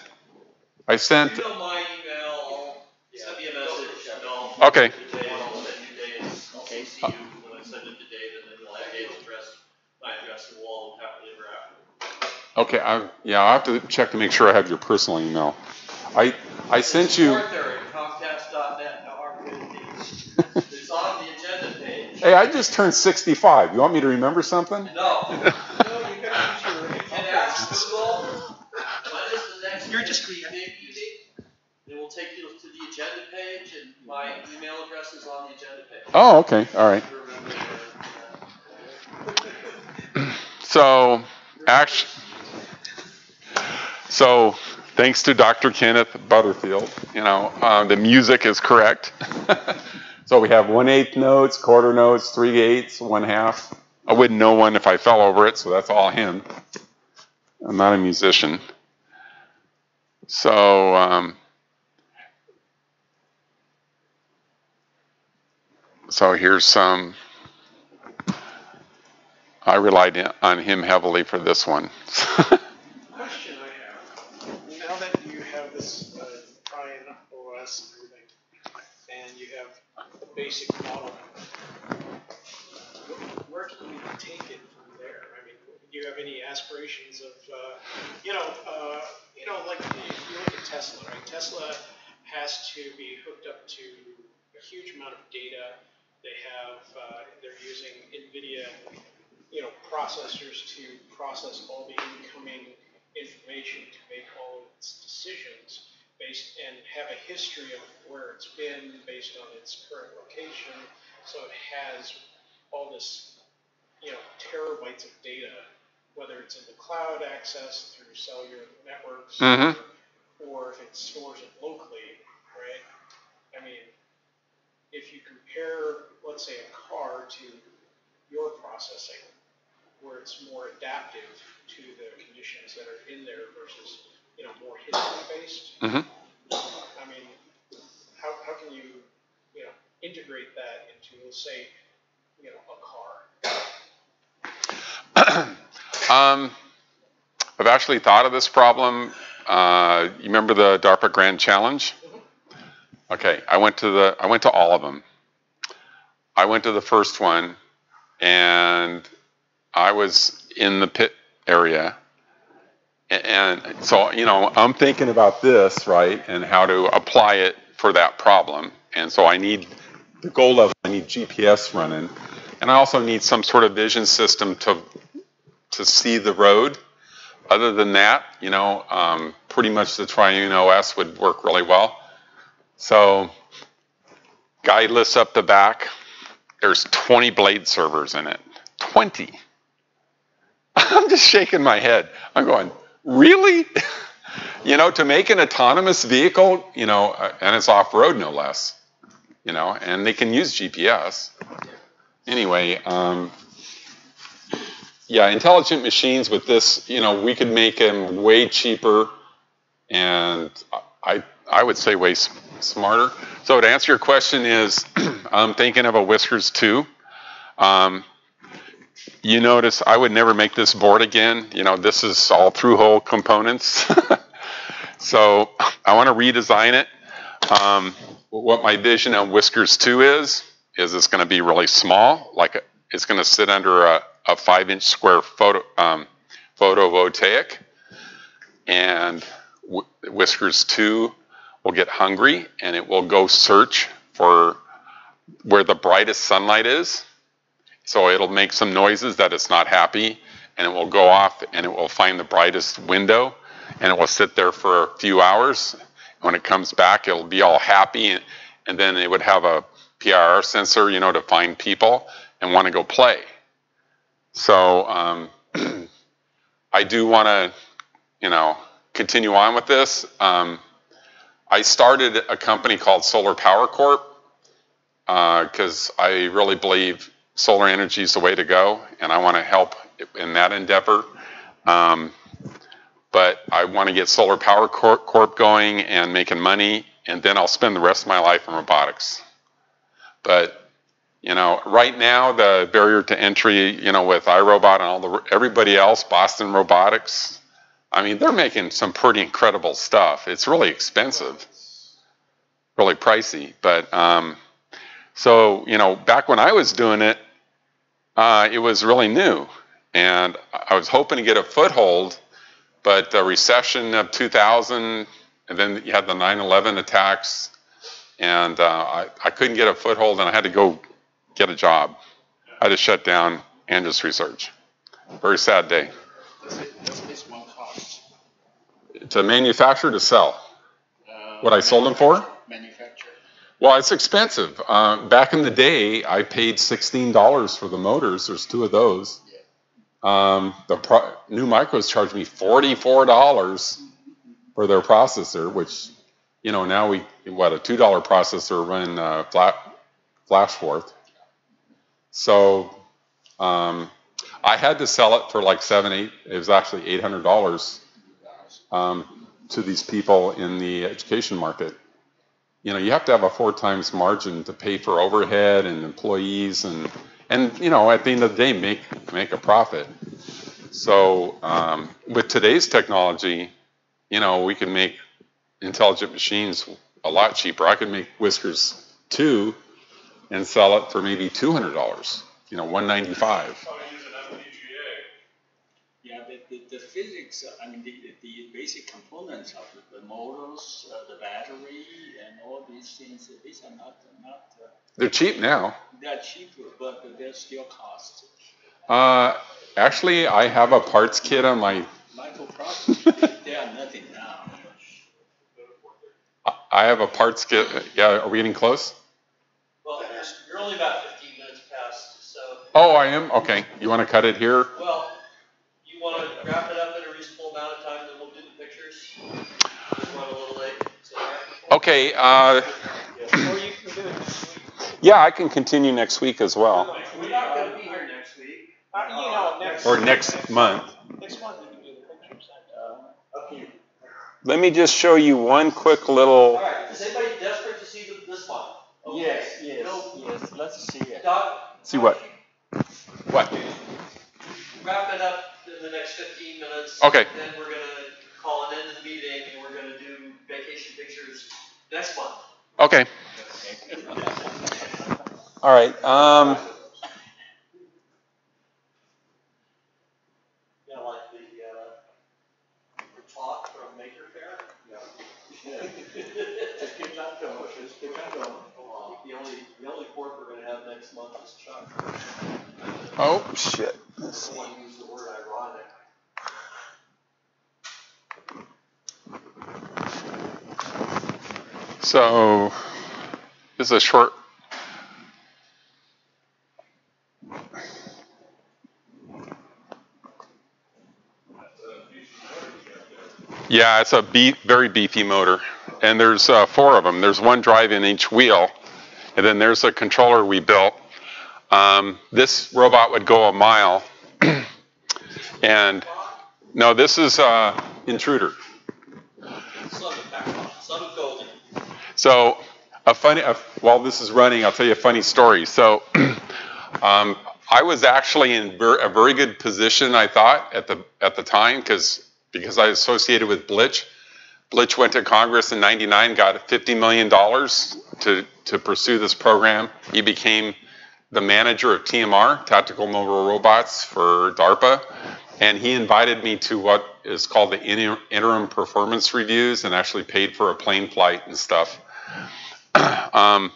I sent. you know my email, send me a message, and I'll. Okay. Today, I'll send you Dave's, I'll CC you when I send it to Dave, and then you'll have Dave's address, my address, and we'll all happily ever after. Okay, I, yeah, I'll have to check to make sure I have your personal email. I I sent you. Support there at Comcast.net, how hard could it be? It's on the agenda page. Hey, I just turned 65. You want me to remember something? No. (laughs) No, you got to and ask Google, when is the next You're just big meeting? It will take you to the agenda page, and my email address is on the agenda page. Oh, okay, all right. So, actually, so thanks to Dr. Kenneth Butterfield, you know, uh, the music is correct. (laughs) so we have one eighth notes, quarter notes, three eighths, one half. I wouldn't know one if I fell over it, so that's all him. I'm not a musician. So, um, so here's some. I relied on him heavily for this one. (laughs) Question I have, now that you have this uh, OS and everything, and you have basic model, where can we take it from there? I mean, do you have any aspirations of, uh, you know, uh, you know, like if you look at Tesla, right? Tesla has to be hooked up to a huge amount of data. They have, uh, they're using NVIDIA you know, processors to process all the incoming information to make all of its decisions based and have a history of where it's been based on its current location. So it has all this, you know, terabytes of data, whether it's in the cloud access through cellular networks Mhm. or, or if it stores it locally, right? I mean, if you compare, let's say, a car to your processing, where it's more adaptive to the conditions that are in there versus, you know, more history-based. Mhm. I mean, how, how can you, you know, integrate that into, let's say, you know, a car? (clears throat) um, I've actually thought of this problem. Uh, you remember the DARPA Grand Challenge? Okay, I went to the I went to all of them. I went to the first one, and I was in the pit area. And so, you know, I'm thinking about this, right, and how to apply it for that problem. And so I need the goal level, I need GPS running. And I also need some sort of vision system to to see the road. Other than that, you know, um, pretty much the Triune OS would work really well. So, guideless up the back. There's 20 blade servers in it. 20. (laughs) I'm just shaking my head. I'm going, really? (laughs) you know, to make an autonomous vehicle, you know, uh, and it's off road no less, you know, and they can use GPS. Anyway, um, yeah, intelligent machines with this, you know, we could make them way cheaper and I, I would say way smarter. So to answer your question is, (clears throat) I'm thinking of a Whiskers 2. Um, you notice I would never make this board again. You know, this is all through hole components. (laughs) so I want to redesign it. Um, what my vision on Whiskers 2 is, is it's going to be really small, like it's going to sit under a, a five inch square photo, um, photovoltaic. And Wh- Whiskers 2 will get hungry and it will go search for where the brightest sunlight is. So it'll make some noises that it's not happy and it will go off and it will find the brightest window and it will sit there for a few hours. When it comes back, it'll be all happy and, then it would have a PIR sensor, you know, to find people and want to go play. So um, (clears throat) I do want to, you know, continue on with this. Um, I started a company called Solar Power Corp because I really believe solar energy is the way to go, and I want to help in that endeavor. Um, but I want to get Solar Power Corp, Corp going and making money, and then I'll spend the rest of my life in robotics. But you know, right now the barrier to entry, you know, with iRobot and all the everybody else, Boston Robotics, I mean, they're making some pretty incredible stuff. It's really expensive, really pricey. But um, so, you know, back when I was doing it, uh, it was really new. And I was hoping to get a foothold, but the recession of 2000, and then you had the 9 11 attacks, and uh, I, I couldn't get a foothold, and I had to go get a job. I had to shut down Andrews Research. Very sad day. Does it, does this one cost? To manufacture, to sell. What I sold them for? Well, it's expensive. Uh, back in the day, I paid $16 for the motors. There's two of those. Um, the pro- New Micros charged me $44 for their processor, which, you know, now we, what, a $2 processor running uh, flat, FlashForth. So um, I had to sell it for like seven, eight, it was actually $800 um, to these people in the education market you know, you have to have a four times margin to pay for overhead and employees and, and, you know, at the end of the day, make, make a profit. So, um, with today's technology, you know, we can make intelligent machines a lot cheaper. I could make Whiskers 2 and sell it for maybe $200, you know, 195 Probably use an FPGA. Yeah, the, the, the physics, uh, I mean, the, the basic components of the, the motors, uh, the battery, and all these things, these are not, not, uh, They're cheap now. they're cheaper, but they're still cost. Uh, actually, I have a parts kit on my, Microprocessors, they are nothing now. I have a parts kit. Yeah, are we getting close? Well, you're, you're only about fifteen minutes past, so, Oh, I am? Okay. You want to cut it here? well, you wanna wrap it up in a reasonable amount of time, then we'll do the pictures? Just run a little late, is that all right? Okay. Uh, Or you can do it next week. yeah, I can continue next week as well. We're not gonna be here next week. Uh, you know, next. Or next month. Next month, we can do the pictures. Up here. Let me just show you one quick little. Alright, is anybody desperate to see this one? Okay. Yes, yes, No. yes, let's see it. Doc? See what? What? Wrap it up in the next fifteen minutes. Okay. Then we're gonna call an end to the meeting and we're gonna do vacation pictures next month. Okay. All right. Um, You like the, uh, the talk from Maker Faire? The only, the only port we're gonna have next month is Chuck. oh shit. I don't wanna use the word ironic. So this is a short. Yeah, it's a beef, very beefy motor, and there's uh, four of them. There's one drive in each wheel, and then there's a controller we built. Um, this robot would go a mile, (clears throat) and no, this is uh, intruder. So a funny, uh, while this is running, I'll tell you a funny story. So (clears throat) um, I was actually in ver- a very good position, I thought, at the at the time, because because I associated with Blitch. Blitch went to Congress in '99, got 50 million dollars to to pursue this program. He became the manager of TMR, Tactical Mobile Robots, for DARPA, and he invited me to what is called the inter- interim performance reviews, and actually paid for a plane flight and stuff. (clears throat) um,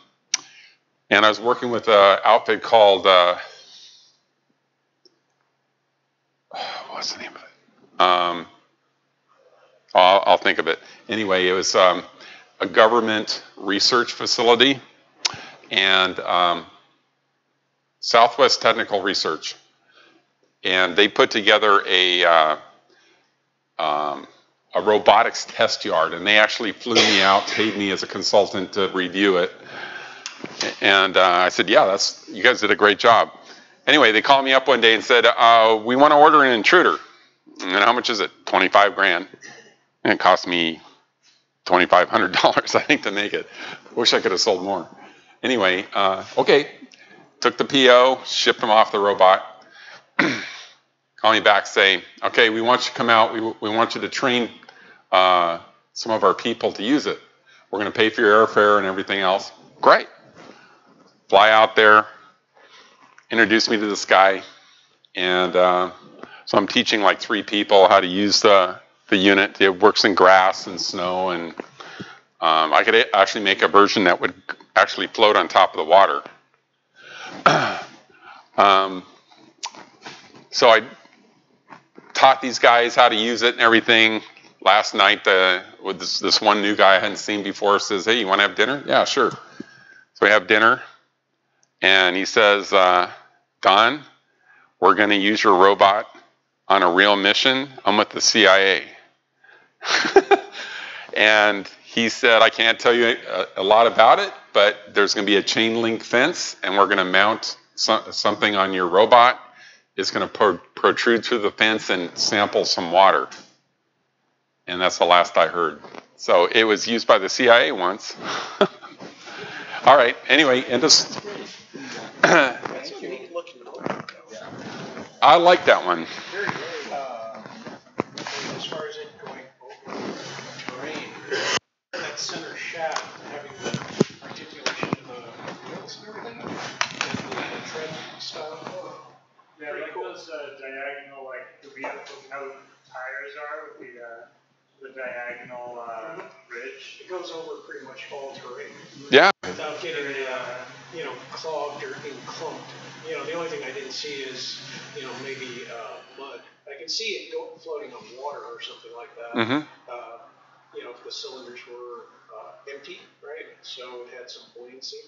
and I was working with an outfit called uh, what's the name of it? Um, I'll, I'll, think of it. Anyway, it was um, a government research facility and um, Southwest Technical Research, and they put together a uh, um, a robotics test yard, and they actually flew me out, paid me as a consultant to review it. And uh, I said, "Yeah, that's you guys did a great job." Anyway, they called me up one day and said, uh, "We want to order an intruder." And how much is it? Twenty-five grand. And it cost me twenty-five hundred dollars, (laughs) I think, to make it. Wish I could have sold more. Anyway, uh, okay, took the PO, shipped them off the robot. (clears throat) Call me back, say, "Okay, we want you to come out. We, we want you to train uh, some of our people to use it. We're going to pay for your airfare and everything else. Great. Fly out there, introduce me to this guy, and uh, so I'm teaching like three people how to use the the unit. It works in grass and snow, and um, I could actually make a version that would actually float on top of the water. (clears throat) um, so I taught these guys how to use it and everything last night uh, with this, this one new guy I hadn't seen before says, "Hey, you want to have dinner?" Yeah, sure. So we have dinner, and he says, uh, "Don, we're going to use your robot on a real mission. I'm with the CIA." (laughs) and he said, "I can't tell you a, a, lot about it, but there's going to be a chain link fence, and we're going to mount so, something on your robot. It's going to pro- protrude through the fence and sample some water." And that's the last I heard. So it was used by the CIA once. (laughs) All right. Anyway, and just. (clears throat) I like that one. as far as it going over terrain, that center shaft having the articulation of the wheels and everything, and the tread style. Yeah, like those uh, diagonal, like the how tires are with the. Uh, the diagonal uh, ridge. It goes over pretty much all terrain. Yeah. Without getting, uh, you know, clogged or being clumped. You know, the only thing I didn't see is, you know, maybe uh, mud. I can see it go, floating on water or something like that. Mm-hmm. Uh, you know, if the cylinders were uh, empty, right? So it had some buoyancy.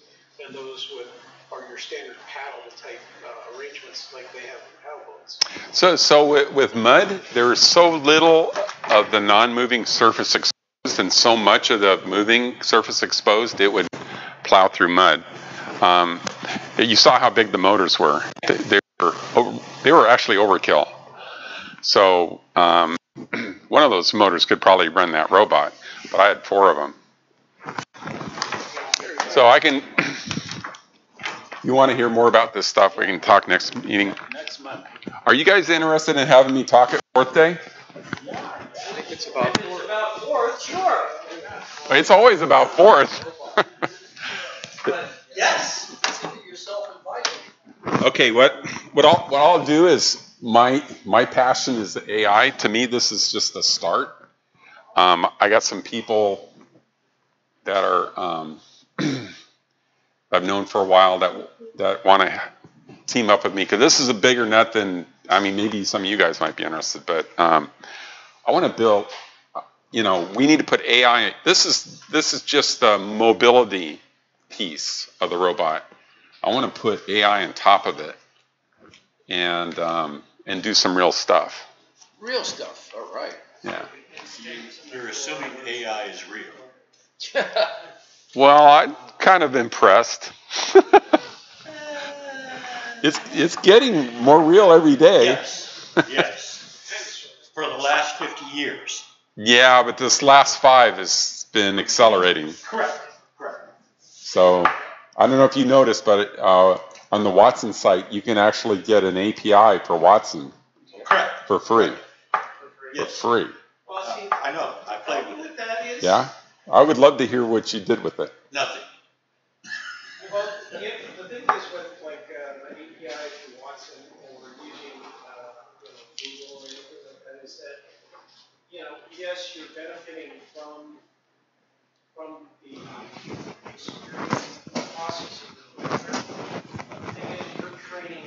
And those would are your standard paddle type uh, arrangements like they have in paddle boats. So, so with, with mud, there is so little of the non-moving surface exposed, and so much of the moving surface exposed, it would plow through mud. Um, you saw how big the motors were. They, they were they were actually overkill. So um, (clears throat) one of those motors could probably run that robot, but I had four of them. So I can. You want to hear more about this stuff? We can talk next meeting. Next month. Are you guys interested in having me talk at Forth Day? I think It's about It's about Forth, sure. It's always about Forth. (laughs) Yes, consider yourself invited. okay, what what I'll what I'll do is my my passion is AI. To me, this is just a start. Um, I got some people that are um, (clears throat) I've known for a while that that want to team up with me because this is a bigger nut than I mean maybe some of you guys might be interested, but um, I want to build you know, we need to put AI. This is this is just the mobility piece of the robot. I want to put AI on top of it, and um, and do some real stuff. Real stuff, all right. Yeah. You're assuming AI is real. (laughs) Well, I'm kind of impressed. (laughs) it's it's getting more real every day. Yes, yes. For the last fifty years. Yeah, but this last five has been accelerating. Correct, correct. So I don't know if you noticed, but uh, on the Watson site, you can actually get an API for Watson Correct, for free. For yes. free. Well, see, I know, I played with it. that is. Yeah. I would love to hear what you did with it. Nothing. Well, yeah, the thing is with like, uh, an API for Watson or using, uh, you know, Google or anything like that is that, you know, yes, you're benefiting from, from the experience process of processing. the picture. The thing is, you're training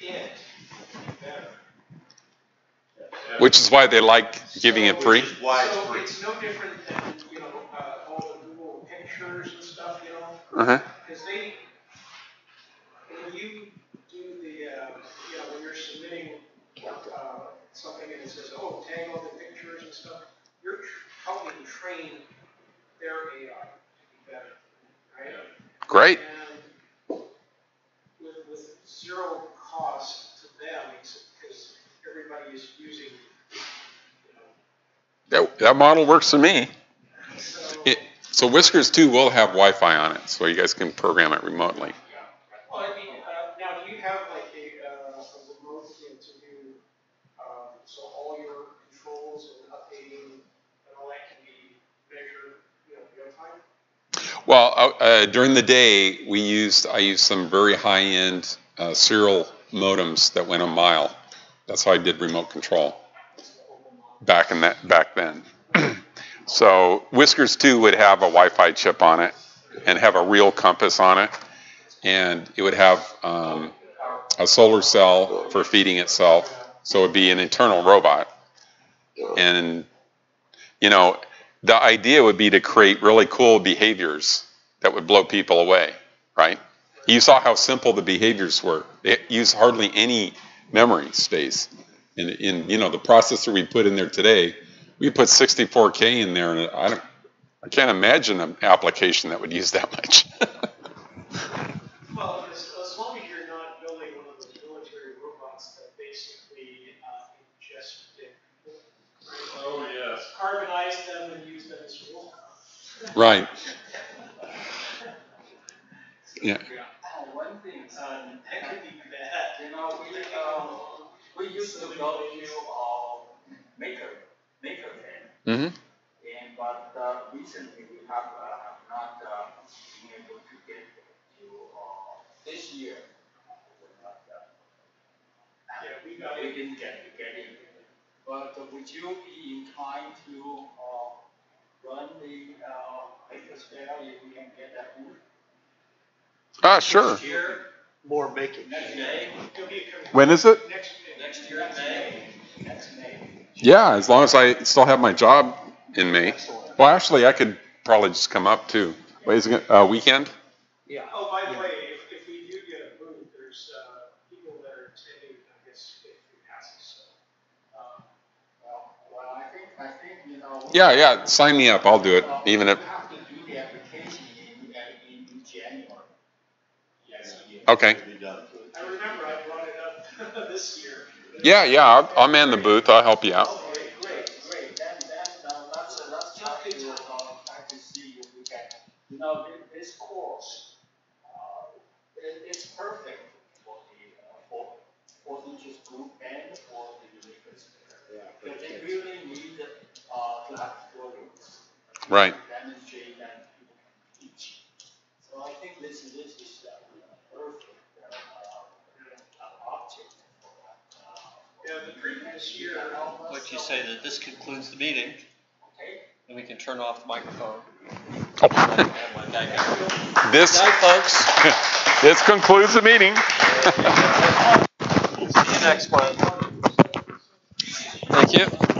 it to be better. Which is why they like giving it free. Which is why it's So free. it's no different than, you know, uh, all the Google pictures and stuff, you know? Uh-huh. Because they, when you do the, uh, you know, when you're submitting, uh, something and it says, oh, tag all the pictures and stuff, you're tr- helping train their AI to be better, right? Great. And with, with zero cost to them, because everybody is using, you know, That, that model works for me. so. It, so Whiskers 2 will have Wi-Fi on it, so you guys can program it remotely. Well, I mean, uh, now, do you have like a, uh, a remote thing to do, um, so all your controls and updating and all that can be measured, you know, real time? Well, uh, uh, during the day, we used I used some very high-end uh, serial modems that went a mile. That's how I did remote control back in that back then. So Whiskers 2 would have a Wi-Fi chip on it and have a real compass on it, and it would have um, a solar cell for feeding itself. So it'd be an internal robot, and you know the idea would be to create really cool behaviors that would blow people away, right? You saw how simple the behaviors were. They use hardly any memory space. In, in you know the processor we put in there today, we put 64k in there, and I don't, I can't imagine an application that would use that much. (laughs) Well, as, as long as you're not building one of those military robots that basically, uh, ingest dead people, right? Oh, yes. Carbonize them and use them as fuel. right. (laughs) Yeah. Uh, One thing, um, That could be bad. you know, we, um, we used to go to, uh, maker, maker fan. hmm And, but, uh, recently we have, uh, have not, uh, been able to get to, uh, this year. Yeah, we got We didn't get, get it. But would you be inclined to, uh, run the, uh, Maker Faire if we can get that booth? Ah, sure. Next year, more making. Next May, It'll be a- When is it? Next, next year in May, next May. Yeah, as long as I still have my job in May. Well, actually, I could probably just come up too. Wait, is it a uh, weekend? Yeah. Oh, by the way, if, if we do get a booth, there's, uh, people that are attending, I guess, get free passes, so. um, Well, well, I think, I think, you know. Yeah, yeah. Sign me up. I'll do it. uh, Even if. We have to do the application in, in January. Yes. Okay. Be done. I remember I brought it up (laughs) this year. Yeah, yeah. I'll, I'll man the booth. I'll help you out. Okay, great, great, then, then, let's, let's try to, try to see if we can, you know, this course, it, it's perfect for the, for, for teachers group and for the makers. But they really need, to. Right. Demonstrate and teach. So I think this, this is, uh, perfect, uh, uh, object for that, uh, Yeah, the previous year, What you say that this concludes the meeting, Okay? and we can turn off the microphone. I (laughs) have. This Night, folks. (laughs) this concludes the meeting. (laughs) See you next one. Thank you.